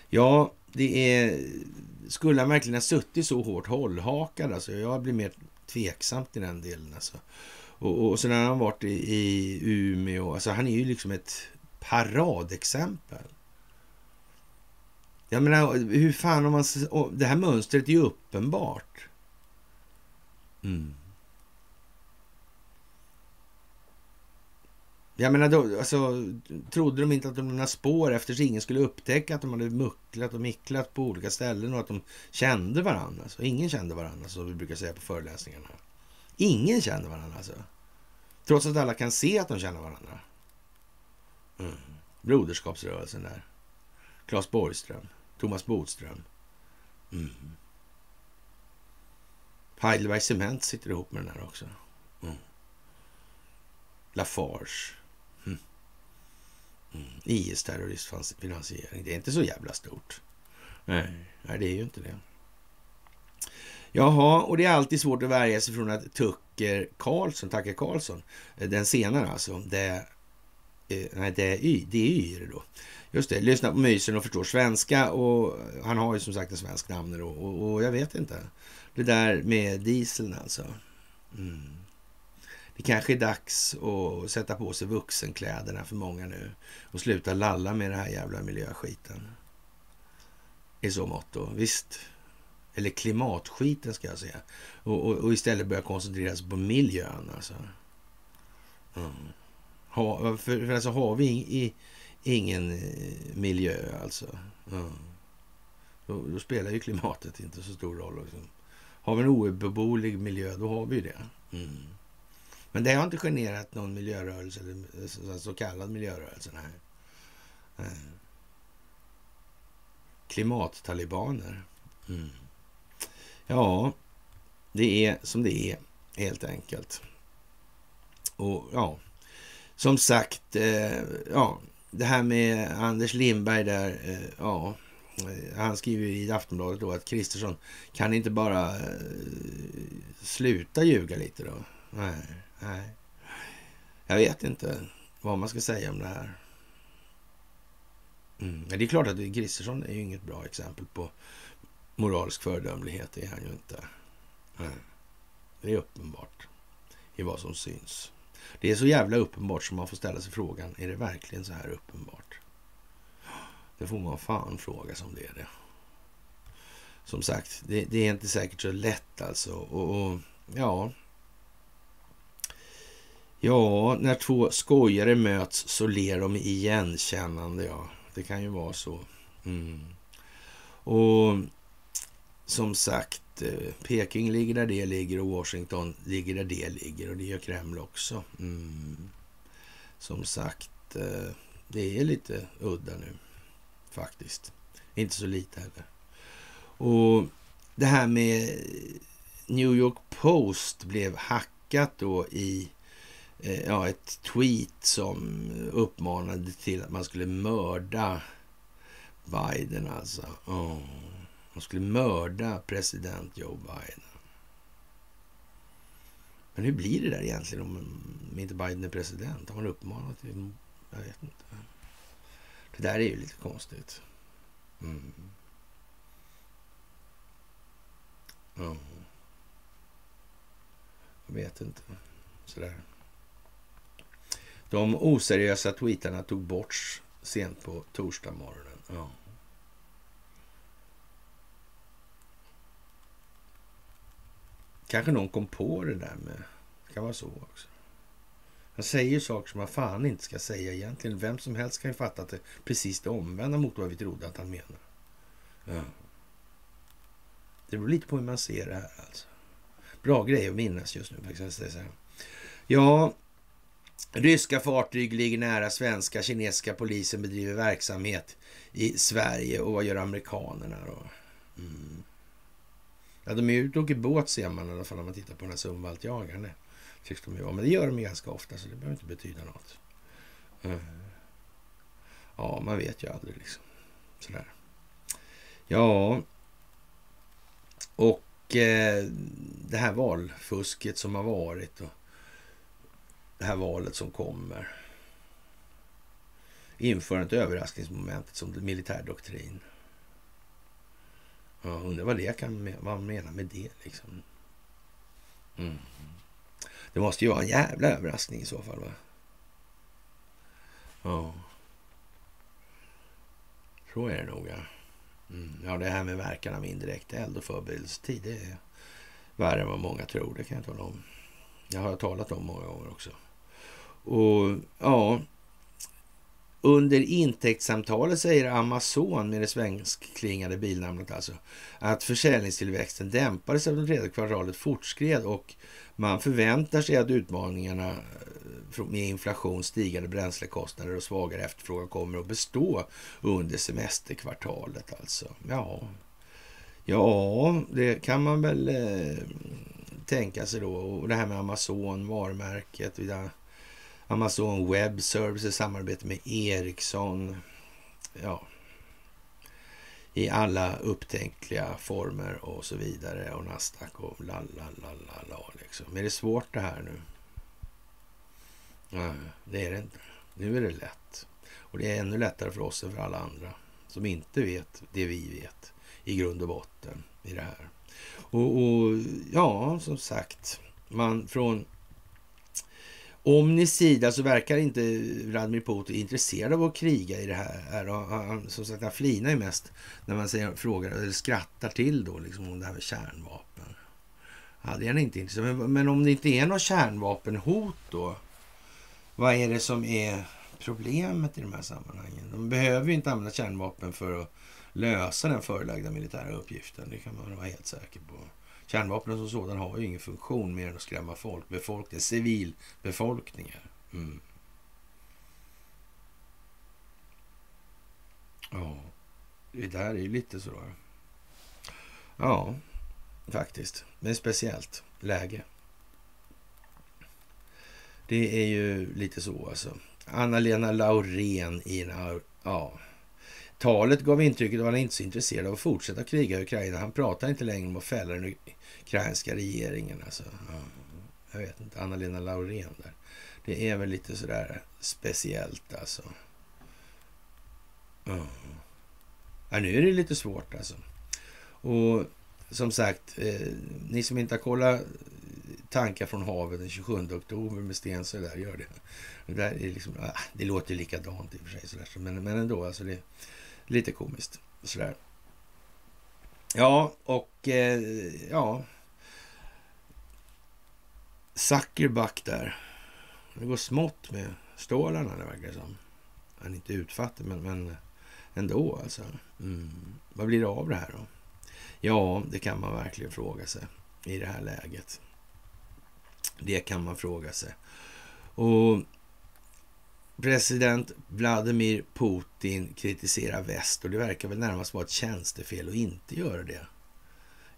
Speaker 1: Ja, det är... Skulle han verkligen ha suttit så hårt hållhakad? Alltså, jag blir mer tveksam till den delen. Alltså. Och, och sen har han varit i, i Umeå. Alltså, han är ju liksom ett paradexempel. Jag menar, hur fan om man... Det här mönstret är ju uppenbart. Mm. Jag menar, då, alltså, trodde de inte att de lämnade spår efter sig ingen skulle upptäcka att de hade mucklat och micklat på olika ställen och att de kände varandra. Alltså, ingen kände varandra, som vi brukar säga på föreläsningarna. Ingen känner varandra alltså. Trots att alla kan se att de känner varandra. Mm. Broderskapsrörelsen där. Claes Borgström. Thomas Bodström. Mm. Heidelberg Cement sitter ihop med den här också. Mm. Lafarge. Mm. Mm. IS-terroristfinansiering. Det är inte så jävla stort. Nej, nej, det är ju inte det. Jaha, och det är alltid svårt att värja sig från att Tucker Karlsson, Tucker Karlsson, eh, den senare alltså, det, eh, nej, det är Y, det är Y det då. Just det, lyssna på mysen och förstår svenska och han har ju som sagt en svensk namn och, och, och jag vet inte. Det där med dieseln alltså. Mm. Det kanske är dags att sätta på sig vuxenkläderna för många nu och sluta lalla med den här jävla miljöskiten. I så mått då. Visst, eller klimatskiten ska jag säga. Och, och, och istället börja koncentrera sig på miljön alltså. Mm. Ha, för, för alltså har vi i, ingen eh, miljö alltså. Mm. Då, då, spelar ju klimatet inte så stor roll. Liksom. Har vi en obeboelig miljö, då har vi ju det. Mm. Men det har inte generat någon miljörörelse, eller eh, så kallad miljörörelse. Nej. nej. Klimattalibaner. Mm. Ja, det är som det är helt enkelt. Och ja, som sagt, eh, ja, det här med Anders Lindberg där, eh, ja, eh, han skriver i Aftonbladet då att Kristersson kan inte bara eh, sluta ljuga lite då? Nej, nej. Jag vet inte vad man ska säga om det här. Mm. Det är klart att Kristersson är ju inget bra exempel på moralisk föredömlighet. Det är han ju inte. Nej. Det är uppenbart i vad som syns. Det är så jävla uppenbart som man får ställa sig frågan, är det verkligen så här uppenbart? Det får man fan fråga som det är det. Som sagt, det, det är inte säkert så lätt alltså. Och, och, ja... Ja, när två skojare möts så ler de igenkännande, ja. Det kan ju vara så. Mm. Och som sagt, eh, Peking ligger där det ligger och Washington ligger där det ligger och det gör Kreml också. Mm. Som sagt, eh, det är lite udda nu faktiskt. Inte så lite heller. Och det här med New York Post blev hackat då i eh, ja, ett tweet som uppmanade till att man skulle mörda Biden alltså. Oh. De skulle mörda president Joe Biden. Men hur blir det där egentligen om inte Biden är president? Har man uppmanat till... Jag vet inte. Det där är ju lite konstigt. Mm. Ja. Jag vet inte. Sådär. De oseriösa tweetarna tog bort sent på torsdag morgonen. Ja. Kanske någon kom på det där med... Det kan vara så också. Han säger ju saker som man fan inte ska säga egentligen. Vem som helst kan ju fatta att det är precis det omvända mot vad vi trodde att han menar. Ja. Det beror lite på hur man ser det här alltså. Bra grej att minnas just nu faktiskt. Ja, ryska fartyg ligger nära svenska. Kinesiska polisen bedriver verksamhet i Sverige. Och vad gör amerikanerna då? Mm. Ja, de är ute och åker båt ser man i alla fall när man tittar på den här Sundvalltjagaren. Tycks de ju vara. Men det gör de ju ganska ofta så det behöver inte betyda något. Mm. Ja, man vet ju aldrig liksom. Sådär. Ja. Och eh, det här valfusket som har varit och det här valet som kommer. Införandet överraskningsmomentet som militärdoktrin. Ja, undrar vad det kan vad man menar med det liksom. Mm. Det måste ju vara en jävla överraskning i så fall va? Ja. Så är det nog ja. Mm. Ja, det här med verkan av indirekt eld och förberedelsetid, det är värre än vad många tror. Det kan jag tala om. Det har jag talat om många gånger också. Och ja, under intäktssamtalet säger Amazon med det svenskklingande bilnamnet alltså att försäljningstillväxten dämpades av det tredje kvartalet fortskred och man förväntar sig att utmaningarna eh, med inflation, stigande bränslekostnader och svagare efterfrågan kommer att bestå under semesterkvartalet alltså. Ja, Ja, det kan man väl eh, tänka sig då. Och det här med Amazon, varumärket. Amazon Web Services, samarbete med Ericsson. Ja, i alla upptänkliga former och så vidare. Och Nasdaq och la, la, la, la, la liksom. Är det svårt det här nu? Nej, det är det inte. Nu är det lätt. Och det är ännu lättare för oss än för alla andra som inte vet det vi vet i grund och botten i det här. Och, och ja, som sagt, man från Omnis sida så verkar inte Vladimir Putin intresserad av att kriga i det här. Han, som sagt, han flinar ju mest när man säger, frågar eller skrattar till då liksom om det här med kärnvapen. Ja, det är han inte intresserad men, men om det inte är något kärnvapenhot då? Vad är det som är problemet i de här sammanhangen? De behöver ju inte använda kärnvapen för att lösa den förelagda militära uppgiften. Det kan man vara helt säker på. Kärnvapnen som sådan har ju ingen funktion mer än att skrämma folk, befolkning, civilbefolkningar. Mm. Ja, det där är ju lite så. Ja, faktiskt. Men speciellt läge. Det är ju lite så alltså. Anna-Lena Laurén i en... Ja. Talet gav intrycket att han inte är så intresserad av att fortsätta kriga i Ukraina. Han pratar inte längre om att fälla den ukrainska regeringen. Alltså. Ja, jag vet inte, Anna-Lena Laurén där. Det är väl lite sådär speciellt alltså. Ja. ja, nu är det lite svårt alltså. Och som sagt, eh, ni som inte har kollat tankar från havet den 27 oktober med Stensö där, gör det. Det, där är liksom, ah, det låter likadant i och för sig, sådär, men, men ändå, alltså det lite komiskt. Sådär. Ja, och eh, ja, Zuckerback där. Det går smått med stålarna det verkar som. Han är inte utfattig men, men ändå alltså. Mm. Vad blir det av det här då? Ja, det kan man verkligen fråga sig i det här läget. Det kan man fråga sig. Och president Vladimir Putin kritiserar väst och det verkar väl närmast vara ett tjänstefel att inte göra det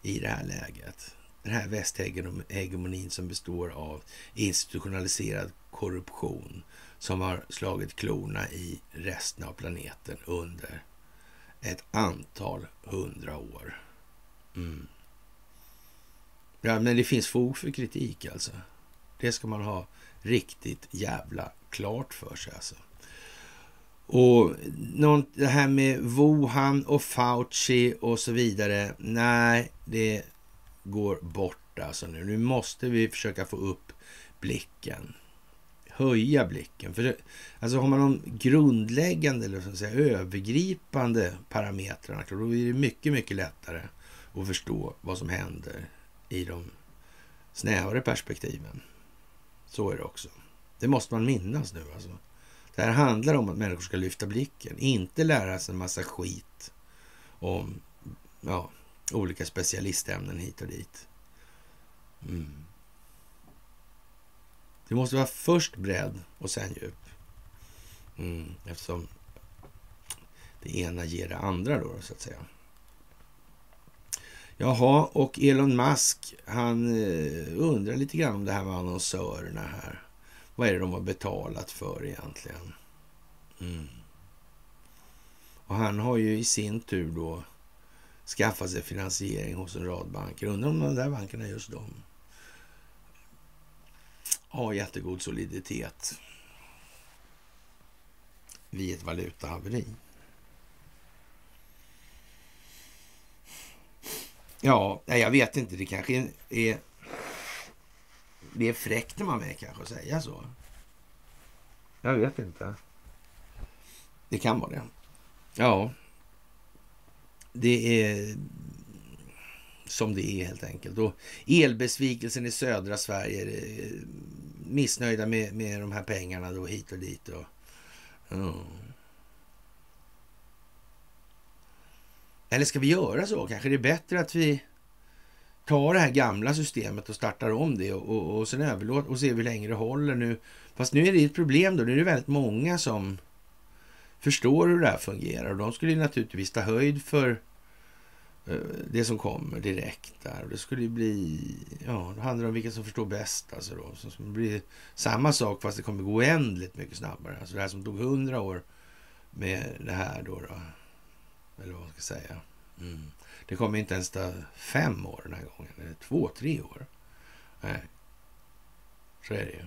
Speaker 1: i det här läget den här västhegemonin som består av institutionaliserad korruption som har slagit klorna i resten av planeten under ett antal hundra år. Mm. Ja, men det finns fog för kritik alltså. Det ska man ha riktigt jävla klart för sig alltså. Och det här med Wuhan och Fauci och så vidare. Nej, det går bort alltså nu. Nu måste vi försöka få upp blicken. Höja blicken. För det, alltså har man de grundläggande, eller så att säga, övergripande parametrarna, då är det mycket, mycket lättare att förstå vad som händer i de snävare perspektiven. Så är det också. Det måste man minnas nu alltså. Det här handlar om att människor ska lyfta blicken, inte lära sig en massa skit om ja, olika specialistämnen hit och dit. Mm. Det måste vara först bredd och sen djup. Mm, eftersom det ena ger det andra då, så att säga. Jaha, och Elon Musk, han eh, undrar lite grann om det här med annonsörerna här. Vad är det de har betalat för egentligen? Mm. Och han har ju i sin tur då skaffat sig finansiering hos en rad banker. Undrar om de där bankerna, just de, har jättegod soliditet vid ett valutahaveri. Ja, jag vet inte. Det kanske är... Det är fräckt när man med kanske att säga så. Jag vet inte. Det kan vara det. Ja det är som det är helt enkelt. Och elbesvikelsen i södra Sverige, missnöjda med, med de här pengarna då hit och dit. Och, mm. Eller ska vi göra så? Kanske det är bättre att vi tar det här gamla systemet och startar om det och, och, och sen överlåter och ser hur länge det håller nu. Fast nu är det ett problem då. Nu är det väldigt många som förstår hur det här fungerar och de skulle naturligtvis ta höjd för eh, det som kommer direkt där. Det skulle ju bli, ja, det handlar om vilka som förstår bäst alltså då. Så det blir samma sak fast det kommer gå oändligt mycket snabbare. Alltså det här som tog hundra år med det här då, då. Eller vad man ska säga. Mm. Det kommer inte ens ta fem år den här gången. Eller två, tre år. Nej. Så är det ju.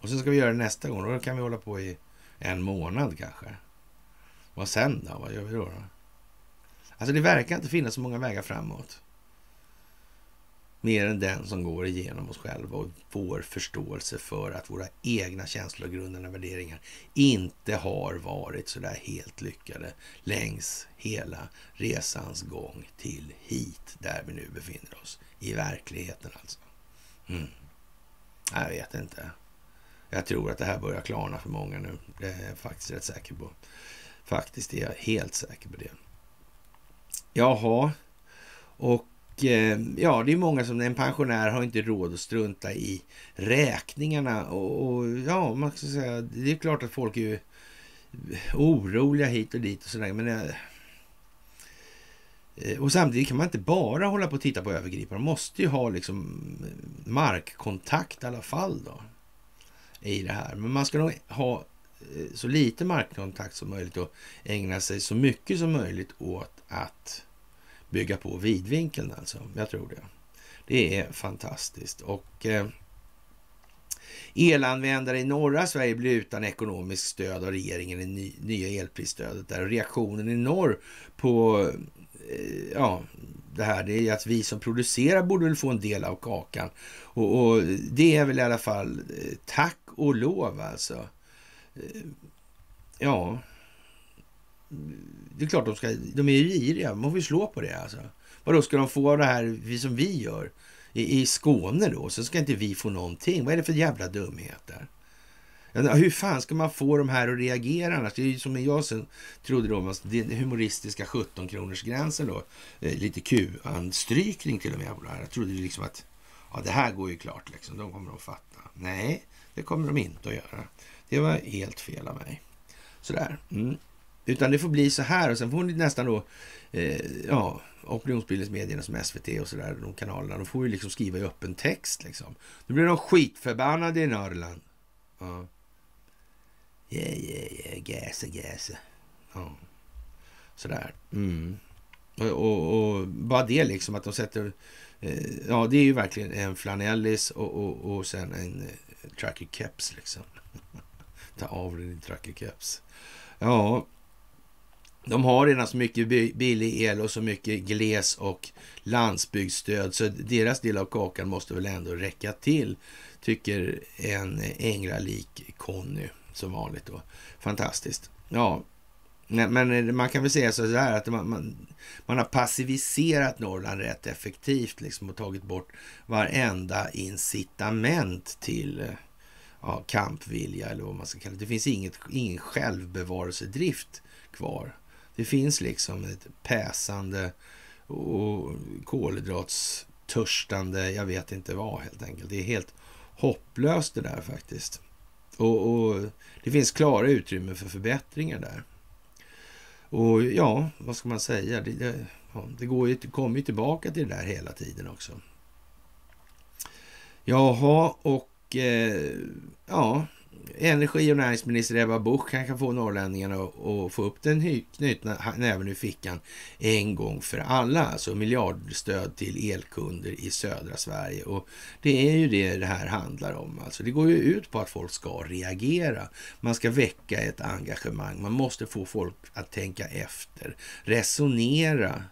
Speaker 1: Och så ska vi göra det nästa gång. Då kan vi hålla på i en månad kanske. Vad sen då? Vad gör vi då? då? Alltså det verkar inte finnas så många vägar framåt. Mer än den som går igenom oss själva och vår förståelse för att våra egna känslogrundande värderingar inte har varit så där helt lyckade längs hela resans gång till hit där vi nu befinner oss. I verkligheten alltså. Mm. Jag vet inte. Jag tror att det här börjar klarna för många nu. Det är jag faktiskt rätt säker på. Faktiskt är jag helt säker på det. Jaha, och Eh, ja, det är många som en pensionär har inte råd att strunta i räkningarna och, och ja, man ska säga, det är klart att folk är oroliga hit och dit och sådär, men eh, och samtidigt kan man inte bara hålla på och titta på övergripande. Man måste ju ha liksom markkontakt i alla fall då i det här. Men man ska nog ha eh, så lite markkontakt som möjligt och ägna sig så mycket som möjligt åt att bygga på vidvinkeln alltså. Jag tror det. Det är fantastiskt. Och eh, elanvändare i norra Sverige blir utan ekonomiskt stöd av regeringen i ny, nya elprisstödet. Där. reaktionen i norr på eh, ja, det här det är att vi som producerar borde väl få en del av kakan. Och, och det är väl i alla fall eh, tack och lov alltså. Eh, ja, det är klart de ska, de är ju giriga. Man får ju slå på det alltså. Vadå, ska de få det här som vi gör i, i Skåne då? Så ska inte vi få någonting. Vad är det för jävla dumheter? Hur fan ska man få de här att reagera annars? Det är ju som jag sen trodde då, den humoristiska 17 kronors gränsen då. Eh, lite Q-anstrykning till och med på det här. Jag trodde liksom att ja, det här går ju klart liksom. De kommer att fatta. Nej, det kommer de inte att göra. Det var helt fel av mig. Sådär. Mm. Utan det får bli så här och sen får ni nästan då, eh, ja, opinionsbildningsmedierna som SVT och sådär, de kanalerna, de får ju liksom skriva i öppen text liksom. Nu blir de skitförbannade i Norrland. Ja. Yeah, yeah, yeah, gäse, gäse. Ja. Sådär. Mm. Och, och, och, bara det liksom att de sätter, eh, ja det är ju verkligen en flanellis och, och, och sen en eh, trucker keps liksom. Ta av dig din trucker keps. Ja, de har redan så mycket billig el och så mycket gles och landsbygdsstöd så deras del av kakan måste väl ändå räcka till, tycker en änglalik Conny som vanligt då. Fantastiskt. Ja, men man kan väl säga så här att man, man, man, har passiviserat Norrland rätt effektivt liksom och tagit bort varenda incitament till ja, kampvilja eller vad man ska kalla det. Det finns inget, ingen självbevarelsedrift kvar. Det finns liksom ett päsande och kolhydratstörstande, jag vet inte vad helt enkelt. Det är helt hopplöst det där faktiskt. Och, och det finns klara utrymmen för förbättringar där. Och ja, vad ska man säga? Det, det, ja, det går ju, kommer ju tillbaka till det där hela tiden också. Jaha, och eh, ja, energi och näringsminister Ebba Busch kan få norrlänningarna att få upp den knutna näven ur fickan en gång för alla. Alltså miljardstöd till elkunder i södra Sverige. Och det är ju det det här handlar om. Alltså det går ju ut på att folk ska reagera. Man ska väcka ett engagemang. Man måste få folk att tänka efter, resonera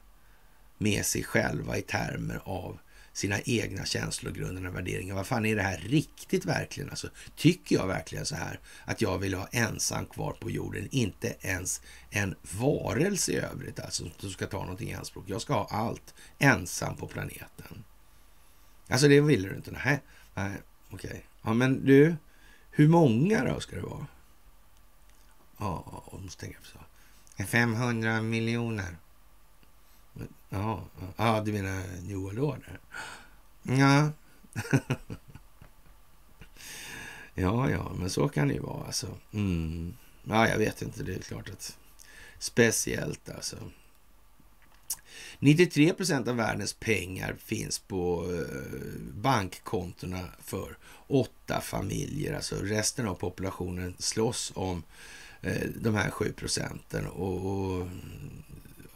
Speaker 1: med sig själva i termer av sina egna känslogrundande värderingar. Vad fan är det här riktigt verkligen? Alltså, tycker jag verkligen så här att jag vill ha ensam kvar på jorden, inte ens en varelse i övrigt alltså som ska ta någonting i anspråk. Jag ska ha allt ensam på planeten. Alltså det vill du inte? Nej, nej okej. Okay. Ja, men du, hur många då ska det vara? Ja, jag måste tänka på så. 500 miljoner. Ja, ja ah, du menar New World Order? Ja. ja, ja, men så kan det ju vara alltså. Mm. Ja, jag vet inte. Det är klart att speciellt alltså. 93 procent av världens pengar finns på eh, bankkontona för åtta familjer. Alltså resten av populationen slåss om eh, de här sju procenten. Och, och,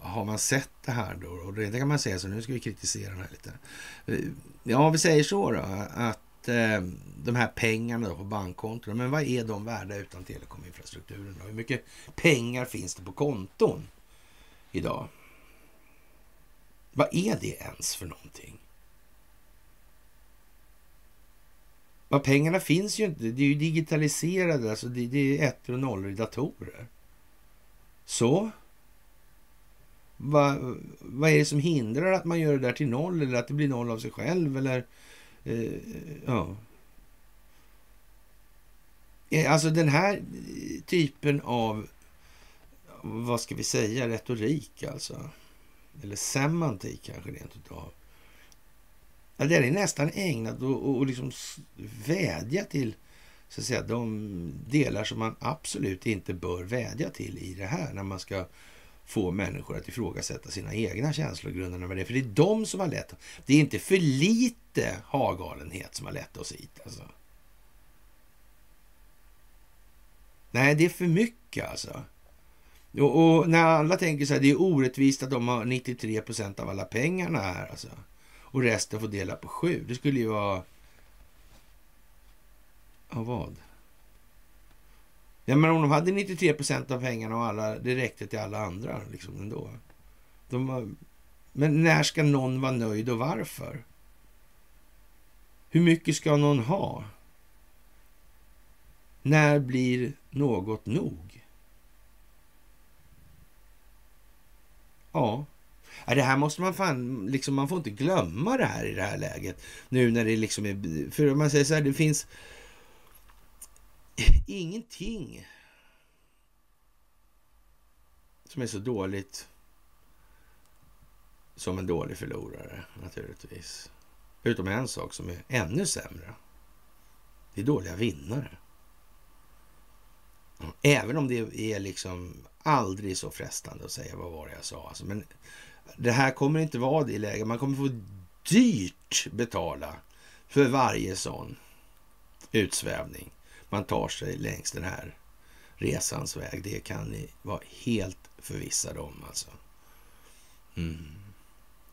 Speaker 1: har man sett det här då, och det kan man säga så nu ska vi kritisera den här lite. Eh, ja, vi säger så då, att eh, de här pengarna då på bankkonton, men vad är de värda utan telekominfrastrukturen? Då? Hur mycket pengar finns det på konton idag? Vad är det ens för någonting? Vad pengarna finns ju inte. Det är ju digitaliserade. Alltså det, det är ettor och nollor i datorer. Så? Vad, vad är det som hindrar att man gör det där till noll eller att det blir noll av sig själv? Eller, eh, ja. Eh, alltså den här typen av, vad ska vi säga, retorik alltså. Eller semantik kanske rent utav. Ja, den är nästan ägnad att, liksom vädja till så att säga, de delar som man absolut inte bör vädja till i det här när man ska få människor att ifrågasätta sina egna känslogrunder med det. För det är de som har lett. Det är inte för lite hagalenhet som har lett oss hit. Alltså. Nej, det är för mycket alltså. Och, och, när alla tänker så här, det är orättvist att de har 93 procent av alla pengarna här alltså. Och resten får dela på sju. Det skulle ju vara... Ja, vad? Ja, men om de hade 93 procent av pengarna och alla, det räckte till alla andra liksom ändå. De var, men när ska någon vara nöjd och varför? Hur mycket ska någon ha? När blir något nog? Ja, det här måste man fan, liksom, man får inte glömma det här i det här läget. Nu när det liksom är, för om man säger så här, det finns ingenting som är så dåligt som en dålig förlorare naturligtvis. Utom en sak som är ännu sämre. Det är dåliga vinnare. Även om det är liksom aldrig så frestande att säga vad var det jag sa. Alltså, men det här kommer inte vara det läget. Man kommer få dyrt betala för varje sån utsvävning man tar sig längs den här resans väg. Det kan ni vara helt förvissade om alltså. Mm.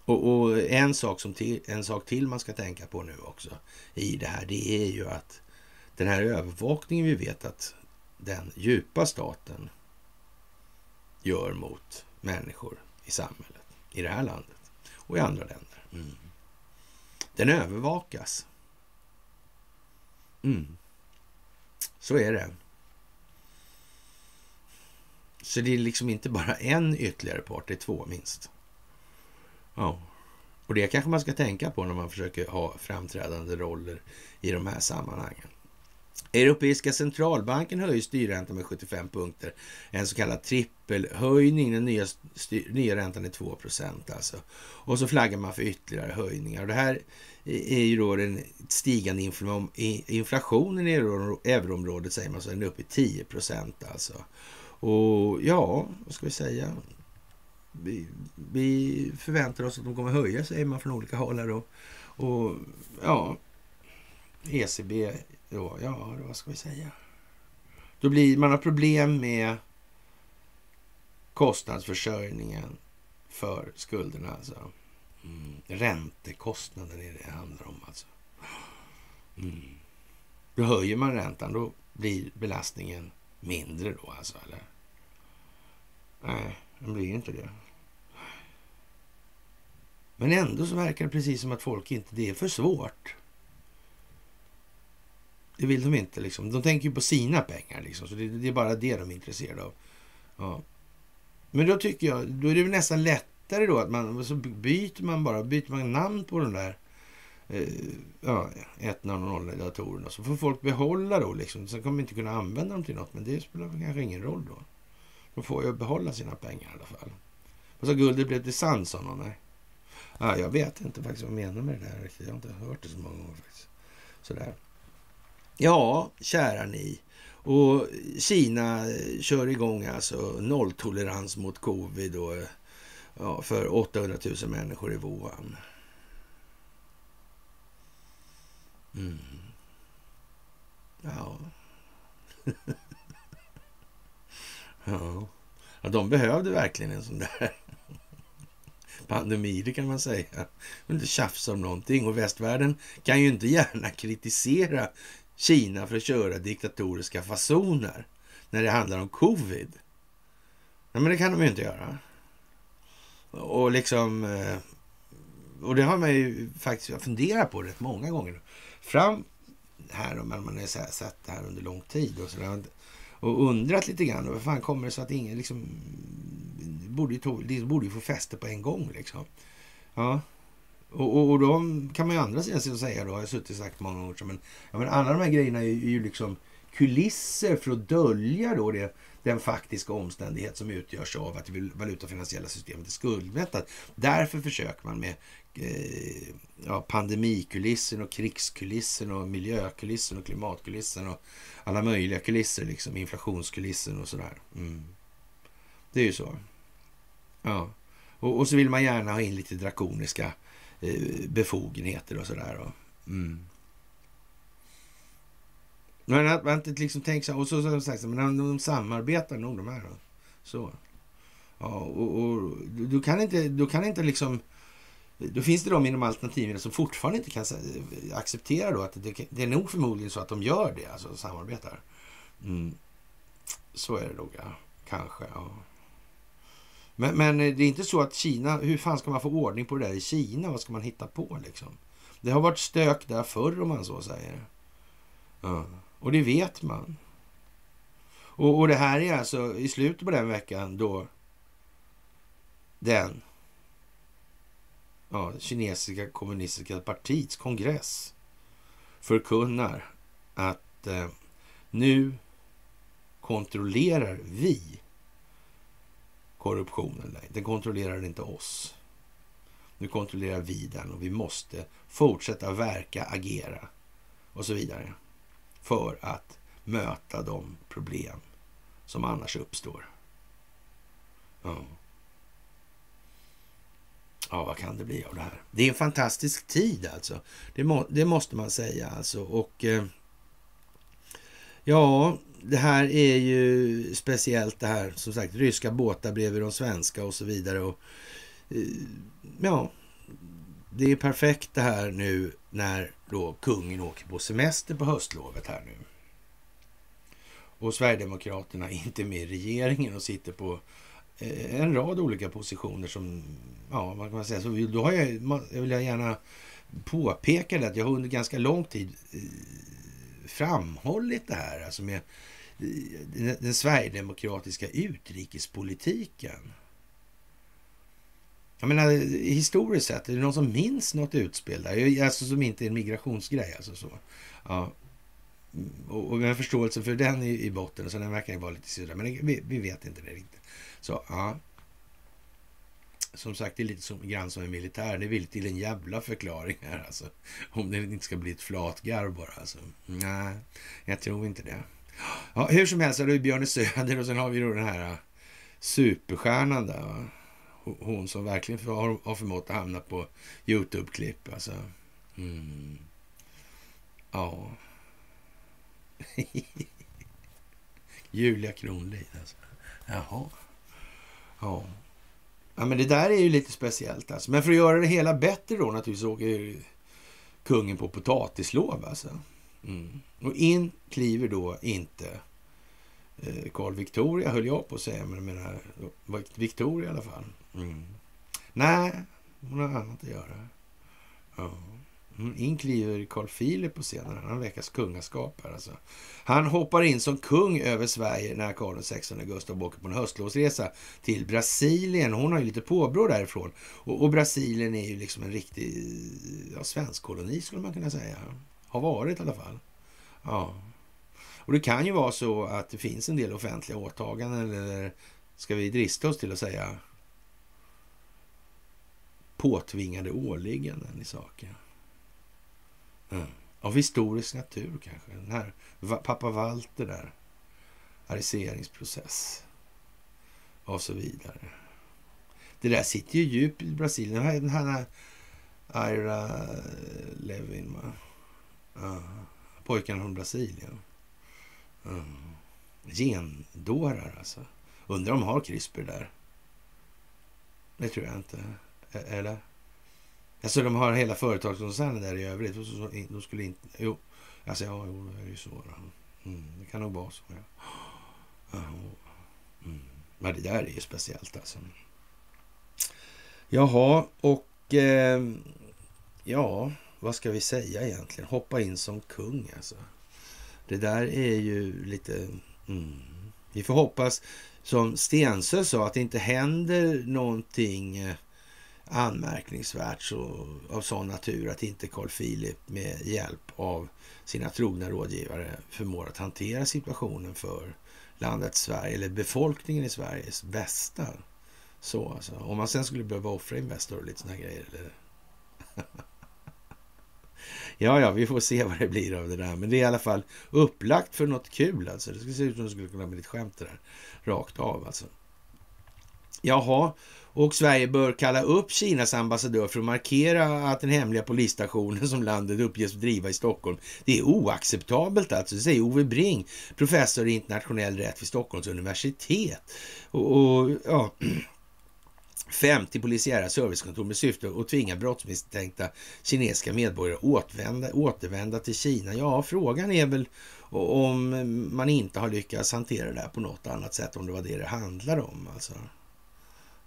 Speaker 1: Och, och, en, sak som till, en sak till man ska tänka på nu också i det här, det är ju att den här övervakningen vi vet att den djupa staten gör mot människor i samhället, i det här landet och i andra länder. Mm. Den övervakas. Mm. Så är det. Så det är liksom inte bara en ytterligare part, det är två minst. Ja. Och det kanske man ska tänka på när man försöker ha framträdande roller i de här sammanhangen. Europeiska centralbanken höjer styrräntan med 75 punkter. En så kallad trippelhöjning. Den nya, styr, nya räntan är 2% alltså. Och så flaggar man för ytterligare höjningar. Och det här är ju då den stigande inflationen i euroområdet säger man så. Den är uppe i 10 procent. alltså. Och ja, vad ska vi säga? Vi, vi, förväntar oss att de kommer höja säger man från olika håll här. Och, och ja, ECB då, ja, vad ska vi säga? Då blir man har problem med kostnadsförsörjningen för skulderna. Alltså. Mm. Räntekostnaden är det det handlar om. Alltså. Mm. Då höjer man räntan, då blir belastningen mindre då alltså, eller? Nej, den blir inte det. Men ändå så verkar det precis som att folk inte... Det är för svårt. Det vill de inte. Liksom. De tänker ju på sina pengar. Liksom. Så det, det, är bara det de är intresserade av. Ja. Men då tycker jag, då är det nästan lätt lättare då att man, så byter man bara, byter man namn på de där eh, ja, 100 datorerna. Så får folk behålla då liksom. Sen kommer man inte kunna använda dem till något, men det spelar kanske ingen roll då. De får ju behålla sina pengar i alla fall. Och så guldet blev till sand, sa någon. Nej. Ja, jag vet inte faktiskt vad jag menar med det där riktigt. Jag har inte hört det så många gånger faktiskt. Sådär. Ja, kära ni. Och Kina eh, kör igång alltså nolltolerans mot covid och eh, ja, för 800 000 människor i Wuhan. Mm. Ja. ja. ja. De behövde verkligen en sån där pandemi, det kan man säga. De vill inte tjafsa om någonting och västvärlden kan ju inte gärna kritisera Kina för att köra diktatoriska fasoner när det handlar om covid. Nej, men det kan de ju inte göra. Och liksom... Eh, och det har man ju faktiskt funderat på rätt många gånger. Fram här, om man har sett det här under lång tid och sådär. Och undrat lite grann, vad fan kommer det så att ingen liksom... Borde ju, det borde ju få fäste på en gång liksom. Ja. Och, och, och då kan man ju andra sidan säga då, jag har suttit och sagt många gånger, men, ja, men alla de här grejerna är ju, är ju liksom kulisser för att dölja då det, den faktiska omständighet som utgörs av att det valutafinansiella systemet är skuldmättat. Därför försöker man med eh, ja, pandemikulissen och krigskulissen och miljökulissen och klimatkulissen och alla möjliga kulisser, liksom inflationskulissen och sådär. Mm. Det är ju så. Ja. Och, och, så vill man gärna ha in lite drakoniska eh, befogenheter och sådär. Mm. Men att man inte liksom tänker så Och så som sagt men de samarbetar nog de här. Då. Så. Ja, och, och du kan inte, du kan inte liksom... Då finns det de inom alternativen som fortfarande inte kan acceptera då att det, det är nog förmodligen så att de gör det, alltså samarbetar. Mm. Så är det nog, ja. Kanske, ja. Men, men det är inte så att Kina, hur fan ska man få ordning på det där i Kina? Vad ska man hitta på liksom? Det har varit stök där förr om man så säger. Ja. Och det vet man. Och, och det här är alltså i slutet på den veckan då den ja, kinesiska kommunistiska partiets kongress förkunnar att eh, nu kontrollerar vi korruptionen. Den kontrollerar inte oss. Nu kontrollerar vi den och vi måste fortsätta verka, agera och så vidare för att möta de problem som annars uppstår. Ja. ja, vad kan det bli av det här? Det är en fantastisk tid alltså. Det, må, det måste man säga alltså. Och eh, ja, det här är ju speciellt det här, som sagt, ryska båtar bredvid de svenska och så vidare. Och, eh, ja, det är perfekt det här nu när då kungen åker på semester på höstlovet här nu. Och Sverigedemokraterna är inte med i regeringen och sitter på eh, en rad olika positioner som, ja, vad kan man säga, så då har jag, jag vill jag gärna påpeka det att jag har under ganska lång tid eh, framhållit det här, alltså med eh, den sverigedemokratiska utrikespolitiken. Jag menar, historiskt sett, är det någon som minns något utspel där? Alltså som inte är en migrationsgrej. Alltså så. Ja. Mm, och, och med förståelse för den i, i botten, så den verkar ju vara lite syrra. Men det, vi, vi, vet inte det riktigt. Så, ja. Som sagt, det är lite som, grann som en militär. Det vill till en jävla förklaring här alltså. Om det inte ska bli ett flatgarv bara alltså. Nej, jag tror inte det. Ja, hur som helst, då är Björn Söder och sen har vi då den här superstjärnan där. Va? Hon som verkligen har, har förmått att hamna på Youtube-klipp. Alltså. Mm. Ja. Julia Kronlid alltså. Jaha. Ja. Ja, men det där är ju lite speciellt alltså. Men för att göra det hela bättre då naturligtvis åker kungen på potatislov alltså. Mm. Och in kliver då inte Karl Carl Victoria höll jag på att säga, men menar Victoria i alla fall. Mm. Nej, hon har annat att göra. Ja. Mm, in kliver Carl Philip på scenen. Han har veckans kungaskap här alltså. Han hoppar in som kung över Sverige när Karl XVI Gustav åker på en höstlovsresa till Brasilien. Hon har ju lite påbrå därifrån. Och, och, Brasilien är ju liksom en riktig ja, svensk koloni skulle man kunna säga. Har varit i alla fall. Ja. Och det kan ju vara så att det finns en del offentliga åtaganden eller ska vi drista oss till att säga påtvingade åligganden i saken. Mm. Av historisk natur kanske. Den här pappa Walter där. Ariseringsprocess. Och så vidare. det där sitter ju djupt i Brasilien. Den här Ira Levin, uh, pojkarna från Brasilien. Mm. Gendårar alltså. Undrar om de har CRISPR där. Det tror jag inte. Eller? Alltså de har hela företagskoncernen där i övrigt. De skulle inte... Jo, alltså ja, jo, det är ju så. Mm, det kan nog vara så. Ja. Mm. Men det där är ju speciellt alltså. Jaha, och eh, ja, vad ska vi säga egentligen? Hoppa in som kung alltså. Det där är ju lite... Mm. Vi får hoppas, som Stensö sa, att det inte händer någonting eh, anmärkningsvärt så, av sån natur att inte Carl Philip med hjälp av sina trogna rådgivare förmår att hantera situationen för landet Sverige, eller befolkningen i Sveriges bästa. Så alltså. Om man sen skulle behöva offra Investor och lite såna grejer. Eller? ja, ja, vi får se vad det blir av det där. Men det är i alla fall upplagt för något kul alltså. Det skulle se ut som det skulle kunna bli ett skämt det där. Rakt av alltså. Jaha, och Sverige bör kalla upp Kinas ambassadör för att markera att den hemliga polisstationen som landet uppges driva i Stockholm, det är oacceptabelt alltså, det säger Ove Bring, professor i internationell rätt vid Stockholms universitet. Och, och ja, 50 polisiära servicekontor med syfte att tvinga brottsmisstänkta kinesiska medborgare att återvända, återvända till Kina. Ja, frågan är väl om man inte har lyckats hantera det här på något annat sätt, om det var det det handlar om. Alltså.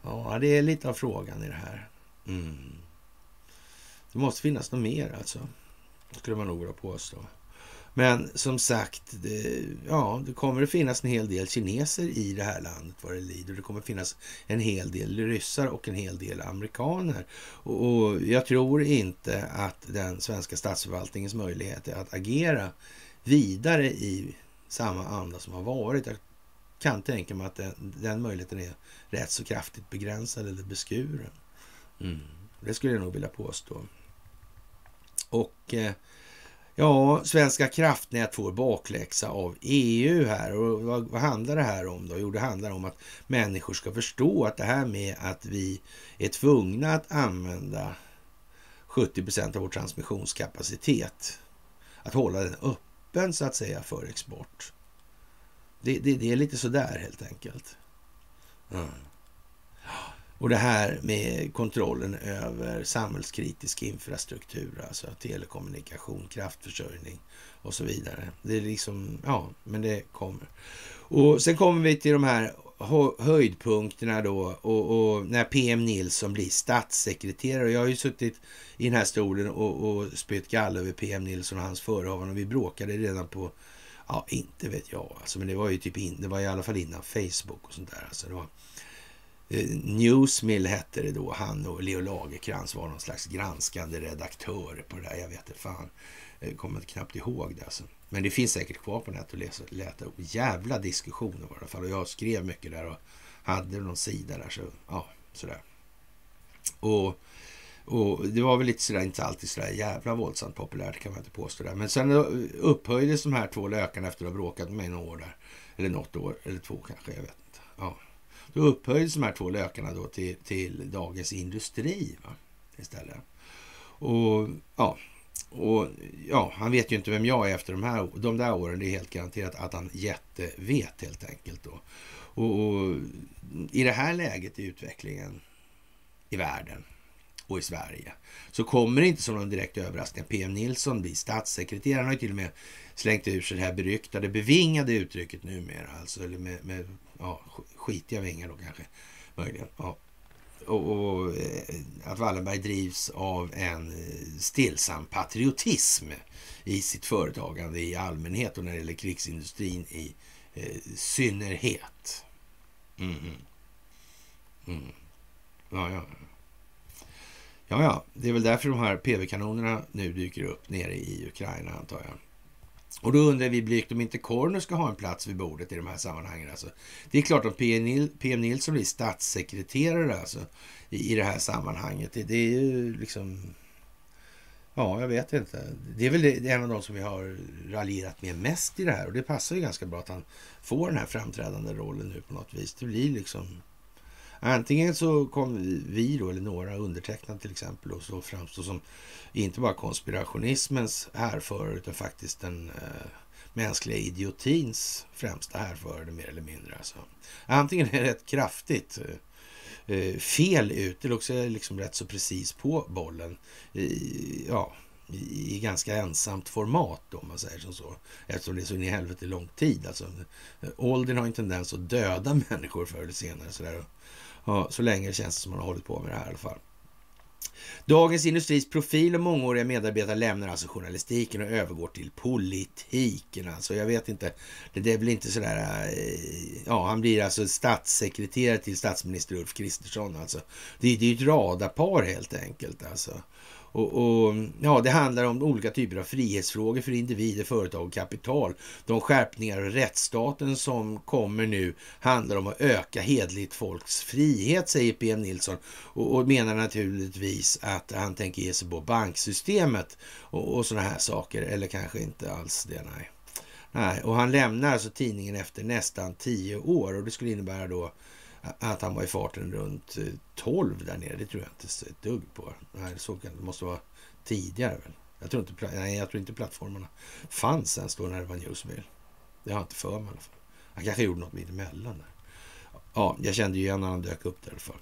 Speaker 1: Ja, det är lite av frågan i det här. Mm. Det måste finnas något mer alltså, skulle man nog vilja påstå. Men som sagt, det, ja, det kommer att finnas en hel del kineser i det här landet vad det lider. Det kommer att finnas en hel del ryssar och en hel del amerikaner. Och, jag tror inte att den svenska statsförvaltningens möjligheter att agera vidare i samma anda som har varit. Jag kan tänka mig att den, den möjligheten är rätt så kraftigt begränsad eller beskuren. Mm. Det skulle jag nog vilja påstå. Och eh, ja, Svenska kraftnät får bakläxa av EU här. Och vad, vad, handlar det här om då? Jo, det handlar om att människor ska förstå att det här med att vi är tvungna att använda 70 procent av vår transmissionskapacitet, att hålla den öppen så att säga för export. Det, det, det är lite sådär helt enkelt. Mm. Och det här med kontrollen över samhällskritisk infrastruktur, alltså telekommunikation, kraftförsörjning och så vidare. Det är liksom, ja, men det kommer. Och sen kommer vi till de här höjdpunkterna då och, och, när PM Nilsson blir statssekreterare. Jag har ju suttit i den här stolen och, och spytt galla över PM Nilsson och hans förehavanden och vi bråkade redan på Ja, inte vet jag alltså, men det var ju typ in, det var i alla fall innan Facebook och sånt där. Alltså, det var, Eh, Newsmill hette det då. Han och Leo Lagerkrans var någon slags granskande redaktör på det där. Jag vet inte fan. Jag kommer knappt ihåg det. Alltså. Men det finns säkert kvar på nätet att läsa. läsa. Jävla diskussioner var det i alla fall. Och jag skrev mycket där och hade någon sida där. Så, ja, sådär. Och och det var väl lite sådär, inte alltid sådär jävla våldsamt populärt kan man inte påstå Där. Men sen upphöjdes de här två lökarna efter att ha bråkat med mig några år där. Eller något år, eller två kanske, jag vet inte. Ja. Då upphöjdes de här två lökarna då till, till Dagens Industri va? istället. Och ja, och ja, han vet ju inte vem jag är efter de, här, de där åren. Det är helt garanterat att han jättevet helt enkelt. Då. Och, och i det här läget i utvecklingen i världen och i Sverige. Så kommer det inte som någon direkt överraskning PM Nilsson blir statssekreterare. Han har ju till och med slängt ur sig det här beryktade, bevingade uttrycket numera. Alltså, eller med, med ja, skitiga vingar då kanske, möjligen. Ja. Och, och eh, att Wallenberg drivs av en eh, stillsam patriotism i sitt företagande i allmänhet och när det gäller krigsindustrin i eh, synnerhet. Mm. mm. mm. Ja, ja. Ja, ja, det är väl därför de här PV-kanonerna nu dyker upp nere i Ukraina antar jag. Och då undrar vi blygt om inte Corner ska ha en plats vid bordet i de här sammanhangen. Alltså, det är klart att PM Nilsson blir statssekreterare alltså, i, i det här sammanhanget. Det, det, är ju liksom... Ja, jag vet inte. Det är väl det, en av de som vi har raljerat med mest i det här. Och det passar ju ganska bra att han får den här framträdande rollen nu på något vis. Det blir liksom Antingen så kommer vi då, eller några undertecknade till exempel, och så framstå som inte bara konspirationismens härförare utan faktiskt den eh, mänskliga idiotins främsta härförare mer eller mindre. Alltså. Antingen är det rätt kraftigt eh, eh fel ut eller också är det liksom rätt så precis på bollen. I, ja, i, ganska ensamt format då, om man säger som så. Eftersom det är så in i helvete lång tid. Alltså, eh, åldern har en tendens att döda människor förr eller senare. Så, där. Ja, så länge det känns som man har hållit på med det här i alla fall. Dagens Industris profil och mångåriga medarbetare lämnar alltså journalistiken och övergår till politiken. Alltså, jag vet inte, det är väl inte sådär... Eh, ja, han blir alltså statssekreterare till statsminister Ulf Kristersson. Alltså. Det, det är ju ett radarpar helt enkelt. Alltså. Och, och, ja, Det handlar om olika typer av frihetsfrågor för individer, företag och kapital. De skärpningar av rättsstaten som kommer nu handlar om att öka hedligt folks frihet, säger PM Nilsson och, och menar naturligtvis att han tänker ge sig på banksystemet och, och sådana här saker, eller kanske inte alls det, nej. Nej, och han lämnar alltså tidningen efter nästan tio år och det skulle innebära då att han var i farten runt eh, 12 där nere, det tror jag inte ett dugg på. Nej, så kan, det måste vara tidigare väl. Jag tror inte, nej, jag tror inte plattformarna fanns ens då när det var Newsmill. Det har jag inte för mig i alla fall. Han kanske gjorde något mittemellan där. Ja, jag kände ju igen när han dök upp där i alla fall.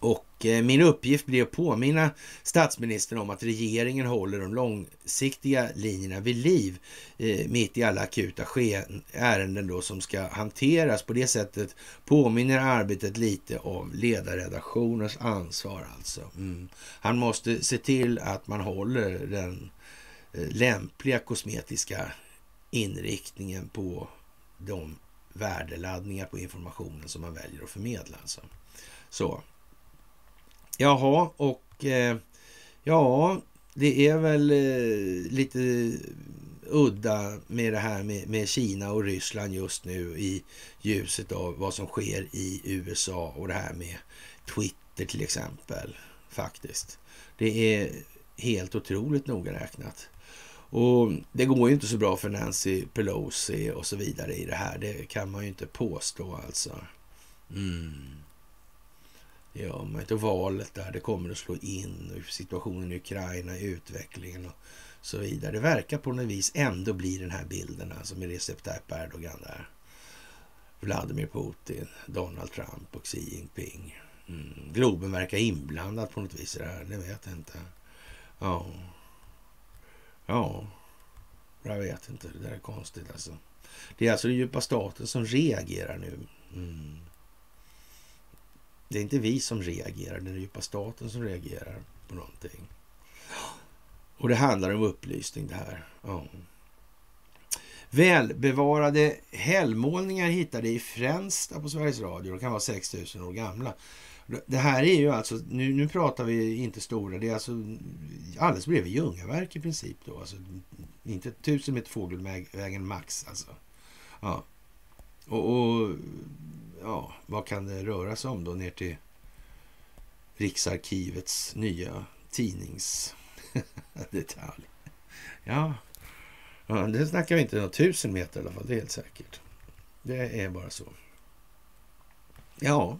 Speaker 1: Och eh, min uppgift blir att påminna statsministern om att regeringen håller de långsiktiga linjerna vid liv eh, mitt i alla akuta ärenden då som ska hanteras. På det sättet påminner arbetet lite om ledarredaktionens ansvar alltså. Mm. Han måste se till att man håller den eh, lämpliga kosmetiska inriktningen på de värdeladdningar på informationen som man väljer att förmedla. Alltså. Så. Jaha, och eh, ja, det är väl eh, lite udda med det här med, med, Kina och Ryssland just nu i ljuset av vad som sker i USA och det här med Twitter till exempel. Faktiskt. Det är helt otroligt noga räknat. Och det går ju inte så bra för Nancy Pelosi och så vidare i det här. Det kan man ju inte påstå alltså. Mm. Ja, men inte valet där, det kommer att slå in. Situationen i Ukraina, utvecklingen och så vidare. Det verkar på något vis ändå bli den här bilden alltså med Recep Tayyip Erdogan där. Vladimir Putin, Donald Trump och Xi Jinping. Mm. Globen verkar inblandad på något vis i det här, det vet jag inte. Ja. Ja. Jag vet inte, det där är konstigt alltså. Det är alltså den djupa staten som reagerar nu. Mm. Det är inte vi som reagerar, det är den djupa staten som reagerar på någonting. Och det handlar om upplysning det här. Ja. Välbevarade hällmålningar hittade i Fränsta på Sveriges Radio. De kan vara 6000 år gamla. Det här är ju alltså, nu, nu pratar vi inte stora, det är alltså alldeles bredvid Ljungaverk i princip då. Alltså, inte tusen meter fågelvägen max alltså. Ja. Och, och ja, vad kan det röra sig om då ner till Riksarkivets nya tidningsdetalj? ja. ja, det snackar vi inte om tusen meter i alla fall, det är helt säkert. Det är bara så. Ja,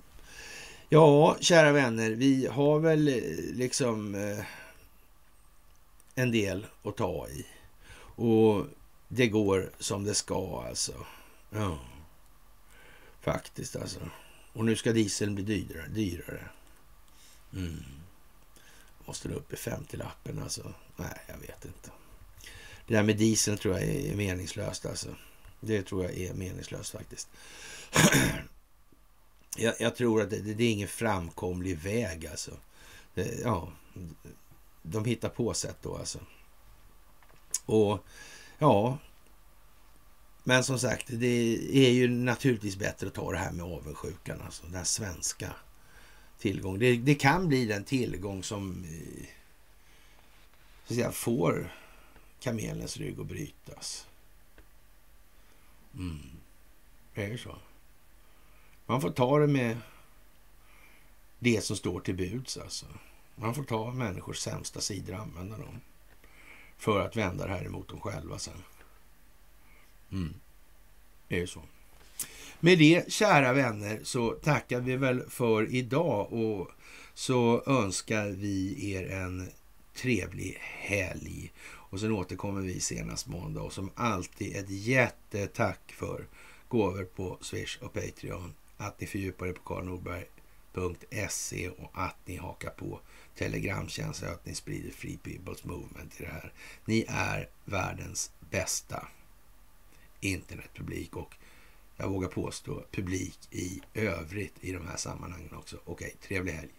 Speaker 1: ja, kära vänner, vi har väl eh, liksom eh, en del att ta i. Och det går som det ska alltså. Ja. Faktiskt alltså. Och nu ska dieseln bli dyrare. dyrare. Mm. Måste upp i 50-lappen alltså. Nej, jag vet inte. Det där med dieseln tror jag är meningslöst alltså. Det tror jag är meningslöst faktiskt. jag, jag, tror att det, det, är ingen framkomlig väg alltså. Det, ja, de hittar på sätt då alltså. Och ja, men som sagt, det är ju naturligtvis bättre att ta det här med avundsjukan, alltså den svenska tillgången. Det, det, kan bli den tillgång som eh, så att säga, får kamelens rygg att brytas. Mm. Det är så. Man får ta det med det som står till buds. Alltså. Man får ta människors sämsta sidor och använda dem för att vända det här emot dem själva sen. Mm. Det är så. Med det, kära vänner, så tackar vi väl för idag och så önskar vi er en trevlig helg. Och sen återkommer vi senast måndag och som alltid ett jättetack för gåvor på Swish och Patreon. Att ni fördjupar er på karlnorberg.se och att ni hakar på Telegramtjänsten och att ni sprider Free People's Movement i det här. Ni är världens bästa internetpublik och jag vågar påstå publik i övrigt i de här sammanhangen också. Okej, trevlig helg!